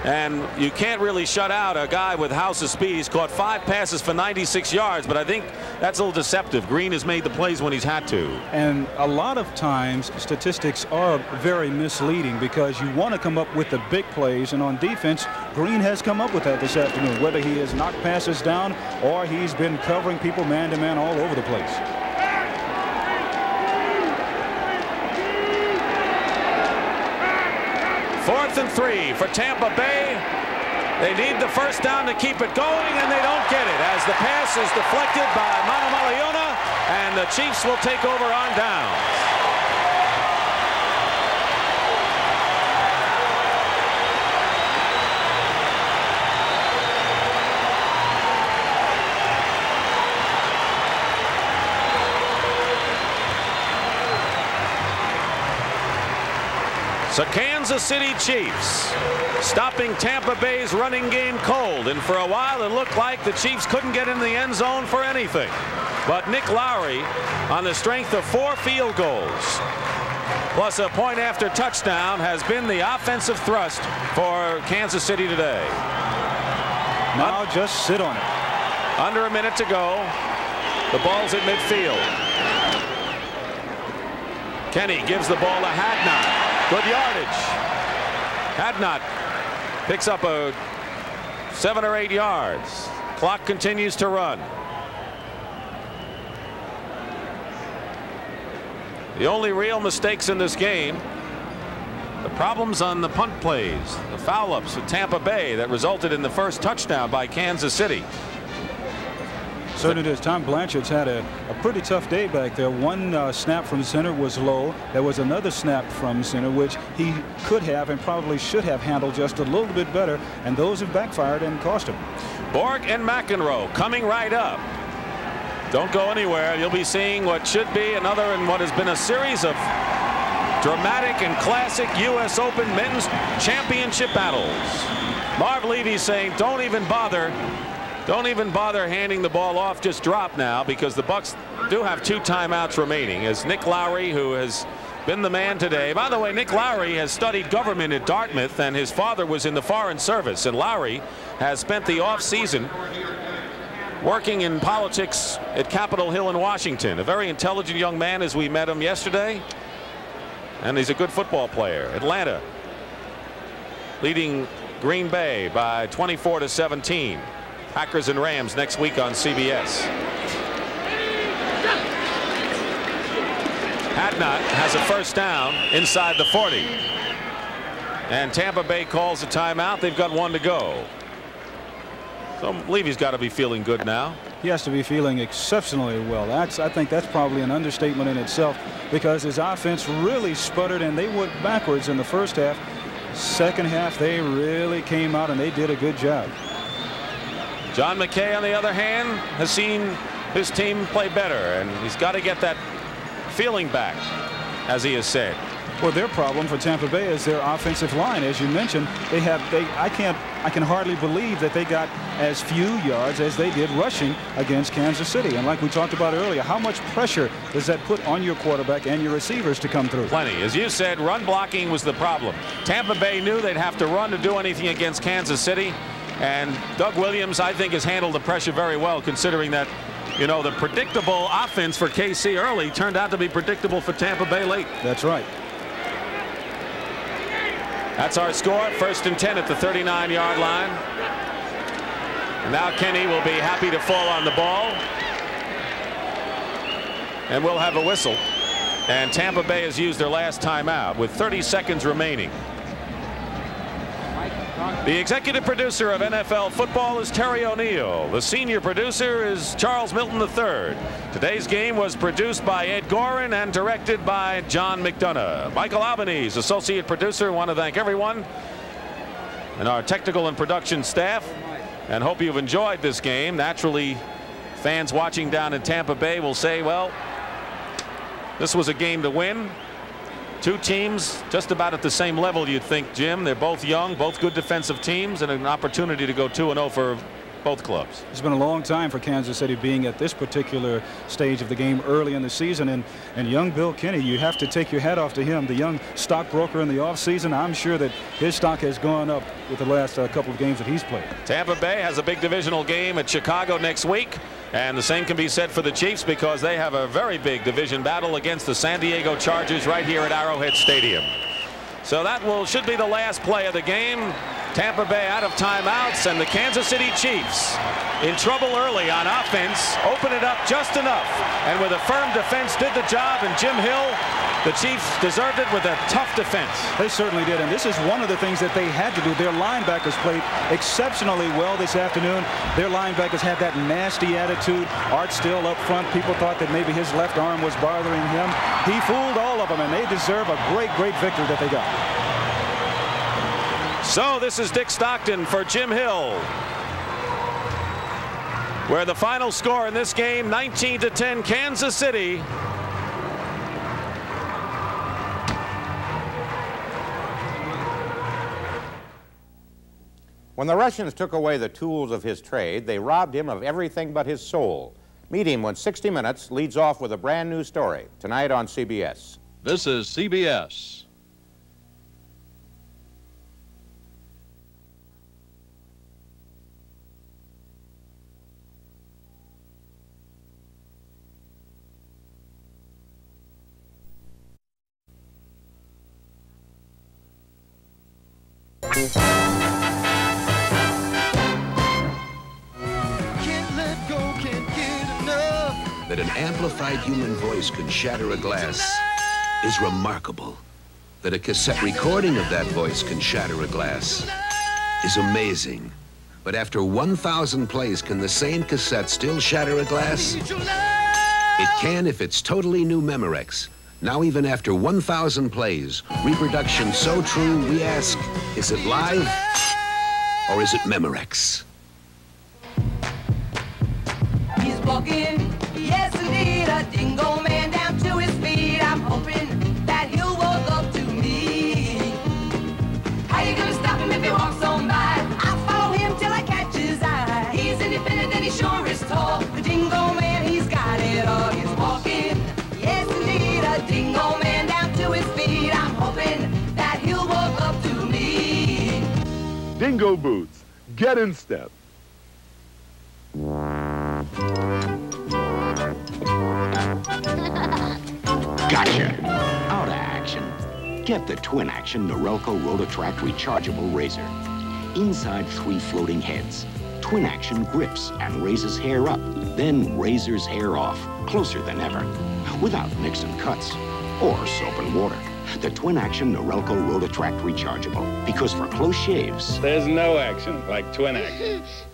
and you can't really shut out a guy with House's speed. He's caught five passes for 96 yards, but I think that's a little deceptive. Green has made the plays when he's had to. And a lot of times statistics are very misleading because you want to come up with the big plays, and on defense, Green has come up with that this afternoon, whether he has knocked passes down or he's been covering people man-to-man -man all over the place. Fourth and three for Tampa Bay. They need the first down to keep it going, and they don't get it as the pass is deflected by Manumaleuga, and the Chiefs will take over on downs. So Kansas City Chiefs stopping Tampa Bay's running game cold. And for a while, it looked like the Chiefs couldn't get in the end zone for anything. But Nick Lowery, on the strength of four field goals, plus a point after touchdown, has been the offensive thrust for Kansas City today. Now just sit on it. Under a minute to go. The ball's at midfield. Kenney gives the ball to Hadnot. Good yardage. Hadnot picks up a seven or eight yards. Clock continues to run. The only real mistakes in this game the problems on the punt plays, the foul ups with Tampa Bay that resulted in the first touchdown by Kansas City. Certainly does. Tom Blanchard's had a, a pretty tough day back there. One uh, snap from center was low. There was another snap from center, which he could have and probably should have handled just a little bit better. And those have backfired and cost him. Borg and McEnroe coming right up. Don't go anywhere. You'll be seeing what should be another in what has been a series of dramatic and classic U.S. Open men's championship battles. Marv Levy saying, don't even bother don't even bother handing the ball off. Just drop now because the Bucs do have two timeouts remaining as Nick Lowery, who has been the man today. By the way, Nick Lowery has studied government at Dartmouth and his father was in the Foreign Service. And Lowery has spent the off season working in politics at Capitol Hill in Washington. A very intelligent young man as we met him yesterday. And he's a good football player. Atlanta leading Green Bay by 24 to 17. Packers and Rams next week on CBS. Hadnot has a first down inside the 40. And Tampa Bay calls a timeout. They've got one to go. So Levy's got to be feeling good now. He has to be feeling exceptionally well. That's I think that's probably an understatement in itself because his offense really sputtered and they went backwards in the first half. Second half they really came out and they did a good job. John McKay, on the other hand, has seen his team play better, and he's got to get that feeling back, as he has said. Well, their problem for Tampa Bay is their offensive line. As you mentioned, they have they I can't I can hardly believe that they got as few yards as they did rushing against Kansas City. And like we talked about earlier, how much pressure does that put on your quarterback and your receivers to come through? Plenty. As you said, run blocking was the problem. Tampa Bay knew they'd have to run to do anything against Kansas City. And Doug Williams, I think, has handled the pressure very well, considering that, you know, the predictable offense for KC early turned out to be predictable for Tampa Bay late. That's right. That's our score. First and 10 at the 39-yard line. And now Kenney will be happy to fall on the ball. And we'll have a whistle. And Tampa Bay has used their last timeout with 30 seconds remaining. The executive producer of NFL football is Terry O'Neill. The senior producer is Charles Milton III. Today's game was produced by Ed Goren and directed by John McDonough. Michael Albanese, associate producer. Want to thank everyone and our technical and production staff and hope you've enjoyed this game. Naturally, fans watching down in Tampa Bay will say, well, this was a game to win. Two teams just about at the same level, you'd think, Jim. They're both young, both good defensive teams, and an opportunity to go 2-0 for both clubs. It's been a long time for Kansas City being at this particular stage of the game early in the season. And, and young Bill Kenney, you have to take your hat off to him, the young stockbroker in the offseason. I'm sure that his stock has gone up with the last uh, couple of games that he's played. Tampa Bay has a big divisional game at Chicago next week. And the same can be said for the Chiefs because they have a very big division battle against the San Diego Chargers right here at Arrowhead Stadium. So that will should be the last play of the game. Tampa Bay out of timeouts and the Kansas City Chiefs in trouble early on offense open it up just enough and with a firm defense did the job and Jim Hill the Chiefs deserved it with a tough defense. They certainly did and this is one of the things that they had to do. Their linebackers played exceptionally well this afternoon. Their linebackers had that nasty attitude. Art Still up front. People thought that maybe his left arm was bothering him. He fooled all of them and they deserve a great great victory that they got. So this is Dick Stockton for Jim Hill. Where the final score in this game 19 to 10 Kansas City. When the Russians took away the tools of his trade, they robbed him of everything but his soul. Meet him when 60 Minutes leads off with a brand new story tonight on CBS. This is CBS. An human voice can shatter a glass is remarkable. That a cassette recording of that voice can shatter a glass is amazing. But after 1,000 plays, can the same cassette still shatter a glass? It can if it's totally new Memorex. Now even after 1,000 plays, reproduction so true, we ask, is it live or is it Memorex? He's walking, dingo man down to his feet. I'm hoping that he'll walk up to me. How you gonna stop him if he walks on by? I'll follow him till I catch his eye. He's independent and he sure is tall. The dingo man, he's got it all. He's walking, yes dingo man down to his feet. I'm hoping that he'll walk up to me. Dingo Boots. Get in step. Gotcha. Out of action. Get the twin action Norelco Rotatract rechargeable razor. Inside three floating heads. Twin action grips and raises hair up, then razors hair off, closer than ever, without mixing cuts or soap and water. The twin action Norelco Rotatract rechargeable. Because for close shaves, There's no action like twin action.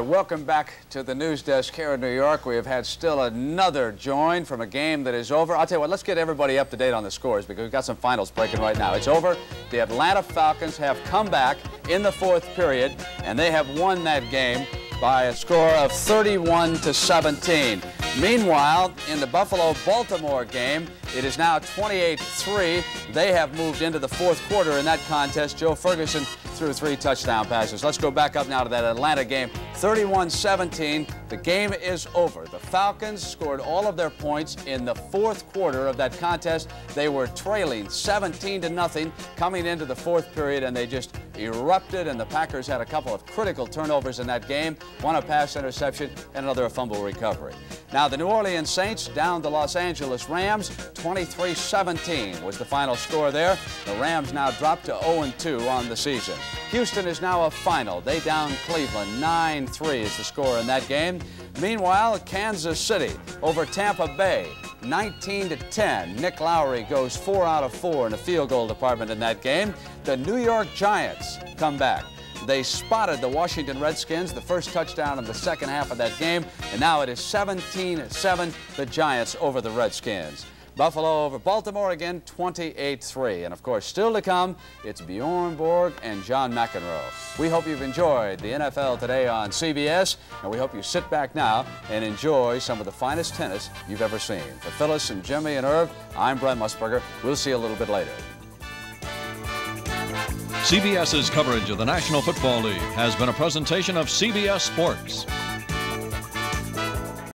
right, welcome back to the news desk here in New York. We have had still another join from a game that is over. I'll tell you what, let's get everybody up to date on the scores because we've got some finals breaking right now. It's over. The Atlanta Falcons have come back in the fourth period, and they have won that game by a score of 31 to 17. Meanwhile, in the Buffalo-Baltimore game, it is now 28-3. They have moved into the fourth quarter in that contest. Joe Ferguson threw three touchdown passes. Let's go back up now to that Atlanta game. 31-17. The game is over. The Falcons scored all of their points in the fourth quarter of that contest. They were trailing 17 to nothing coming into the fourth period, and they just erupted. And the Packers had a couple of critical turnovers in that game. One a pass interception, and another a fumble recovery. Now the New Orleans Saints down the Los Angeles Rams. 23-17 was the final score there. The Rams now dropped to 0-2 on the season. Houston is now a final. They down Cleveland 9-3 is the score in that game. Meanwhile, Kansas City over Tampa Bay 19 to 10. Nick Lowery goes 4 out of 4 in the field goal department in that game. The New York Giants come back. They spotted the Washington Redskins, the first touchdown of the second half of that game, and now it is 17-7, the Giants over the Redskins. Buffalo over Baltimore again, 28-3. And of course, still to come, it's Bjorn Borg and John McEnroe. We hope you've enjoyed the NFL today on CBS, and we hope you sit back now and enjoy some of the finest tennis you've ever seen. For Phyllis and Jimmy and Irv, I'm Brent Musburger. We'll see you a little bit later. CBS's coverage of the National Football League has been a presentation of CBS Sports.